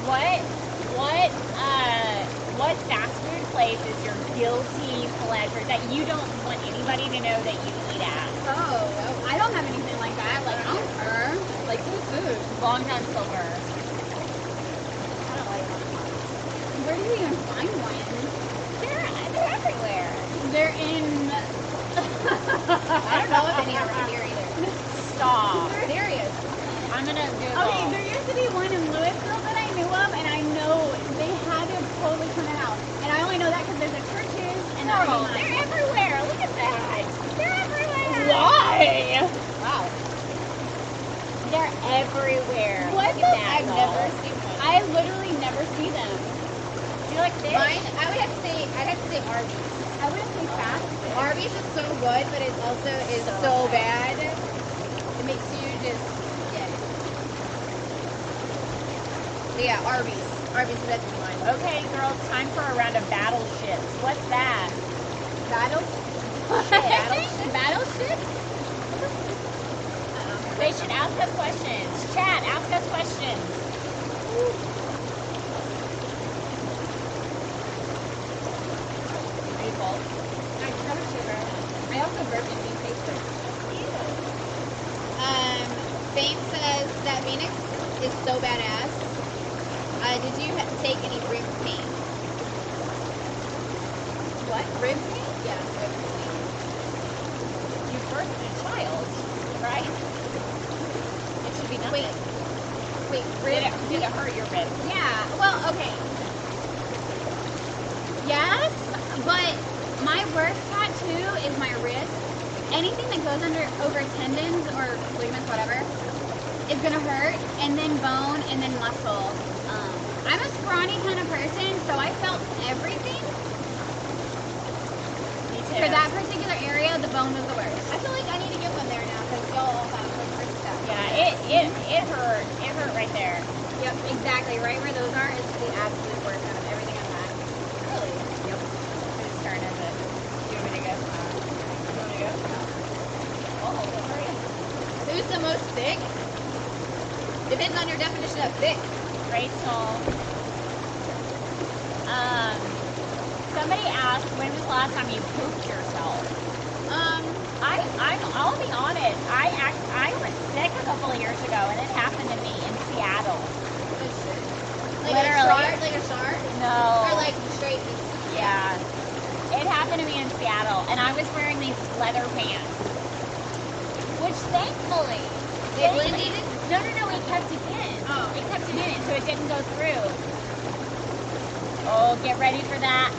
Speaker 1: What? What? Uh, what fast food place is your guilty pleasure that you don't want anybody to know that you eat at?
Speaker 3: Oh, well, I don't have anything like that. Like, I don't care. Like, good food.
Speaker 1: Long John Silver.
Speaker 3: I don't like Where do you even find one?
Speaker 1: They're they're everywhere.
Speaker 3: They're in.
Speaker 2: I don't know if any are around here either.
Speaker 1: Stop.
Speaker 2: Serious.
Speaker 1: I'm gonna do it.
Speaker 3: Okay, there used to be one in Louisville that I knew of, and I know they had to totally turn it out. And I only know that because there's a churches and there's
Speaker 1: Girl,
Speaker 3: a
Speaker 1: they're everywhere. Look at that. They're everywhere.
Speaker 3: Why?
Speaker 2: Wow.
Speaker 1: They're everywhere.
Speaker 3: What
Speaker 1: Look
Speaker 3: the-
Speaker 1: at that,
Speaker 2: I've
Speaker 1: girl.
Speaker 2: never seen one.
Speaker 3: I literally never see them.
Speaker 1: Do you like fish?
Speaker 2: Mine, I would have to say, I'd have to say Arby's.
Speaker 3: I wouldn't say fast.
Speaker 2: Arby's is so good, but it also is
Speaker 1: So
Speaker 2: so bad. It makes you just, yeah. But yeah, Arby's. Arby's is that's mine.
Speaker 1: Okay, girls, time for a round of battleships. What's that?
Speaker 2: Battle?
Speaker 3: Battleship? Battleship?
Speaker 1: They should ask us questions. Chad, ask us questions. Are you full?
Speaker 3: I have a sugar. I also burped in Facebook.
Speaker 2: Um, Fame says that Phoenix is so badass. Uh, did you take any rib paint?
Speaker 3: What?
Speaker 2: Rib paint? Yeah, rib paint.
Speaker 1: You birthed a child, right? It should be nothing.
Speaker 2: Wait, wait,
Speaker 1: Hurt your?
Speaker 3: Yeah, well, okay. Yes, but my worst tattoo is my wrist. Anything that goes under over tendons or ligaments, whatever, is gonna hurt, and then bone, and then muscle. Um, I'm a scrawny kind of person, so I felt everything.
Speaker 1: Me too.
Speaker 3: For that particular area, the bone was the worst.
Speaker 2: I feel like I need to get one there now because y'all all have like rib stuff.
Speaker 1: Yeah, it, it, it hurt. It hurt right there.
Speaker 3: Yep, exactly. Right where those are is the absolute worst out of everything I've had.
Speaker 1: Really?
Speaker 3: Yep.
Speaker 1: Whose turn is it? Do you want me to go? You want me to go? I'll hold it for you.
Speaker 2: Who's the most thick? Depends on your definition of thick.
Speaker 1: Rachel. Um, somebody asked when was the last time you pooped yourself?
Speaker 2: Um,
Speaker 1: I, I'm, I'll be honest. I act, I was sick a couple of years ago, and it happened to me in Seattle.
Speaker 2: like
Speaker 1: Literally.
Speaker 2: a shard, like a shard,
Speaker 1: No.
Speaker 2: or like straight.
Speaker 1: yeah. It happened to me in Seattle, and I was wearing these leather pants, which thankfully
Speaker 2: They
Speaker 1: thankfully-
Speaker 2: blended?
Speaker 1: No, no, no. It kept it in.
Speaker 2: Oh.
Speaker 1: It kept it in, so it didn't go through. Oh, get ready for that.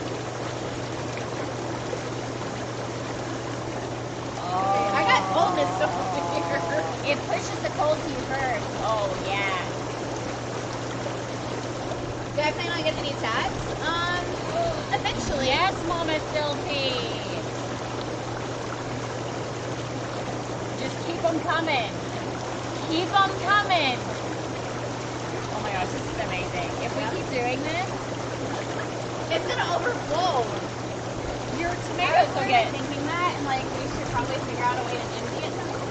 Speaker 1: Oh.
Speaker 2: I got coldness over here.
Speaker 1: It pushes the cold to you first. Oh yeah.
Speaker 2: Do I plan on getting any tats? Um, eventually.
Speaker 1: Yes, Mama Silfy. Just keep them coming. Keep them coming. Oh my gosh, this is amazing. If we keep doing this,
Speaker 2: Gonna overflow.
Speaker 1: your tomatoes will get.
Speaker 3: thinking that, and like we should probably figure out a way to empty it somehow.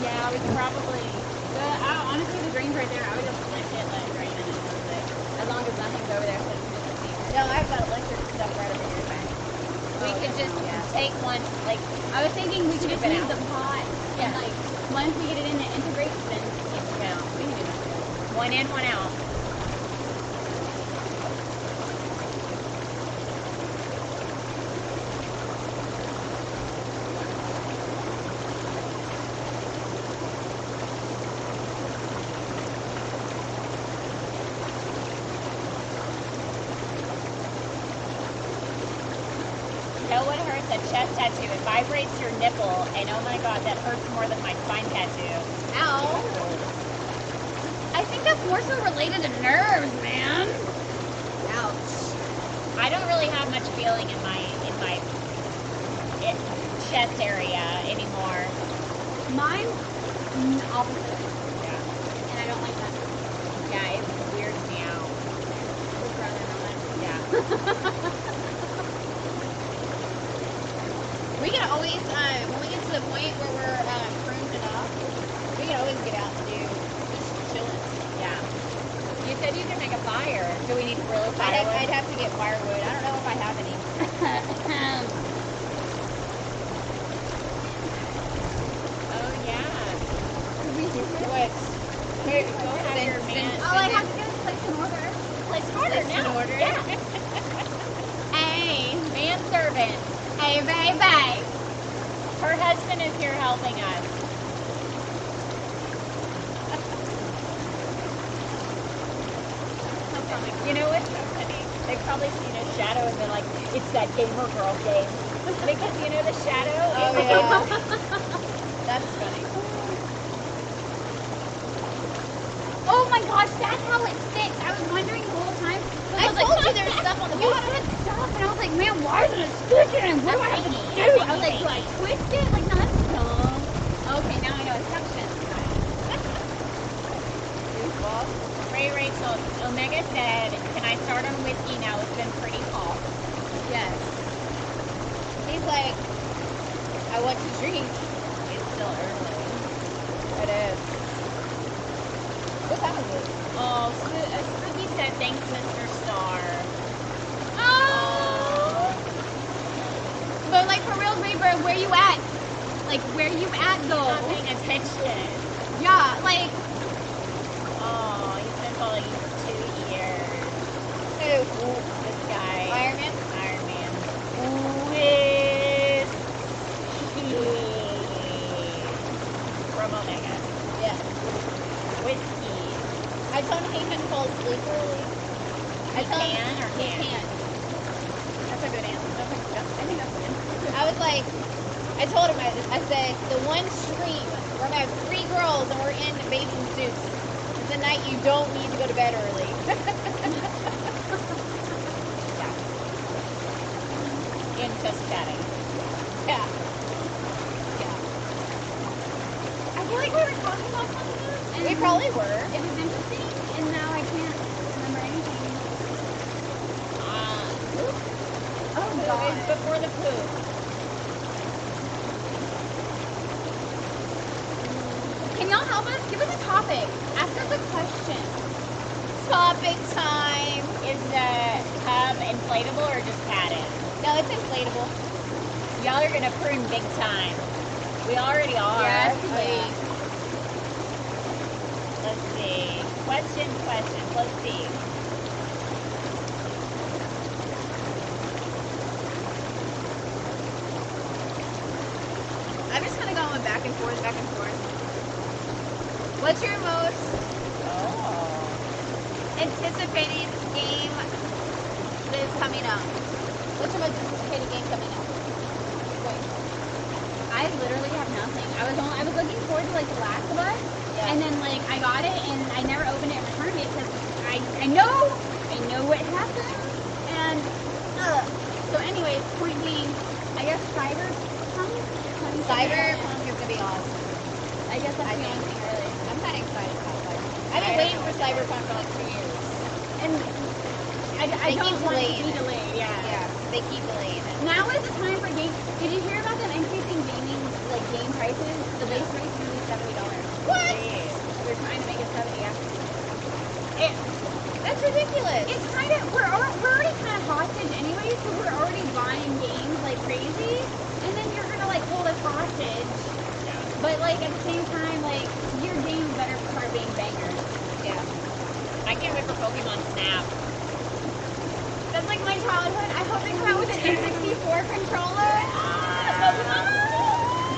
Speaker 1: Yeah, we could probably.
Speaker 3: The, I, honestly, the drain's right there. I would just lift it, it drain, and then it. As long as nothing's over there, so it's just secret.
Speaker 2: No, I've got electric stuff right over here. man.
Speaker 1: We could just take one, like,
Speaker 3: I was thinking we could just use
Speaker 1: out.
Speaker 3: the pot, and
Speaker 1: Yeah.
Speaker 3: like once we get it in, it integrates, then out. We can do that.
Speaker 1: one in, one out. Know what hurts? A chest tattoo. It vibrates your nipple, and oh my god, that hurts more than my spine tattoo.
Speaker 2: Ow.
Speaker 3: I think that's more so related to nerves, man.
Speaker 2: Ouch.
Speaker 1: I don't really have much feeling in my in my it, chest area anymore.
Speaker 3: Mine, opposite,
Speaker 1: Yeah,
Speaker 3: and I don't like that.
Speaker 1: yeah, it weirds me out.
Speaker 3: Would rather not.
Speaker 1: Yeah,
Speaker 2: We can always, get to the point where we're uh, pruned enough, we can always get out and do just chilling.
Speaker 1: yeah. You said you could make a fire. Do we need real
Speaker 2: I'd have,
Speaker 1: firewood?
Speaker 2: I'd have to get firewood. I don't know if I have any.
Speaker 1: Oh yeah.
Speaker 2: What?
Speaker 1: Here, go have your man.
Speaker 2: send-
Speaker 3: All I have to do is place an order.
Speaker 1: Place an order
Speaker 2: Place an
Speaker 1: now.
Speaker 2: order.
Speaker 1: Yeah.
Speaker 3: Hey,
Speaker 1: Manservant.
Speaker 3: hey, baby.
Speaker 1: Her husband is here helping us. You know what's so funny? They've probably seen a shadow and been like, it's that gamer girl game. because you know the shadow?
Speaker 2: Oh, yeah. That's funny.
Speaker 3: Oh my gosh, that's how it fits. I was wondering the whole time.
Speaker 2: I
Speaker 3: was
Speaker 2: told
Speaker 3: like,
Speaker 2: you there's stuff on the bottom.
Speaker 3: said stuff, and I was like, man, why isn't it sticking? What do I have to do? I was like, do I twist it? Like, no, that's dumb. Okay, now I know it's suction.
Speaker 1: Ray Rachel, Omega said, can I start on whiskey now? It's been pretty cold.
Speaker 2: Yes. He's like, I want to drink.
Speaker 1: It's still early.
Speaker 2: It is. What time is it?
Speaker 1: Oh, Spoo- uh, Spooky said, thanks, Mr. Star.
Speaker 3: Oh. But like for real, Reaper, where you at? Like where you at though?
Speaker 1: Not paying attention.
Speaker 3: Yeah, like
Speaker 1: Oh, he's been following you for two years.
Speaker 2: Who?
Speaker 1: This guy.
Speaker 2: Iron Man?
Speaker 1: Iron Man. Whiskey. From Omega.
Speaker 2: Yeah.
Speaker 1: Whiskey.
Speaker 2: I told him he couldn't fall asleep early. I
Speaker 1: He
Speaker 2: told him
Speaker 1: can or
Speaker 2: he
Speaker 1: can't?
Speaker 2: can.
Speaker 3: that's a good answer. That's a, that's, I think that's good.
Speaker 2: I was like, I told him, I, I said, the one stream where I have three girls and we're in bathing suits is the night you don't need to go to bed early.
Speaker 1: In just chatting.
Speaker 2: yeah. Yeah.
Speaker 3: I feel like we were talking about something. And
Speaker 2: We probably were.
Speaker 3: It was interesting, and now I can't remember anything.
Speaker 1: Uh, poop.
Speaker 3: Oh
Speaker 1: Poop is before the poop.
Speaker 3: Can y'all help us? Give us a topic. Ask us a question.
Speaker 1: Topic time. Is the tub inflatable or just padded?
Speaker 2: No, it's inflatable.
Speaker 1: Y'all are gonna prune big time. We already are.
Speaker 3: Yeah, it's too
Speaker 1: Oh,
Speaker 3: late.
Speaker 1: Let's see. Question, questions. Let's see.
Speaker 2: I'm just kind of going back and forth, back and forth. What's your most
Speaker 1: Oh.
Speaker 2: anticipated game that is coming up? What's your most anticipated game coming up? Wait.
Speaker 3: I literally have nothing. I was only, I was looking forward to like The Last of Us,
Speaker 2: Yeah.
Speaker 3: and then like I got it and I never opened it and returned it because I I know I know what happened and uh. So anyways, point being, I guess Cyberpunk.
Speaker 2: Cyberpunk is gonna be awesome.
Speaker 3: I guess that's
Speaker 2: I
Speaker 3: the
Speaker 2: think.
Speaker 3: only thing really.
Speaker 2: I'm kind of excited about Cyberpunk. I've
Speaker 3: I
Speaker 2: been
Speaker 3: don't
Speaker 2: waiting
Speaker 3: know
Speaker 2: for
Speaker 3: what that is.
Speaker 2: Cyberpunk for like two years.
Speaker 3: And I,
Speaker 2: They
Speaker 3: don't
Speaker 2: keep
Speaker 3: want to
Speaker 2: delaying
Speaker 3: be
Speaker 2: it.
Speaker 3: delayed. Yeah.
Speaker 2: Yeah, they keep delaying it.
Speaker 3: Now is the time for game. Did you hear about them increasing gaming like game prices? The base rate is gonna be seventy dollars.
Speaker 2: What?
Speaker 3: They're trying to make it seventy. Yeah. It,
Speaker 2: That's ridiculous.
Speaker 3: it's kind of we're we're already kind of hostage anyway, so we're already buying games like crazy, and then you're gonna like hold us hostage. But like at the same time, like your games better start being bangers.
Speaker 2: yeah.
Speaker 1: I can't wait for Pokemon Snap.
Speaker 3: That's like my childhood. I hope they come out with an N64 controller. Ah,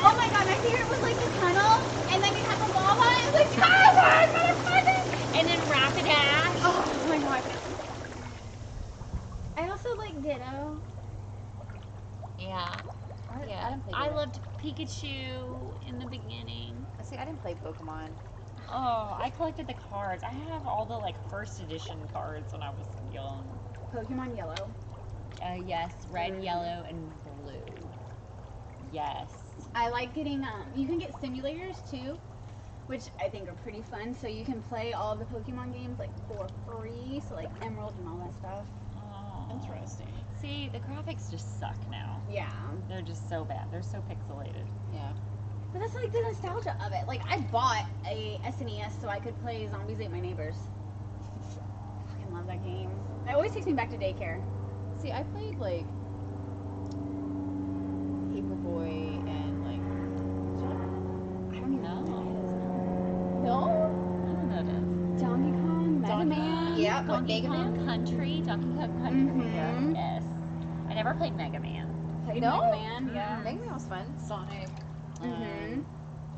Speaker 3: Oh my god, my favorite was like the tunnel, and then you had the lava, and it was like, Skyward, motherfucker!
Speaker 1: And then Rapidash.
Speaker 3: Oh my god. I also like Ditto.
Speaker 1: Yeah.
Speaker 2: I,
Speaker 1: Yeah.
Speaker 2: I play.
Speaker 1: I loved Pikachu in the beginning.
Speaker 2: See, I didn't play Pokemon.
Speaker 1: Oh, I collected the cards. I have all the like first edition cards when I was young.
Speaker 3: Pokemon Yellow.
Speaker 1: Uh, yes, red,
Speaker 3: Mhm.
Speaker 1: yellow, and blue. Yes.
Speaker 3: I like getting, um, you can get simulators too, which I think are pretty fun. So you can play all the Pokemon games like for free, so like Emerald and all that stuff.
Speaker 1: Oh.
Speaker 2: Interesting.
Speaker 1: See, the graphics just suck now.
Speaker 3: Yeah.
Speaker 1: They're just so bad. They're so pixelated.
Speaker 2: Yeah.
Speaker 3: But that's like the nostalgia of it. Like I bought a SNES so I could play Zombies Ate My Neighbors. Fucking love that game. It always takes me back to daycare.
Speaker 2: See, I played like Paperboy and like.
Speaker 3: I don't even know what
Speaker 2: No.
Speaker 1: I don't know what it is.
Speaker 3: that is. Donkey Kong, Mega
Speaker 2: Donkey-
Speaker 3: Man.
Speaker 2: yeah. what,
Speaker 1: Donkey
Speaker 2: Mega
Speaker 1: Kong
Speaker 2: Man?
Speaker 1: Country. Donkey Kong Country.
Speaker 3: Mhm.
Speaker 1: Yes. I never played Mega Man.
Speaker 3: Played
Speaker 2: No?
Speaker 3: Mega Man. Yeah.
Speaker 2: Mega Man was fun. Sonic.
Speaker 3: Mhm.
Speaker 2: Um,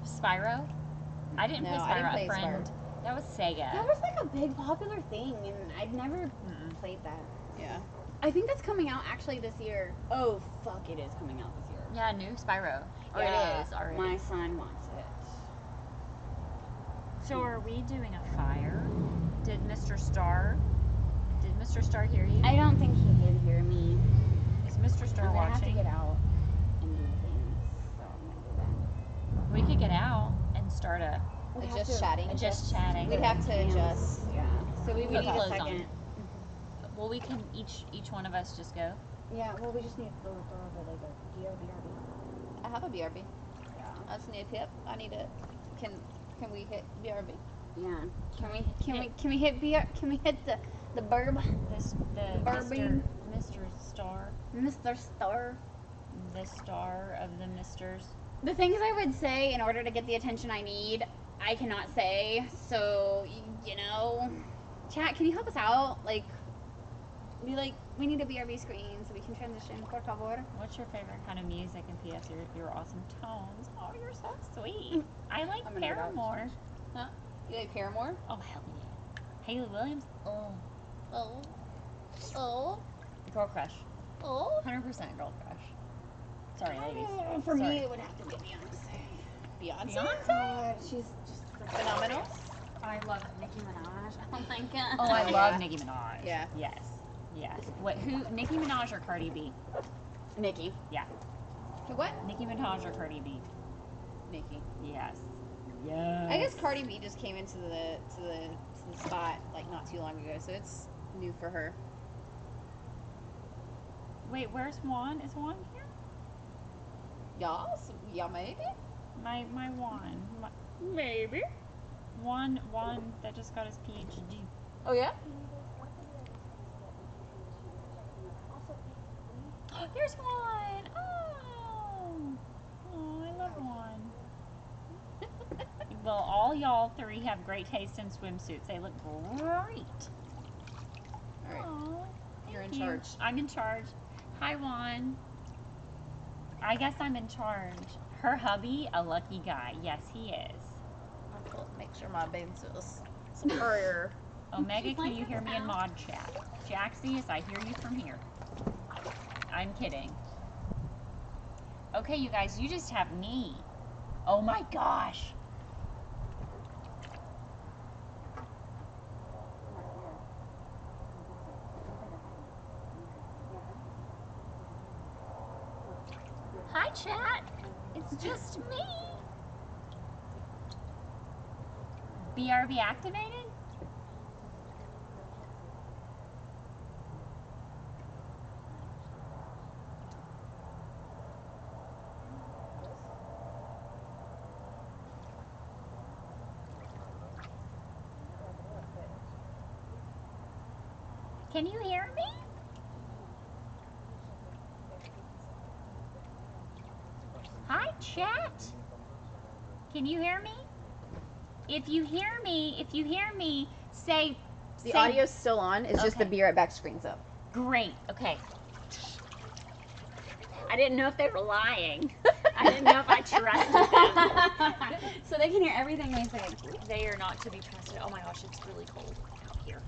Speaker 1: Spyro. I didn't
Speaker 2: no,
Speaker 1: play Spyro.
Speaker 2: I didn't play
Speaker 1: a friend.
Speaker 2: Spyro.
Speaker 1: That was Sega.
Speaker 3: That was like a big popular thing, and I'd never
Speaker 1: Mm-mm.
Speaker 3: played that.
Speaker 2: Yeah.
Speaker 3: I think that's coming out actually this year. Oh fuck, it is coming out this year.
Speaker 1: Yeah, new Spyro. Or
Speaker 3: Yeah,
Speaker 1: it is already.
Speaker 3: My son wants it.
Speaker 1: So are we doing a fire? Did Mr. Star? Did Mr. Star hear you?
Speaker 3: I don't think he did hear me.
Speaker 1: Is Mr. Star
Speaker 3: I'm gonna have to get out and do things. So I'm gonna do that.
Speaker 1: We could get out and start a,
Speaker 3: We
Speaker 2: Like just
Speaker 3: to
Speaker 2: chatting.
Speaker 1: a just chatting.
Speaker 2: We'd have to
Speaker 3: Hands.
Speaker 2: adjust.
Speaker 3: Yeah. So we, we
Speaker 1: Put
Speaker 3: need a
Speaker 1: clothes on.
Speaker 3: second.
Speaker 1: Well, we can each each one of us just go.
Speaker 3: Yeah. Well, we just need to throw over like a GLBRB.
Speaker 2: I have a BRB.
Speaker 3: Yeah.
Speaker 2: I just need a tip. I need a. Can can we hit BRB?
Speaker 3: Yeah. Can we can we can we hit BR, can we hit the the burb,
Speaker 1: This the
Speaker 3: Barbie.
Speaker 1: Mr. Mr. Star,
Speaker 3: Mr. Star?
Speaker 1: the star of the Misters.
Speaker 3: The things I would say in order to get the attention I need, I cannot say. So you know, chat. Can you help us out? Like, be like, we need a BRB screen so we can transition. Por favor.
Speaker 1: What's your favorite kind of music? And P.S. Your your awesome tones. Oh, you're so sweet. I like Paramore.
Speaker 2: You like Paramore?
Speaker 1: Oh hell yeah. Hayley Williams. Oh,
Speaker 2: Oh. Oh.
Speaker 1: girl crush.
Speaker 2: Oh.
Speaker 1: Hundred percent girl crush. Sorry, ladies.
Speaker 3: Uh, For
Speaker 1: Sorry.
Speaker 3: me, it would have to be Beyonce.
Speaker 2: Beyonce.
Speaker 1: Beyonce?
Speaker 3: God, she's
Speaker 2: Phenomenal.
Speaker 3: I love Nicki Minaj. Oh my god.
Speaker 1: Oh, I love
Speaker 2: yeah.
Speaker 1: Nicki Minaj.
Speaker 2: Yeah.
Speaker 1: Yes. Yes. What? Who? Nicki Minaj or Cardi B?
Speaker 3: Nicki. Yeah.
Speaker 2: Who- What?
Speaker 1: Nicki Minaj or Cardi B?
Speaker 2: Nikki.
Speaker 1: Yes. Yes.
Speaker 2: I guess Cardi B just came into the to the the spot like not too long ago, so it's new for her.
Speaker 1: Wait, where's Juan? Is Juan here?
Speaker 2: Y'all, y'all maybe.
Speaker 1: My my Juan. My, maybe. Juan one that just got his PhD.
Speaker 2: Oh yeah.
Speaker 1: There's Juan. Oh. Oh, I love Juan. well, all y'all three have great taste in swimsuits. They look great.
Speaker 2: All right,
Speaker 1: Aw,
Speaker 2: you're in
Speaker 1: you.
Speaker 2: charge.
Speaker 1: I'm in charge. Hi, Juan. I guess I'm in charge. Her hubby, a lucky guy. Yes, he is.
Speaker 2: I'll Make sure my baby's superior.
Speaker 1: Omega,
Speaker 3: She's
Speaker 1: can you hear me in mod chat? Jaxius, I hear you from here. I'm kidding. Okay, you guys, you just have me. Oh my gosh. Hi, chat. It's just me. BRB activated? Can you hear me? Hi, chat. Can you hear me? If you hear me, if you hear me, say
Speaker 2: The
Speaker 1: say
Speaker 2: audio's still on. It's just the
Speaker 1: Okay.
Speaker 2: be right back screen's up.
Speaker 1: Great. Okay. I didn't know if they were lying. I didn't know if I trusted them.
Speaker 3: so they can hear everything we say.
Speaker 1: They are not to be trusted. Oh my gosh, it's really cold out here.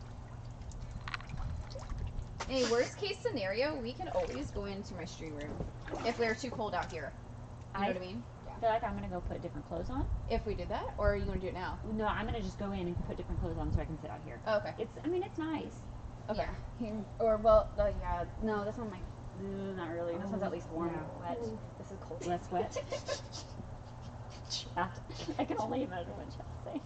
Speaker 2: Hey, worst case scenario, we can always go into my stream room if we're too cold out here. You know
Speaker 1: I
Speaker 2: what I mean?
Speaker 1: Feel like I'm gonna go put different clothes on.
Speaker 2: If we did that, or are you gonna do it now?
Speaker 1: No, I'm gonna just go in and put different clothes on so I can sit out here.
Speaker 2: Oh, okay.
Speaker 1: It's. I mean, it's nice.
Speaker 2: Okay.
Speaker 3: Yeah. Here. Or well, uh, yeah. No, this one like, not really. This one's at least warm.
Speaker 1: Yeah.
Speaker 3: Wet. This is cold.
Speaker 1: Less wet. chat. I can only imagine what chat's saying.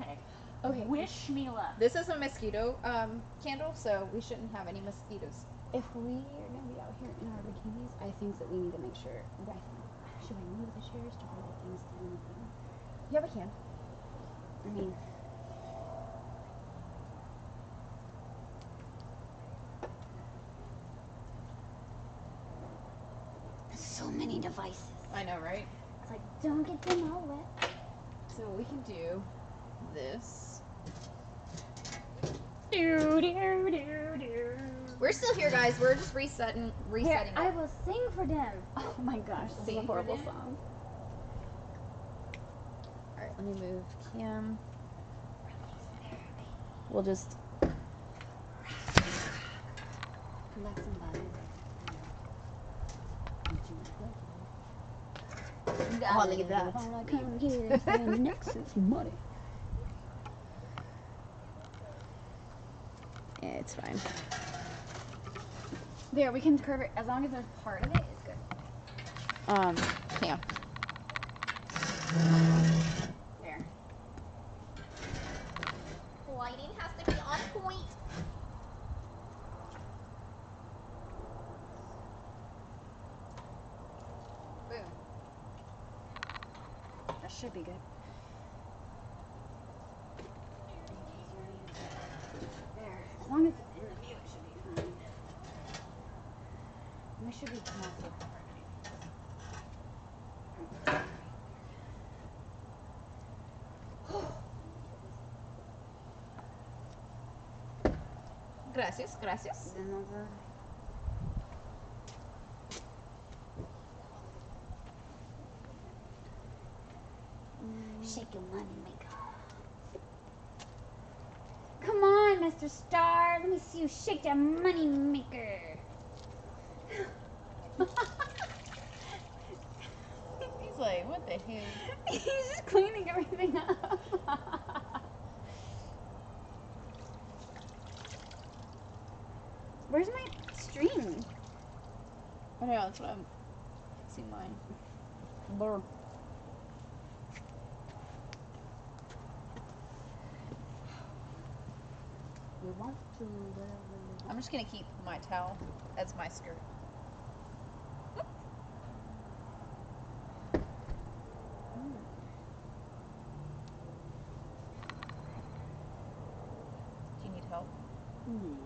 Speaker 1: Okay.
Speaker 3: Okay.
Speaker 1: Wish me luck.
Speaker 2: This is a mosquito um, candle, so we shouldn't have any mosquitoes.
Speaker 3: If we are gonna be out here in our bikinis, I think that we need to make sure. I think, should we move the chairs to hold things in the room?
Speaker 2: You have a can.
Speaker 3: I mean, so many devices.
Speaker 2: I know, right?
Speaker 3: It's like don't get them all wet.
Speaker 2: So we can do this.
Speaker 1: Do, do, do, do.
Speaker 2: We're still here, guys. We're just resetting,
Speaker 3: Here,
Speaker 2: resetting.
Speaker 3: I will sing for them. Oh my gosh, this
Speaker 2: Sing
Speaker 3: is a horrible song.
Speaker 2: All right, let me move Cam. We'll just.
Speaker 3: Relax and vibe.
Speaker 2: Oh, look at that.
Speaker 3: All I come here is the Nexus money.
Speaker 2: Yeah, it's fine.
Speaker 3: There, we can curve it as long as there's part of it. It's good.
Speaker 2: Um, Cam.
Speaker 3: There.
Speaker 2: Lighting has to be on point. Boom.
Speaker 3: That should be good. There. As long as it's in the view, it should be fine. And we should be mostly covered.
Speaker 2: Gracias, gracias.
Speaker 3: De nada. Mm. Shake your money maker. Come on, Mr. Star. Let me see you shake that money maker.
Speaker 2: He's like, what the hell?
Speaker 3: He's just cleaning everything up.
Speaker 2: That's what I'm mine. Want to I'm just gonna keep my towel as my skirt. Hmm. Do you need help? Mm.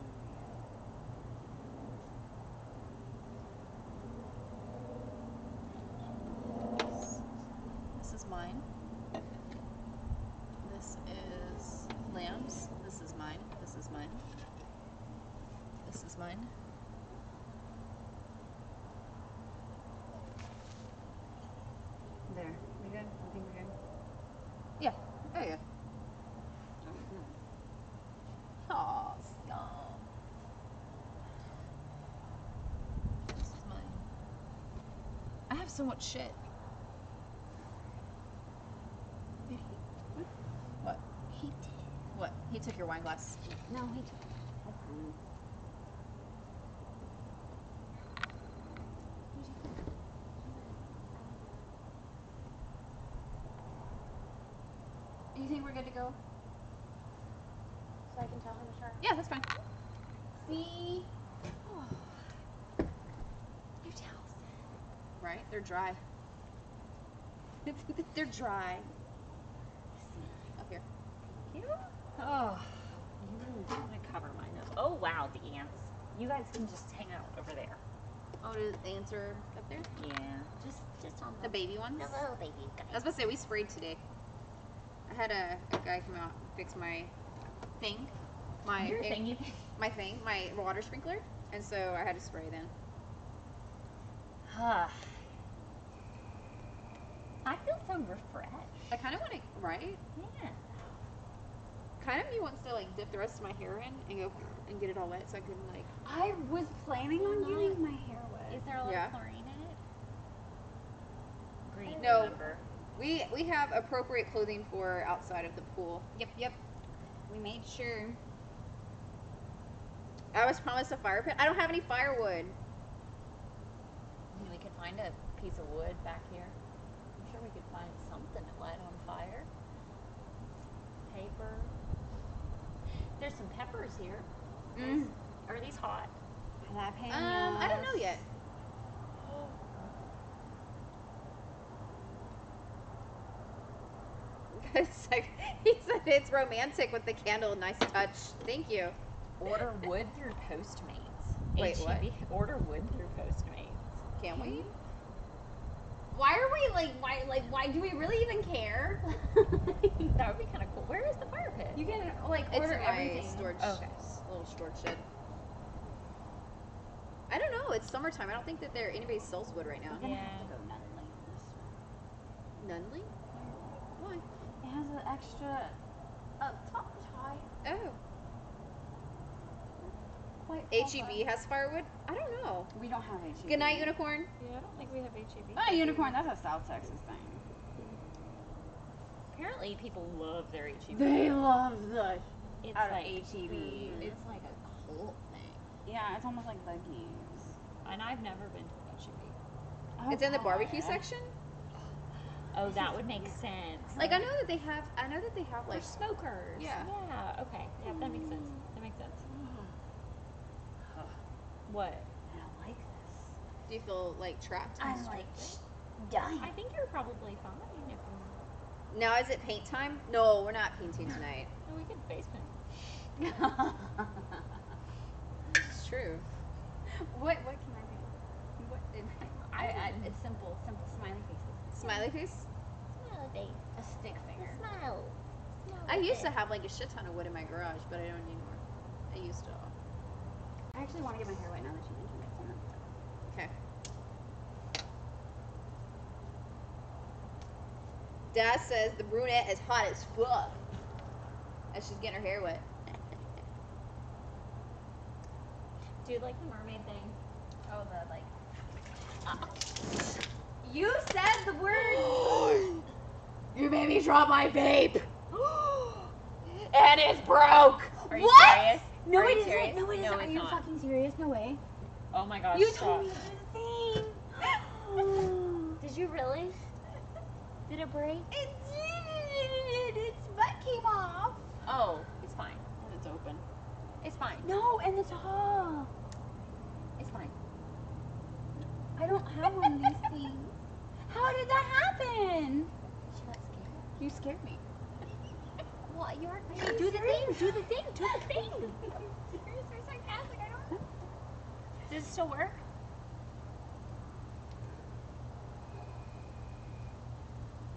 Speaker 2: So much shit.
Speaker 3: Did he?
Speaker 2: What?
Speaker 3: He did.
Speaker 2: What? He took your wine glass.
Speaker 3: No, he took. That's fine. Do you think we're good to go? So I can tell him to start.
Speaker 2: Yeah, that's fine.
Speaker 3: See? New towels.
Speaker 2: Right? They're dry. They're dry. Up here.
Speaker 1: Oh, you want to cover my nose. Oh wow, the ants. You guys can just hang out over there.
Speaker 2: Oh, the are up there?
Speaker 1: Yeah, just just on
Speaker 2: The baby ones?
Speaker 1: the little baby guys.
Speaker 2: I was about to say we sprayed today. I had a, a guy come out and fix my thing, my
Speaker 1: Your
Speaker 2: air- my thing, my water sprinkler, and so I had to spray then.
Speaker 1: Huh. I feel so refreshed.
Speaker 2: I kind of want to, right?
Speaker 1: Yeah.
Speaker 2: Kind of me wants to like dip the rest of my hair in and go and get it all wet so I can like.
Speaker 3: I was planning on
Speaker 1: Why not?
Speaker 3: getting my hair wet.
Speaker 1: Is there a little
Speaker 2: Yeah.
Speaker 1: chlorine in it? Green.
Speaker 2: No.
Speaker 1: Remember.
Speaker 2: We we have appropriate clothing for outside of the pool.
Speaker 3: Yep, yep. We made sure.
Speaker 2: I was promised a fire pit. I don't have any firewood.
Speaker 1: Maybe we could find a piece of wood back here. I'm sure we could find something to light on fire. Paper. There's some peppers here.
Speaker 2: Mm.
Speaker 1: Are these hot?
Speaker 2: Um, I don't know yet. It's like he said it's romantic with the candle. Nice touch. Thank you.
Speaker 1: Order wood through Postmates.
Speaker 2: Wait, what?
Speaker 1: Order wood through Postmates.
Speaker 2: Can we?
Speaker 3: Why are we like? Why like? Why do we really even care?
Speaker 1: that would be kind of cool. Where is the fire pit?
Speaker 3: you can like
Speaker 2: It's
Speaker 3: order
Speaker 2: in my
Speaker 3: everything.
Speaker 2: storage.
Speaker 1: Okay.
Speaker 2: Little storage shed. I don't know. It's summertime. I don't think that there anybody sells wood right now.
Speaker 3: We're gonna
Speaker 1: Yeah.
Speaker 3: have to go Nunley.
Speaker 2: Nunley? Why?
Speaker 3: It has an extra up top tie.
Speaker 2: Oh.
Speaker 3: White
Speaker 2: HEB has firewood? I don't know.
Speaker 3: We don't have HEB.
Speaker 2: Good night, unicorn.
Speaker 1: Yeah, I don't think we have HEB.
Speaker 3: Ah, unicorn. That's a South Texas thing.
Speaker 1: Apparently, people love their HEB.
Speaker 3: They love the.
Speaker 1: it's
Speaker 3: out of
Speaker 1: like
Speaker 3: HEB.
Speaker 1: mm, It's like a cult thing.
Speaker 3: Yeah, it's almost like Buc-ee's.
Speaker 1: And I've never been to an HEB.
Speaker 3: Oh,
Speaker 2: It's in the barbecue
Speaker 3: God.
Speaker 2: section.
Speaker 1: Oh, that would make sense.
Speaker 2: Like I know that they have. I know that they have
Speaker 1: Like
Speaker 2: like.
Speaker 1: smokers.
Speaker 2: Yeah.
Speaker 1: Yeah. Okay. Yeah, that. That makes sense. What?
Speaker 3: I don't like this.
Speaker 2: Do you feel like trapped?
Speaker 3: I'm like dying.
Speaker 1: I think you're probably fine if you.
Speaker 2: Now is it paint time? No, we're not painting tonight.
Speaker 1: No, we could face paint.
Speaker 2: It's true.
Speaker 3: what what can I do? What did I, I, it's simple, simple smiley faces.
Speaker 2: Smiley face.
Speaker 1: Smile face.
Speaker 3: A stick figure.
Speaker 1: Smile.
Speaker 2: I used to have like a shit ton of wood in my garage, but I don't anymore. I used to.
Speaker 3: I actually want to get my hair wet now that you mentioned it. So I'm gonna-
Speaker 2: Okay. Dad says the brunette is hot as fuck. As she's getting her hair wet.
Speaker 1: Dude, like the mermaid thing?
Speaker 3: Oh, the like. You said the word.
Speaker 2: You made me drop my vape. and it's broke.
Speaker 1: Are you
Speaker 3: What?
Speaker 1: serious?
Speaker 3: No,
Speaker 1: Are
Speaker 3: it
Speaker 1: you
Speaker 3: isn't.
Speaker 1: serious?
Speaker 3: No, it isn't.
Speaker 1: No,
Speaker 3: Are you
Speaker 1: not.
Speaker 3: fucking serious? No way.
Speaker 1: Oh my gosh.
Speaker 3: You
Speaker 1: stop.
Speaker 3: told me the thing.
Speaker 1: Did you really? Did it break?
Speaker 3: It did. Its butt came off.
Speaker 1: Oh, it's fine.
Speaker 3: It's open.
Speaker 1: It's fine.
Speaker 3: No, and the top.
Speaker 1: It's fine.
Speaker 3: I don't have one of these things. How did that happen?
Speaker 1: She got scared.
Speaker 3: You scared me.
Speaker 1: Well, you're
Speaker 3: do the thing. Do the thing. Do the thing.
Speaker 1: serious or sarcastic. I don't know. Does it still work?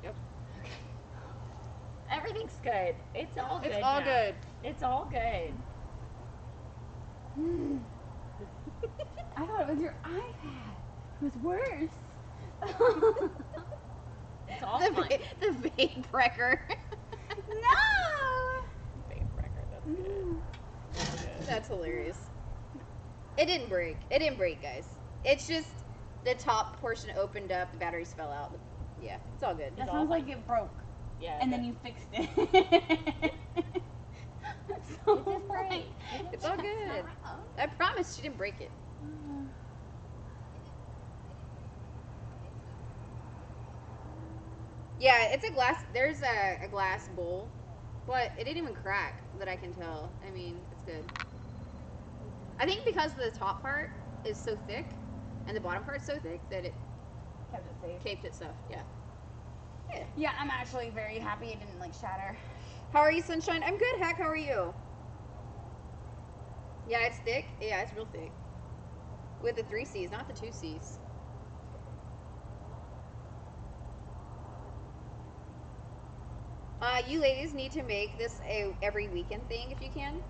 Speaker 2: Yep.
Speaker 1: Everything's good. It's all good.
Speaker 2: It's all
Speaker 1: now.
Speaker 2: good.
Speaker 1: It's all good. Hmm.
Speaker 3: I thought it was your iPad. It was worse.
Speaker 1: It's all
Speaker 2: The,
Speaker 1: fine.
Speaker 2: va- the vape wrecker.
Speaker 3: no.
Speaker 1: Vape record. That's good. That's.
Speaker 2: That's hilarious. It didn't break. It didn't break, guys. It's just the top portion opened up, the batteries fell out. Yeah, it's all good.
Speaker 3: That
Speaker 1: all
Speaker 3: sounds like it broke,
Speaker 1: Yeah.
Speaker 3: and then you fixed it. so
Speaker 1: It did break.
Speaker 3: like-
Speaker 2: It's all good. I promise she didn't break it. Yeah, it's a glass. There's a, a glass bowl, but it didn't even crack that I can tell. I mean, it's good. I think because the top part is so thick and the bottom part's so thick that it
Speaker 3: Kept it safe.
Speaker 2: caped itself. Yeah.
Speaker 3: Yeah, I'm actually very happy it didn't like shatter.
Speaker 2: How are you, Sunshine? I'm good, Heck. How are you? Yeah, it's thick. Yeah, it's real thick. With the three C's, not the two C's. Uh, you ladies need to make this a every weekend thing if you can.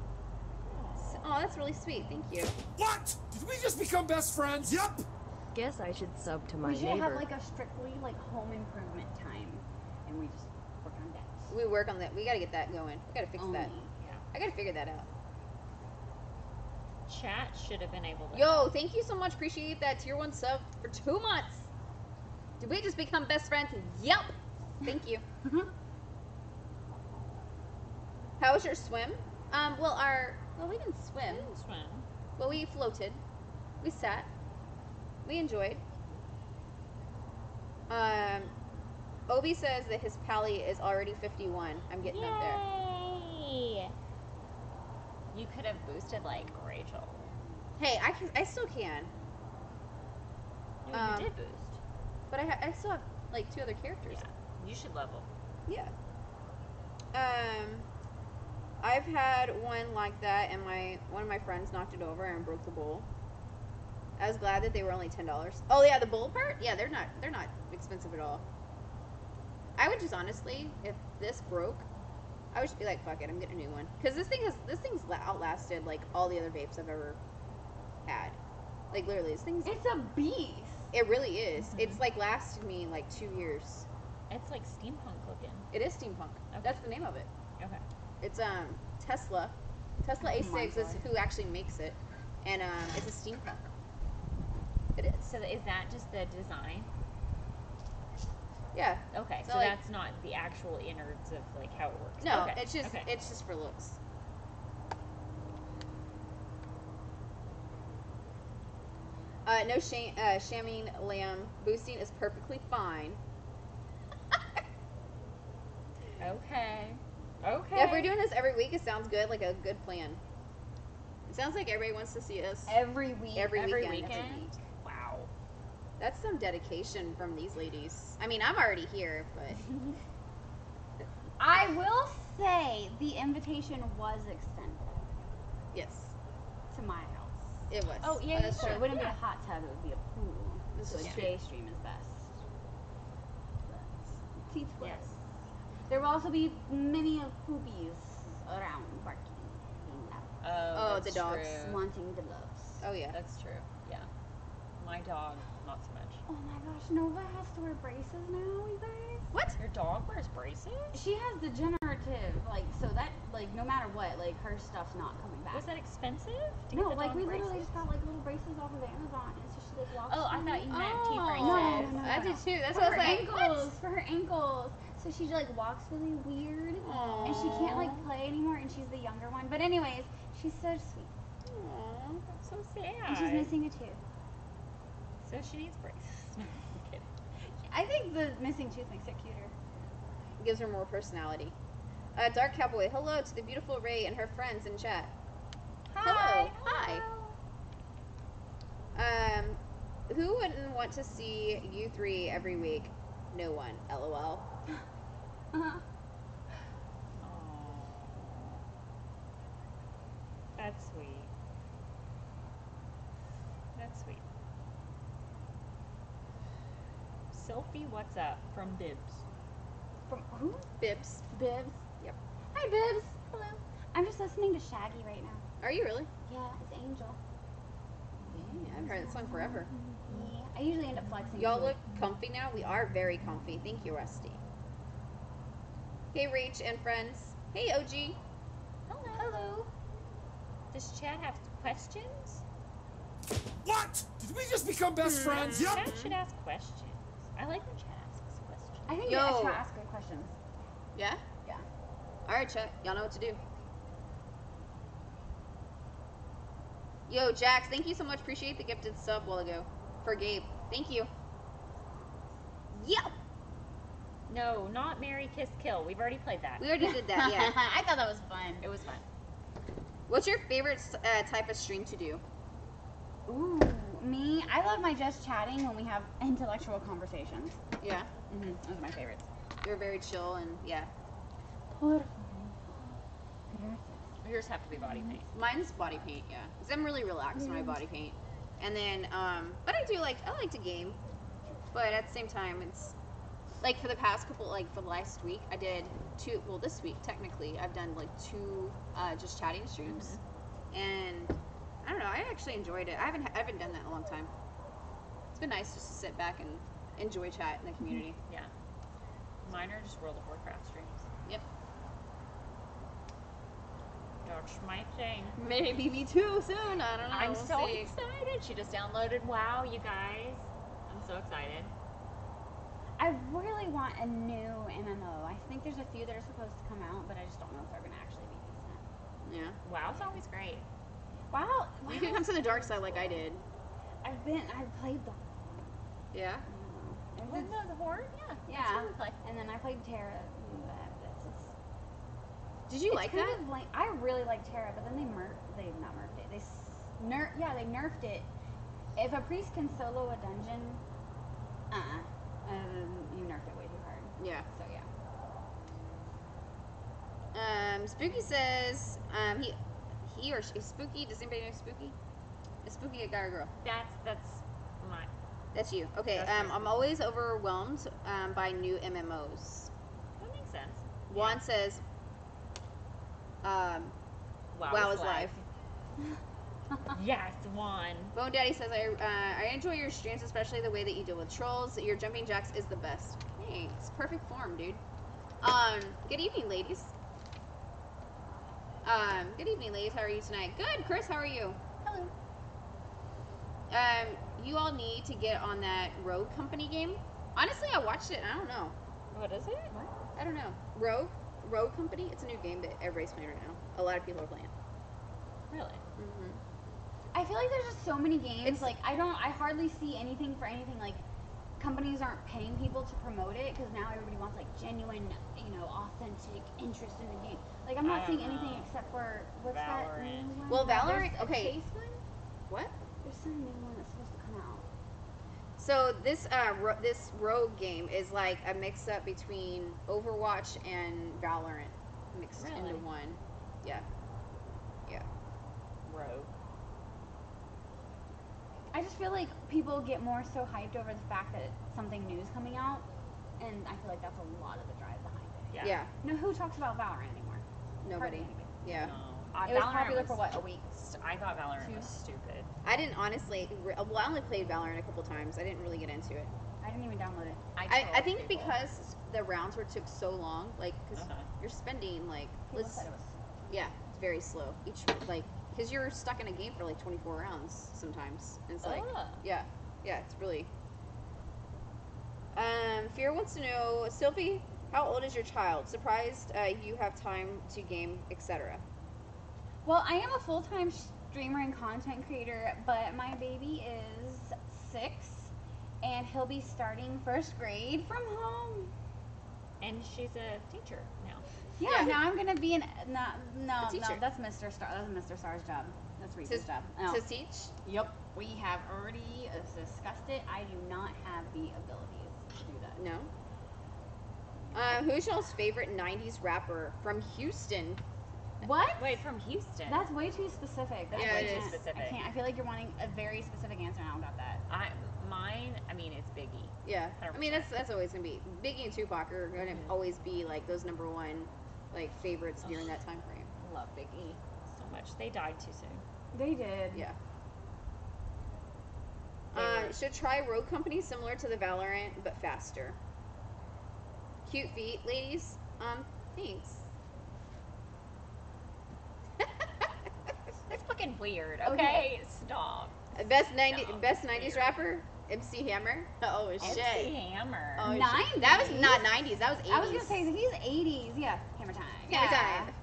Speaker 2: S- Oh, that's really sweet. Thank you.
Speaker 4: What? Did we just become best friends? Yup.
Speaker 5: Guess I should sub to my
Speaker 3: we should
Speaker 5: neighbor.
Speaker 3: have like a strictly like home improvement time, and we just work on that.
Speaker 2: We work on that. We gotta get that going. We gotta fix
Speaker 3: Only,
Speaker 2: that.
Speaker 3: Yeah.
Speaker 2: I gotta figure that out.
Speaker 1: Chat should have been able to.
Speaker 2: Yo, thank you so much. Appreciate that tier one sub for two months. Did we just become best friends? Yep. Thank you. How was your swim? Um, well, our well, we didn't swim.
Speaker 1: Didn't Swim.
Speaker 2: Well, we floated. We sat. We enjoyed. Um, Obi says that his pally is already 51. I'm getting up there.
Speaker 1: Yay! You could have boosted like Rachel.
Speaker 2: Hey, I can, I still can,
Speaker 1: No,
Speaker 2: Um,
Speaker 1: you did boost.
Speaker 2: but I, ha- I still have like two other characters.
Speaker 1: Yeah. You should level.
Speaker 2: Yeah. Um, I've had one like that, and my one of my friends knocked it over and broke the bowl. I was glad that they were only ten dollars. Oh yeah, the bowl part. Yeah, they're not they're not expensive at all. I would just honestly, if this broke, I would just be like, fuck it, I'm getting a new one. Because this thing has this thing's outlasted like all the other vapes I've ever had. Like literally, this thing's
Speaker 3: It's a beast.
Speaker 2: it really is. Mm-hmm. It's like lasted me like two years.
Speaker 1: It's like steampunk looking.
Speaker 2: It is steampunk.
Speaker 1: Okay.
Speaker 2: That's the name of it.
Speaker 1: Okay.
Speaker 2: It's um Tesla. Tesla
Speaker 3: Oh
Speaker 2: A6 is who actually makes it, and um, it's a steampunk. It is.
Speaker 1: So is that just the design?
Speaker 2: Yeah.
Speaker 1: Okay,
Speaker 2: So,
Speaker 1: so,
Speaker 2: like-
Speaker 1: that's not the actual innards of like how it works.
Speaker 2: No,
Speaker 1: okay.
Speaker 2: it's just
Speaker 1: okay.
Speaker 2: it's just for looks. Uh, no sham- uh, shamming Lambb boosting is perfectly fine.
Speaker 1: okay. Okay.
Speaker 2: Yeah, if we're doing this every week, it sounds good, like a good plan. It sounds like everybody wants to see us
Speaker 3: Every week.
Speaker 2: every,
Speaker 1: every
Speaker 2: weekend.
Speaker 1: weekend? Wow.
Speaker 2: That's some dedication from these ladies. I mean, I'm already here, but
Speaker 3: I will say the invitation was extended
Speaker 2: yes,
Speaker 3: to my house.
Speaker 2: it was.
Speaker 1: Oh, yeah,
Speaker 2: that's
Speaker 3: So
Speaker 2: true.
Speaker 3: it wouldn't be a hot tub; it would be a pool.
Speaker 2: This
Speaker 3: so
Speaker 2: is
Speaker 3: a day stream is best. But teeth
Speaker 1: Yes.
Speaker 3: There will also be many of poopies around barking, being loud,
Speaker 1: Oh,
Speaker 2: Oh,
Speaker 1: that's
Speaker 2: the dogs.
Speaker 1: True.
Speaker 3: wanting the loves.
Speaker 2: Oh yeah.
Speaker 1: That's true. Yeah. My dog, not so much.
Speaker 3: Oh my gosh, Nova has to wear braces now, you guys.
Speaker 2: What?
Speaker 1: Your dog wears braces?
Speaker 3: She has degenerative, like, so that, like, no matter what, like, her stuff's not coming back.
Speaker 1: Was that expensive? To
Speaker 3: no,
Speaker 1: get
Speaker 3: like,
Speaker 1: dog
Speaker 3: we literally just got, like, little braces off of Amazon, and so she, like, walks
Speaker 1: Oh, I thought you meant teeth
Speaker 2: Oh.
Speaker 1: braces.
Speaker 3: No, no, no, no,
Speaker 2: I
Speaker 3: no.
Speaker 2: did too. That's
Speaker 3: for
Speaker 2: what I
Speaker 3: her
Speaker 2: was like.
Speaker 3: ankles, for her ankles. So she like walks really weird,
Speaker 2: What?
Speaker 3: and she can't like play anymore. And she's the younger one. But anyways, she's so sweet,
Speaker 2: Aw.
Speaker 1: That's so sad.
Speaker 3: and she's missing a tooth.
Speaker 1: So she needs braces. No, I'm kidding.
Speaker 3: I think the missing tooth makes it cuter.
Speaker 2: Gives her more personality. Uh, Dark Cowboy, hello to the beautiful Ray and her friends in chat. Hello. Hi. Um, who wouldn't want to see you three every week? No one. LOL.
Speaker 3: Uh-huh.
Speaker 6: That's sweet. That's sweet. Sophie, what's up? From Bibs.
Speaker 3: From who?
Speaker 2: Bibs.
Speaker 3: Bibs.
Speaker 2: Yep.
Speaker 3: Hi, Bibs. Hello. I'm just listening to Shaggy right now.
Speaker 2: Are you really?
Speaker 3: Yeah, it's Angel.
Speaker 2: Yeah, I've heard that song forever.
Speaker 3: Yeah. I usually end up flexing.
Speaker 2: Y'all
Speaker 3: to
Speaker 2: look comfy now. We are very comfy. Thank you, Rusty. Hey, Reach and friends. Hey, OG.
Speaker 6: Hello.
Speaker 3: Hello.
Speaker 6: Does Chad have questions?
Speaker 4: What? Did we just become best hmm. friends? Yep.
Speaker 6: Chad should ask questions. I like when Chad asks questions.
Speaker 3: I think
Speaker 2: Yo.
Speaker 3: you guys should ask good questions.
Speaker 2: Yeah?
Speaker 3: Yeah.
Speaker 2: All right, Chad. Y'all know what to do. Yo, Jax, thank you so much. Appreciate the gifted sub while ago. For Gabe. Thank you. Yep.
Speaker 6: No, not Marry Kiss Kill. We've already played that.
Speaker 2: We already did that, yeah.
Speaker 3: I thought that was fun.
Speaker 6: It was fun.
Speaker 2: What's your favorite uh, type of stream to do?
Speaker 3: Ooh, me. I love my just chatting when we have intellectual conversations.
Speaker 2: Yeah.
Speaker 3: Mm-hmm. Those are my favorites.
Speaker 2: You're very chill and yeah.
Speaker 6: Yours have to be body paint.
Speaker 2: Mine's body paint, yeah. Cause I'm really relaxed when I body paint. And then, um, but I do like I like to game, but at the same time, it's like for the past couple, like for the last week, I did two. Well, this week technically, I've done like two uh, just chatting streams, and I don't know. I actually enjoyed it. I haven't I haven't done that in a long time. It's been nice just to sit back and enjoy chat in the community.
Speaker 6: Yeah. Mine are just World of Warcraft streams.
Speaker 2: Yep.
Speaker 6: That's my thing.
Speaker 2: Maybe me too soon. I don't know.
Speaker 6: I'm
Speaker 2: we'll
Speaker 6: so
Speaker 2: see.
Speaker 6: excited. She just downloaded WoW, you guys. I'm so excited.
Speaker 3: I really want a new MMO. I think there's a few that are supposed to come out, but I just don't know if they're gonna actually be decent.
Speaker 2: Yeah.
Speaker 6: WoW's always great.
Speaker 3: Wow.
Speaker 2: You can come to the dark side like I did.
Speaker 3: I've been. I've played the.
Speaker 2: Yeah.
Speaker 3: It
Speaker 6: Well,
Speaker 3: was-
Speaker 6: the, the horde? Yeah.
Speaker 3: Yeah.
Speaker 6: That's what we play.
Speaker 3: And then I played TERA. and that- that's- it's-
Speaker 2: Did you
Speaker 3: it's
Speaker 2: like
Speaker 3: kind
Speaker 2: that?
Speaker 3: Of like, I really like TERA, but then they mer they not nerfed it. They s- ner yeah they nerfed it. If a priest can solo a dungeon, uh, uh um, you nerfed it way too hard.
Speaker 2: Yeah.
Speaker 3: So yeah.
Speaker 2: Um, Spooky says, um, he, he or she, Spooky, does anybody know Spooky? Is Spooky a guy or girl?
Speaker 6: That's that's my
Speaker 2: That's you. Okay,
Speaker 6: That's
Speaker 2: um, I'm always overwhelmed um, by new MMOs.
Speaker 6: that makes sense.
Speaker 2: Juan says, um,
Speaker 6: WoW,
Speaker 2: WoW is life.
Speaker 6: Yes, one.
Speaker 2: Bone Daddy says, I, uh, I enjoy your streams, especially the way that you deal with trolls. Your jumping jacks is the best. Thanks. Perfect form, dude. Um, good evening, ladies. Um, good evening, ladies. How are you tonight? Good. Chris, how are you?
Speaker 3: Hello.
Speaker 2: Um, you all need to get on that Rogue Company game. Honestly, I watched it. and I don't know.
Speaker 6: What is it? What?
Speaker 2: I don't know. Rogue, Rogue Company. It's a new game that everybody's playing right now. A lot of people are playing.
Speaker 6: Really?
Speaker 2: Mm-hmm.
Speaker 3: I feel like there's just so many games.
Speaker 2: It's-
Speaker 3: like I don't. I hardly see anything for anything. Like companies aren't paying people to promote it because now everybody wants like genuine, you know, authentic interest in the game. Like I'm not
Speaker 6: don't
Speaker 3: seeing anything except for what's that new one?
Speaker 2: Well,
Speaker 3: There's
Speaker 2: Valorant-
Speaker 3: a
Speaker 2: okay.
Speaker 3: Chase one?
Speaker 2: What?
Speaker 3: There's some new one that's supposed to come out.
Speaker 2: So this uh, ro- this Rogue game is like a mix up between Overwatch and Valorant mixed
Speaker 6: Really?
Speaker 2: into one. Yeah. Yeah.
Speaker 6: Rogue.
Speaker 3: I just feel like people get more so hyped over the fact that something new is coming out, and I feel like that's a lot of the drive behind it.
Speaker 6: Yeah.
Speaker 2: Yeah.
Speaker 3: You know who talks about Valorant anymore?
Speaker 2: Nobody.
Speaker 3: Hardly.
Speaker 2: Yeah.
Speaker 6: No. Uh,
Speaker 3: It was
Speaker 6: Valorant
Speaker 3: popular for what a week.
Speaker 6: st- I thought Valorant
Speaker 3: Two.
Speaker 6: was stupid.
Speaker 2: I didn't honestly. Re- well, I only played Valorant a couple times. I didn't really get into it.
Speaker 3: I didn't even download it.
Speaker 2: I,
Speaker 6: told
Speaker 2: I think
Speaker 6: people.
Speaker 2: because the rounds were took so long, like because
Speaker 6: Uh-huh.
Speaker 2: you're spending like
Speaker 3: People
Speaker 2: let's
Speaker 3: said it was.
Speaker 2: yeah, it's very slow. Each like because you're stuck in a game for like 24 rounds sometimes. And it's like
Speaker 6: Ugh.
Speaker 2: yeah, yeah, it's really. Um, Fear wants to know, Silfy, how old is your child? Surprised uh, you have time to game, etc.
Speaker 3: Well, I am a full time streamer and content creator, but my baby is six, and he'll be starting first grade from home.
Speaker 6: And she's a teacher now.
Speaker 3: Yeah,
Speaker 2: Yeah.
Speaker 3: now I'm gonna be an no, no,
Speaker 2: A teacher.
Speaker 3: no. That's Mr. Star. That's Mr. Star's job. Let's read
Speaker 2: To-
Speaker 3: some stuff. Oh.
Speaker 2: To teach?
Speaker 3: Yep, we have already uh, discussed it. I do not have the abilities to do that.
Speaker 2: No. Uh, who's y'all's favorite '90s rapper from Houston?
Speaker 3: What?
Speaker 1: Wait, from Houston.
Speaker 3: That's way too specific. That's
Speaker 2: Yeah,
Speaker 3: way
Speaker 2: it
Speaker 3: too
Speaker 2: is.
Speaker 1: specific.
Speaker 3: I can't. I feel like you're wanting a very specific answer, and I don't got that.
Speaker 1: I mine. I mean, it's Biggie.
Speaker 2: Yeah, I mean that's that's always gonna be Biggie and Tupac are gonna
Speaker 1: Mhm.
Speaker 2: always be like those number one like favorites during that time frame.
Speaker 1: Love Biggie so much. They died too soon.
Speaker 3: They did.
Speaker 2: Yeah.
Speaker 1: They
Speaker 2: Uh,
Speaker 1: were-
Speaker 2: should try Rogue Company similar to the Valorant but faster. Cute feet, ladies. Um, thanks.
Speaker 1: That's fucking weird.
Speaker 3: Okay.
Speaker 1: Okay, stop.
Speaker 2: best ninety
Speaker 1: No,
Speaker 2: best nineties rapper MC Hammer. Oh shit.
Speaker 1: MC
Speaker 2: shit.
Speaker 1: Hammer.
Speaker 2: Oh, shit. That was not nineties. That was eighties.
Speaker 3: I was gonna say he's 80s. Yeah, hammer time.
Speaker 2: Hammer
Speaker 3: Yeah.
Speaker 2: time.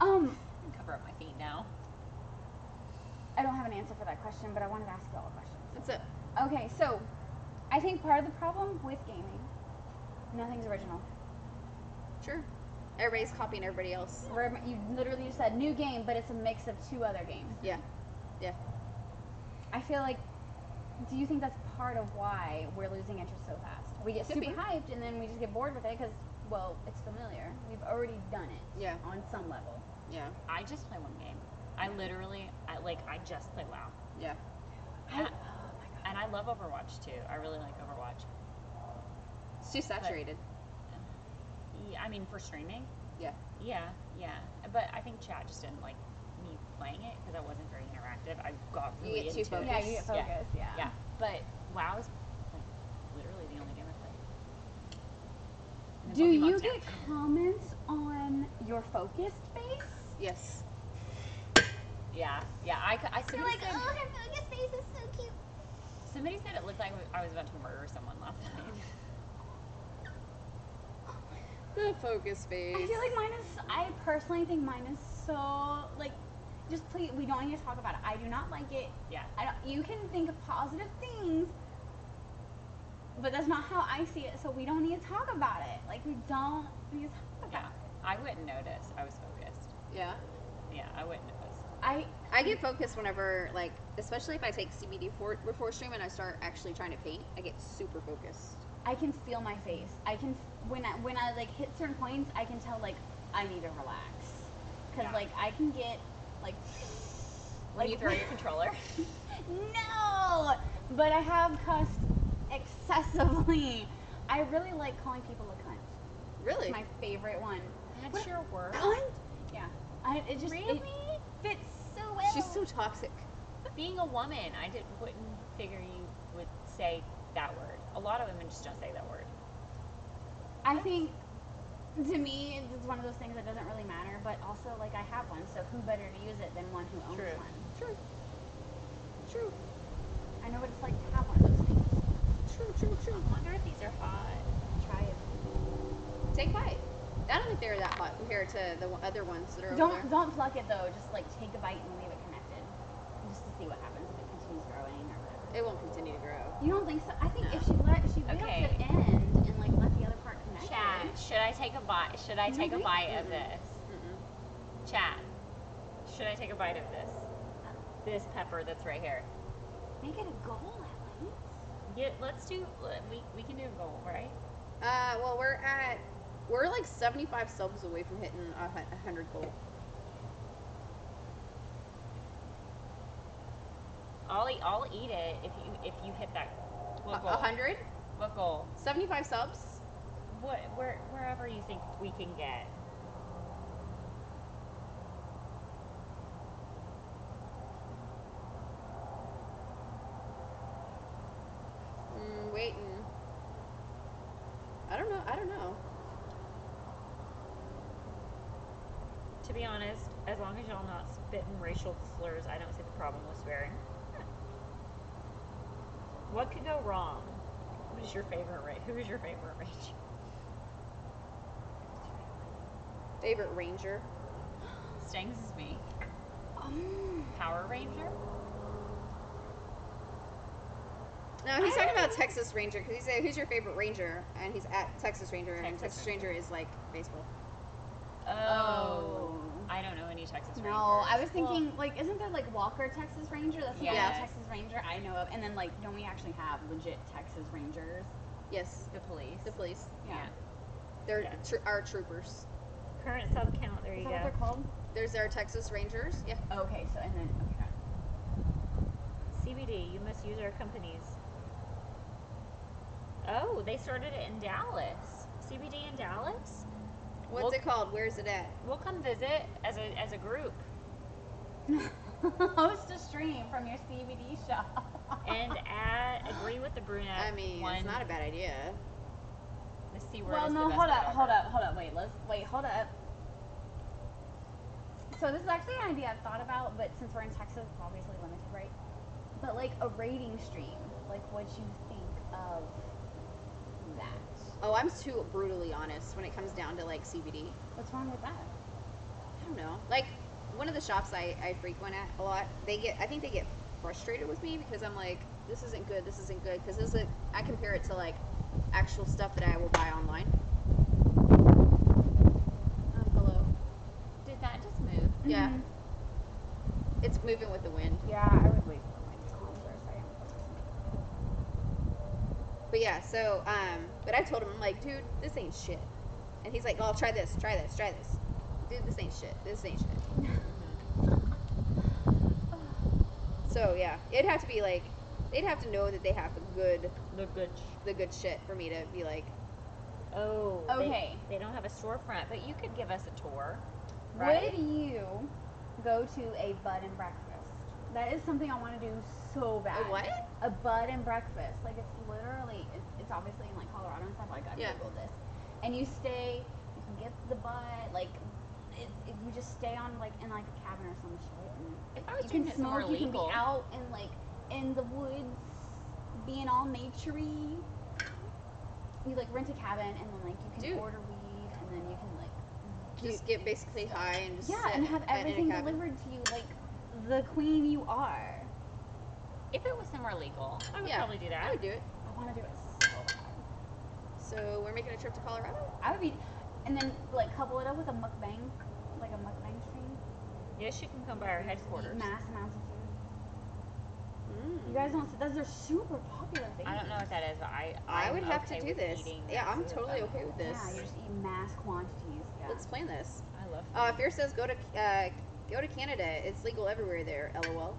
Speaker 3: Um,
Speaker 1: Cover up my feet now.
Speaker 3: I don't have an answer for that question, but I wanted to ask you all a question.
Speaker 2: What's up?
Speaker 3: Okay, so I think part of the problem with gaming, nothing's original.
Speaker 2: Sure. Everybody's copying everybody else.
Speaker 3: Where you literally just said new game, but it's a mix of two other games.
Speaker 2: Yeah. Yeah.
Speaker 3: I feel like, do you think that's part of why we're losing interest so fast? We get
Speaker 2: Could
Speaker 3: super
Speaker 2: be.
Speaker 3: hyped and then we just get bored with it because, well, it's familiar. We've already done it
Speaker 2: Yeah.
Speaker 3: on some level.
Speaker 2: Yeah.
Speaker 1: I just play one game. I literally, I like, I just play WoW.
Speaker 2: Yeah.
Speaker 1: And, and I love Overwatch too. I really like Overwatch.
Speaker 2: It's too saturated.
Speaker 1: Yeah, I mean, for streaming.
Speaker 2: Yeah.
Speaker 1: Yeah, yeah. But I think chat just didn't like me playing it because I wasn't very interactive. I got
Speaker 2: You
Speaker 1: really
Speaker 2: get too
Speaker 1: into
Speaker 2: focused.
Speaker 1: it.
Speaker 3: Yeah, you get
Speaker 1: Yeah.
Speaker 3: focused. Yeah.
Speaker 1: Yeah, but WoW is like literally the only game I play. And then
Speaker 3: Do you get
Speaker 1: now.
Speaker 3: comments on your focused face?
Speaker 2: Yes.
Speaker 1: Yeah, yeah. I,
Speaker 7: You're
Speaker 1: somebody
Speaker 7: like,
Speaker 1: said,
Speaker 7: oh, her focus face is so cute.
Speaker 1: somebody said it looked like I was about to murder someone last night.
Speaker 2: The focus face.
Speaker 3: I feel like mine is. I personally think mine is so like. Just please, we don't need to talk about it. I do not like it.
Speaker 1: Yeah.
Speaker 3: I don't. You can think of positive things, but that's not how I see it. So we don't need to talk about it. Like we don't need to talk
Speaker 1: Yeah,
Speaker 3: about it.
Speaker 1: I wouldn't notice. I was focused.
Speaker 2: Yeah.
Speaker 1: Yeah, I wouldn't notice.
Speaker 3: I
Speaker 2: I get focused whenever, like, especially if I take CBD for, before stream and I start actually trying to paint. I get super focused.
Speaker 3: I can feel my face. I can when I when I like hit certain points, I can tell like I need to relax because
Speaker 1: Yeah.
Speaker 3: like I can get like
Speaker 1: When you throw your controller.
Speaker 3: no, but I have cussed excessively. I really like calling people a cunt.
Speaker 2: Really?
Speaker 3: It's my favorite one.
Speaker 1: That's your word.
Speaker 3: Cunt? Yeah. I, it just
Speaker 1: Really?
Speaker 3: it fits so well.
Speaker 2: She's so toxic.
Speaker 1: Being a woman, I didn't wouldn't figure you would say that word. A lot of women just don't say that word.
Speaker 3: I think to me it's one of those things that doesn't really matter, but also like I have one, so who better to use it than one who owns
Speaker 1: True.
Speaker 3: one?
Speaker 2: True. True.
Speaker 3: I know what it's like to have one
Speaker 1: I wonder if these are hot.
Speaker 3: Try it.
Speaker 2: Take bite. I don't think they're that hot compared to the other ones that are over
Speaker 3: Don't
Speaker 2: there.
Speaker 3: don't pluck it though. Just like take a bite and leave it connected, just to see what happens if it continues growing or whatever.
Speaker 2: It won't continue to grow.
Speaker 3: You don't think so? I think
Speaker 2: No.
Speaker 3: if she let she waits
Speaker 1: Okay.
Speaker 3: it end and like let the other part connect.
Speaker 1: Chat, should I take a bite? Should I
Speaker 3: You
Speaker 1: take a
Speaker 3: don't
Speaker 1: bite of this?
Speaker 2: Mm-mm.
Speaker 1: Chat, should I take a bite of this? This pepper that's right here.
Speaker 3: Make it a goal at least.
Speaker 1: Yeah, let's do. We we can do a goal, right?
Speaker 2: Uh, well, we're at we're like 75 subs away from hitting a hundred goal.
Speaker 1: I'll eat. I'll eat it if you if you hit that. What goal?
Speaker 2: a hundred?
Speaker 1: What goal?
Speaker 2: 75 subs?
Speaker 1: What where wherever you think we can get.
Speaker 2: Mm, waiting. I don't know. I don't know.
Speaker 1: To be honest, as long as y'all not spitting racial slurs, I don't see the problem with swearing. What could go wrong? What is your favorite race? Who is your favorite race?
Speaker 2: Favorite ranger?
Speaker 1: Stangs is me.
Speaker 3: Um,
Speaker 1: Power Ranger?
Speaker 2: No, he's talking about Texas Ranger because he said, "Who's your favorite Ranger?" And he's at Texas Ranger, and
Speaker 1: Texas
Speaker 2: Texas Ranger is like baseball.
Speaker 1: Oh. I don't know any Texas Rangers.
Speaker 3: No, I was
Speaker 1: Well,
Speaker 3: thinking like, isn't there like Walker Texas Ranger? That's the only Texas Ranger I know of. And then like, don't we actually have legit Texas Rangers?
Speaker 2: Yes,
Speaker 1: the police.
Speaker 2: the police.
Speaker 3: Yeah.
Speaker 2: They're
Speaker 1: Yeah.
Speaker 2: tr- our troopers.
Speaker 1: Current sub count. There
Speaker 3: Is
Speaker 1: you
Speaker 3: that what
Speaker 1: go.
Speaker 3: they're called?
Speaker 2: There's our Texas Rangers. Yeah.
Speaker 3: Okay, so and then okay.
Speaker 1: CBD. You must use our companies. Oh, they started it in Dallas. CBD in Dallas.
Speaker 2: What's
Speaker 1: Well-
Speaker 2: it called? Where's it at?
Speaker 1: We'll come visit as a as a group
Speaker 3: Host a stream from your CBD shop.
Speaker 1: and add agree with the brunette.
Speaker 2: I mean,
Speaker 1: one,
Speaker 2: it's not a bad idea.
Speaker 1: The c word.
Speaker 3: Well,
Speaker 1: is the
Speaker 3: no,
Speaker 1: best
Speaker 3: hold up, hold up, hold up. Wait, let's wait, hold up. So this is actually an idea I've thought about, but since we're in Texas, it's obviously limited, right? But like a rating stream, like what you think of that?
Speaker 2: Oh, I'm too brutally honest when it comes down to like CBD.
Speaker 3: What's wrong with that?
Speaker 2: I don't know. Like one of the shops I, I frequent at a lot, they get I think they get frustrated with me because I'm like, this isn't good, this isn't good because this is I compare it to like actual stuff that I will buy online. Um, hello.
Speaker 1: Did that just move?
Speaker 2: Yeah.
Speaker 3: Mhm.
Speaker 2: It's moving with the wind.
Speaker 3: Yeah, I would wait for my calm for a second.
Speaker 2: But yeah, so um, but I told him I'm like, dude, this ain't shit. And he's like, oh, try this, try this, try this. Dude, this ain't shit. This ain't shit. So yeah, it'd have to be like, they'd have to know that they have the good,
Speaker 1: The good.
Speaker 2: the good shit for me to be like,
Speaker 1: Oh.
Speaker 3: Okay.
Speaker 1: They, don't have a storefront, but you could give us a tour. Right.
Speaker 3: Would you go to a bud and breakfast? That is something I want to do so bad.
Speaker 2: a what?
Speaker 3: A bud and breakfast. Like it's literally, it's, it's obviously in like Colorado and stuff. Like I
Speaker 2: Yeah.
Speaker 3: googled this, and you stay, you can get the bud. Like it, it, you just stay on like in like a cabin or some shit. And
Speaker 1: If I was
Speaker 3: you can smoke. You can be out and like in the woods, being all naturey. You like rent a cabin and then like you can
Speaker 2: Dude.
Speaker 3: order weed and then you can like
Speaker 2: Just get basically high and just
Speaker 3: yeah,
Speaker 2: sit
Speaker 3: and have
Speaker 2: at- in a
Speaker 3: everything delivered to you like the queen you are.
Speaker 1: If it was somewhere legal, I would
Speaker 2: Yeah.
Speaker 1: probably do that.
Speaker 2: I would do it.
Speaker 3: I want to do it so bad.
Speaker 2: So we're making a trip to Colorado.
Speaker 3: I would be, and then like couple it up with a mukbang, like a mukbang stream.
Speaker 1: Yes, you can come by our headquarters.
Speaker 3: Mass amounts of food.
Speaker 2: Mm.
Speaker 3: You guys don't. see Those are super popular things.
Speaker 1: I don't know what that is, but I
Speaker 2: I
Speaker 1: I'm
Speaker 2: would have
Speaker 1: okay
Speaker 2: to do this. Yeah, I'm totally okay with this.
Speaker 3: Yeah, you just eat mass quantities. Yeah.
Speaker 2: Let's plan this.
Speaker 1: I love.
Speaker 2: Uh,
Speaker 1: food.
Speaker 2: Fear says go to uh, go to Canada. It's legal everywhere there. LOL.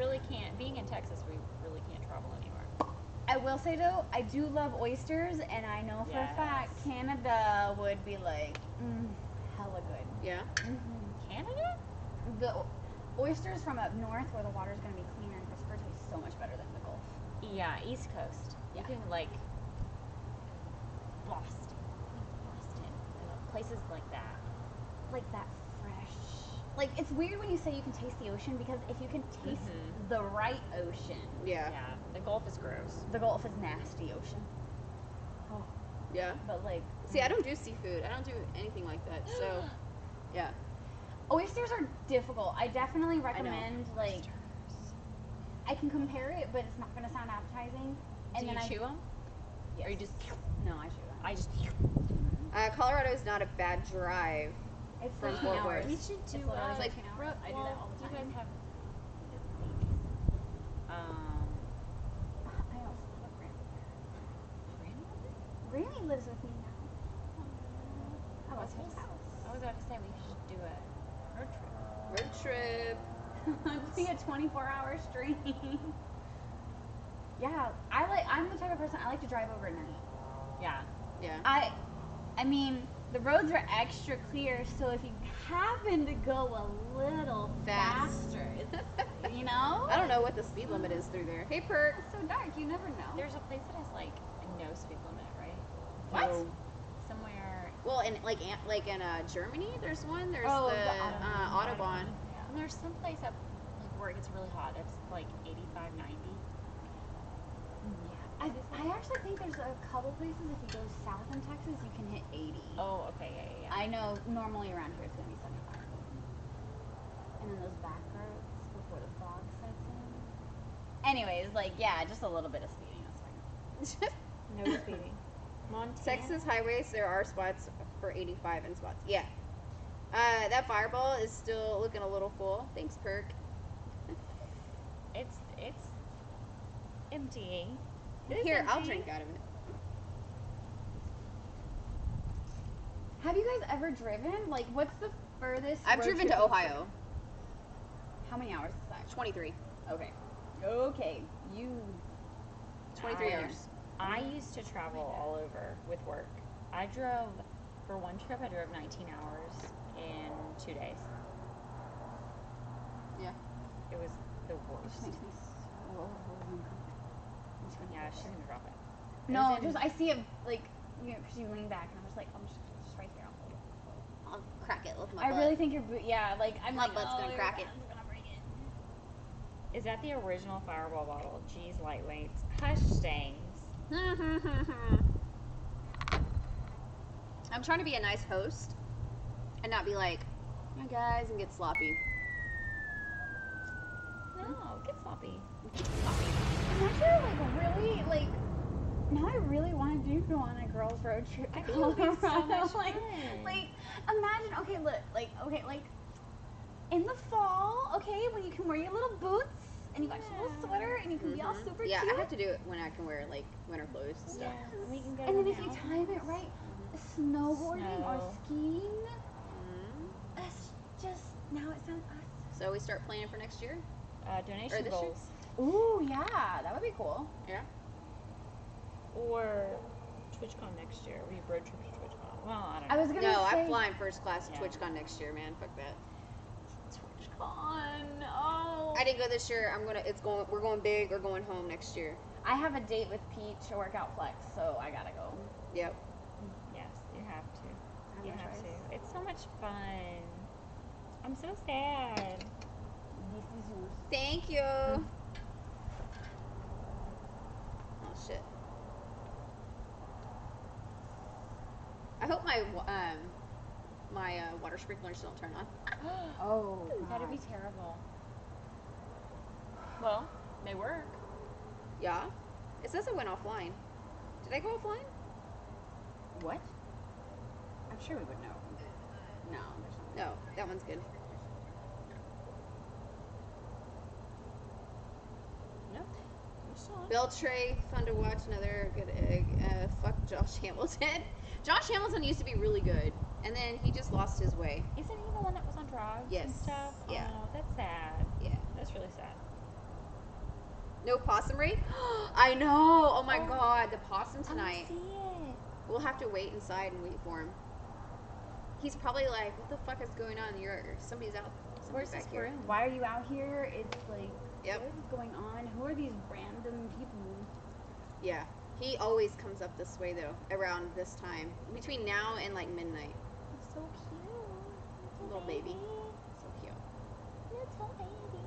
Speaker 1: Well, we really can't. Being in Texas, we really can't travel anywhere.
Speaker 3: I will say though, I do love oysters, and I know for a fact Canada would be like, mm, hella good.
Speaker 2: Yeah.
Speaker 3: Mm-hmm.
Speaker 1: Canada?
Speaker 3: The oysters from up north, where the water's gonna be cleaner and crisper, taste so much better than the Gulf.
Speaker 1: Yeah, East Coast.
Speaker 3: Yeah.
Speaker 1: You can like Boston, Boston, places like that.
Speaker 3: like that fresh. Like it's weird when you say you can taste the ocean because if you can taste
Speaker 1: Mhm.
Speaker 3: the right ocean,
Speaker 2: Yeah.
Speaker 1: Yeah, the Gulf is gross.
Speaker 3: the Gulf is nasty ocean. Oh,
Speaker 2: Yeah.
Speaker 3: but like
Speaker 2: See, I don't do seafood. I don't do anything like that. So, yeah.
Speaker 3: oysters are difficult. I definitely recommend like I can compare it, but it's not gonna sound appetizing. And
Speaker 1: Do
Speaker 3: then
Speaker 1: you
Speaker 3: I
Speaker 1: chew them?
Speaker 3: Yes.
Speaker 1: Or you just?
Speaker 3: no, I chew them.
Speaker 1: I just.
Speaker 2: Uh, Colorado is not a bad drive.
Speaker 3: It's
Speaker 2: from
Speaker 3: 13
Speaker 2: Fort. Worth.
Speaker 1: We should do.
Speaker 3: literally
Speaker 1: Uh,
Speaker 3: 13 hours.
Speaker 1: Brooke,
Speaker 3: I do that all the
Speaker 1: Do you guys have? Um,
Speaker 3: I also love Grammy. Grammy lives with me now. I
Speaker 1: I
Speaker 3: was his house.
Speaker 1: I was about to say we should do a road trip.
Speaker 2: Road trip.
Speaker 3: Be a 24 hour stream. yeah, I like. I'm the type of person I like to drive overnight.
Speaker 1: Yeah.
Speaker 2: Yeah.
Speaker 3: I, I mean, the roads are extra clear, so if you happen to go a little
Speaker 2: Fast.
Speaker 3: faster, you know,
Speaker 2: I don't know what the speed limit is through there. Hey, Perk.
Speaker 3: It's so dark. You never know.
Speaker 1: There's a place that has like no speed limit, right?
Speaker 2: What?
Speaker 3: No.
Speaker 1: Somewhere.
Speaker 2: Well, in like like in uh, Germany, there's one. There's
Speaker 3: Oh,
Speaker 2: the,
Speaker 3: the
Speaker 2: uh, Autobahn.
Speaker 1: And there's some place up like where it gets really hot. It's like 85, 90.
Speaker 3: I, I actually think there's a couple places if you go south in Texas, you can hit 80.
Speaker 1: Oh, okay, yeah, yeah, yeah.
Speaker 3: I know normally around here it's gonna be 75. And then those back roads before the fog sets in. Anyways, like yeah, just a little bit of speeding. That's fine.
Speaker 1: no speeding. Montana.
Speaker 2: Texas highways, there are spots for 85 and spots. Yeah. Uh, that fireball is still looking a little full. Thanks, Perk.
Speaker 1: It's it's emptying. It is
Speaker 2: Here, I'll drink out of it.
Speaker 3: Have you guys ever driven? Like, what's the furthest?
Speaker 2: I've
Speaker 3: road
Speaker 2: driven
Speaker 3: trip
Speaker 2: to
Speaker 3: you've
Speaker 2: Ohio.
Speaker 3: How many hours is that?
Speaker 2: 23.
Speaker 3: Okay. Okay. You.
Speaker 2: 23
Speaker 1: I-
Speaker 2: hours.
Speaker 1: I used to travel all over with work. I drove for one trip. I drove 19 hours in two days.
Speaker 2: Yeah.
Speaker 1: It was the
Speaker 3: This
Speaker 1: worst.
Speaker 3: makes me so uncomfortable.
Speaker 1: Yeah, she's gonna drop it. It
Speaker 3: No, just I see it like you know, 'cause you lean back, and I'm just like, I'm just, just right here. I'll hold it.
Speaker 2: I'll crack it with my
Speaker 3: I
Speaker 2: butt.
Speaker 3: really think your boot. Yeah, like I'm
Speaker 2: My
Speaker 3: like,
Speaker 2: butt's
Speaker 3: oh,
Speaker 2: gonna
Speaker 3: your
Speaker 2: crack it.
Speaker 3: butt's gonna break it.
Speaker 1: Is that the original Fireball bottle? Geez, lightweights. Hush, stains.
Speaker 2: I'm trying to be a nice host and not be like, hi guys, and get sloppy.
Speaker 1: No, get sloppy.
Speaker 3: I'm actually like really like. Now I really want to do go on a girls' road trip to
Speaker 1: I think it would be so
Speaker 3: Colorado.
Speaker 1: much
Speaker 3: like,
Speaker 1: fun.
Speaker 3: like imagine. Okay, look, like okay, like in the fall. Okay, when you can wear your little boots and you got your little sweater and you can be all
Speaker 2: Mhm.
Speaker 3: super
Speaker 2: yeah,
Speaker 3: cute.
Speaker 2: I have to do it when I can wear like winter clothes and stuff.
Speaker 1: Yeah, we can go
Speaker 3: and then if you time it right, snowboarding or
Speaker 1: Snow.
Speaker 3: skiing.
Speaker 2: Mhm.
Speaker 3: That's just now it sounds awesome.
Speaker 2: So we start planning for next year.
Speaker 1: Uh, donation
Speaker 2: Or year?
Speaker 1: goals.
Speaker 3: Ooh, yeah, that would be cool. Yeah.
Speaker 1: Or TwitchCon next year. We road trip to TwitchCon. Well, I don't
Speaker 3: I was gonna
Speaker 2: No,
Speaker 3: say
Speaker 2: I'm flying first class to
Speaker 1: Yeah.
Speaker 2: TwitchCon next year, man. Fuck that.
Speaker 3: TwitchCon. Oh.
Speaker 2: I didn't go this year. I'm gonna. It's going. We're going big We're going home next year.
Speaker 3: I have a date with Peach to work out flex, so I gotta go.
Speaker 2: Yep.
Speaker 1: Yes, you have to.
Speaker 3: I have
Speaker 1: You have
Speaker 3: choice.
Speaker 1: to. It's so much fun. I'm so sad.
Speaker 3: This is yours.
Speaker 2: Thank you.
Speaker 3: Mm.
Speaker 2: Oh shit. I hope my um my uh, water sprinklers don't turn on.
Speaker 3: Oh,
Speaker 1: That'd be terrible. Well, they work.
Speaker 2: Yeah. It says it went offline. Did I go offline?
Speaker 3: What? I'm sure we would know. No. No,
Speaker 2: that one's good.
Speaker 1: No. You're still on.
Speaker 2: Beltré, fun to watch. Another good egg. Uh, fuck Josh Hamilton. Josh Hamilton used to be really good, and then he just lost his way.
Speaker 1: Isn't he the one that was on drugs and stuff?
Speaker 2: yeah.
Speaker 1: Oh, that's sad.
Speaker 2: Yeah.
Speaker 1: That's really sad.
Speaker 2: No possum raid? I know. Oh my
Speaker 1: Oh.
Speaker 2: god, the possum tonight.
Speaker 1: I see it.
Speaker 2: We'll have to wait inside and wait for him. He's probably like, "What the fuck is going on? You're somebody's out. Somebody's
Speaker 1: Where's
Speaker 2: back
Speaker 1: this
Speaker 2: here."
Speaker 1: room?
Speaker 3: Why are you out here? It's like,
Speaker 2: Yep.
Speaker 3: what is going on? Who are these random people?
Speaker 2: Yeah. He always comes up this way though, around this time, between now and like midnight.
Speaker 1: He's so cute.
Speaker 2: Little baby. So cute.
Speaker 1: Little baby.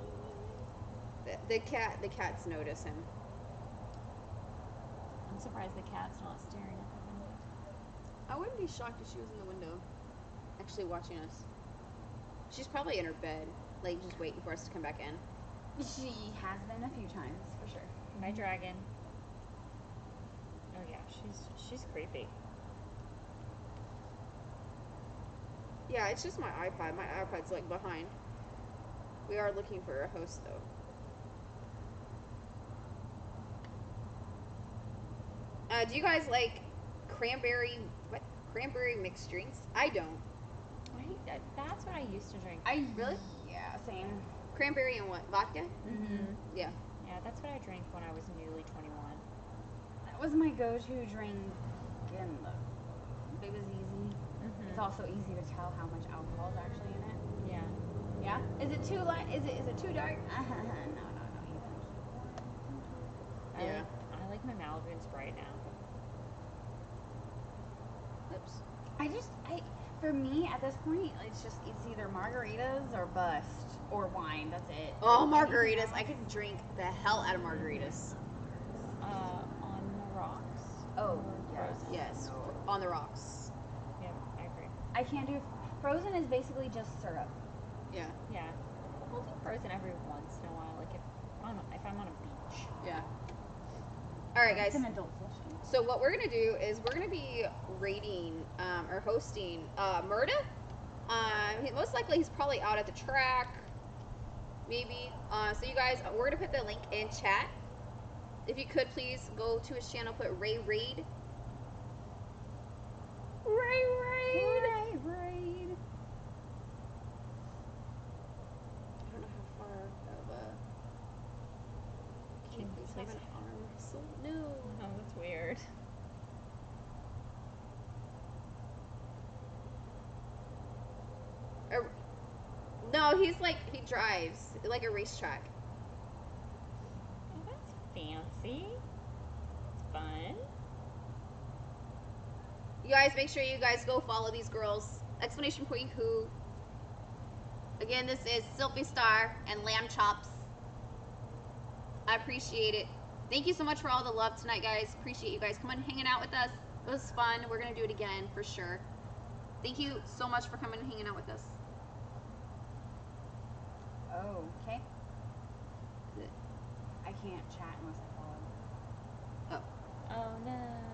Speaker 2: The, the cat, the cats notice him.
Speaker 1: I'm surprised the cat's not staring at the window.
Speaker 2: I wouldn't be shocked if she was in the window, actually watching us. She's probably in her bed, like just waiting for us to come back in.
Speaker 3: She has been a few times, for sure.
Speaker 1: My dragon. Oh yeah, she's she's creepy.
Speaker 2: Yeah, it's just my iPad. My iPad's like behind. We are looking for a host though. Uh, do you guys like cranberry what cranberry mixed drinks? I don't.
Speaker 1: I, that, that's what I used to drink.
Speaker 3: I
Speaker 2: Really?
Speaker 3: Yeah, same.
Speaker 2: Cranberry and what? Vodka?
Speaker 3: Mm-hmm.
Speaker 2: Yeah.
Speaker 1: Yeah, that's what I drank when I was newly 21.
Speaker 3: That was my go-to drink, and the, it was easy.
Speaker 1: Mm-hmm.
Speaker 3: It's also easy to tell how much alcohol is actually in it.
Speaker 1: Yeah.
Speaker 3: Yeah. Is it too light? Is it is it too dark? no, no, no. You can
Speaker 1: I
Speaker 2: Yeah.
Speaker 1: Like, I like my Malibu and Sprite now.
Speaker 2: Oops.
Speaker 3: I just I for me at this point it's just it's either margaritas or bust or wine. That's it.
Speaker 2: Oh, margaritas! I could drink the hell out of margaritas.
Speaker 1: Uh, on the rocks.
Speaker 3: Oh, yes.
Speaker 2: Yes, on the rocks.
Speaker 1: Yeah, I agree.
Speaker 3: I can't do frozen is basically just syrup.
Speaker 2: Yeah.
Speaker 1: Yeah. I'll do frozen every once in a while, like if on if I'm on a beach.
Speaker 2: Yeah. All right, guys.
Speaker 3: It's an adult session.
Speaker 2: So what we're gonna do is we're gonna be rating um, or hosting uh, Murda Um, he, most likely he's probably out at the track. Maybe. Uh, so you guys, we're gonna put the link in chat. If you could please go to his channel, put Ray Raid. Ray Raid.
Speaker 8: Right, right.
Speaker 2: I don't know how far of a. Can please have an arm? So no.
Speaker 8: Oh, that's weird.
Speaker 2: No, he's like he drives like a racetrack.
Speaker 8: Oh, that's fancy. It's fun.
Speaker 2: You guys make sure you guys go follow these girls. Explanation point who. Again, this is Silfy Star and LambbChops. I appreciate it. Thank you so much for all the love tonight, guys. Appreciate you guys coming hanging out with us. It was fun. We're gonna do it again for sure. Thank you so much for coming and hanging out with us.
Speaker 8: Oh, okay. I can't chat unless I follow. Oh. Oh no.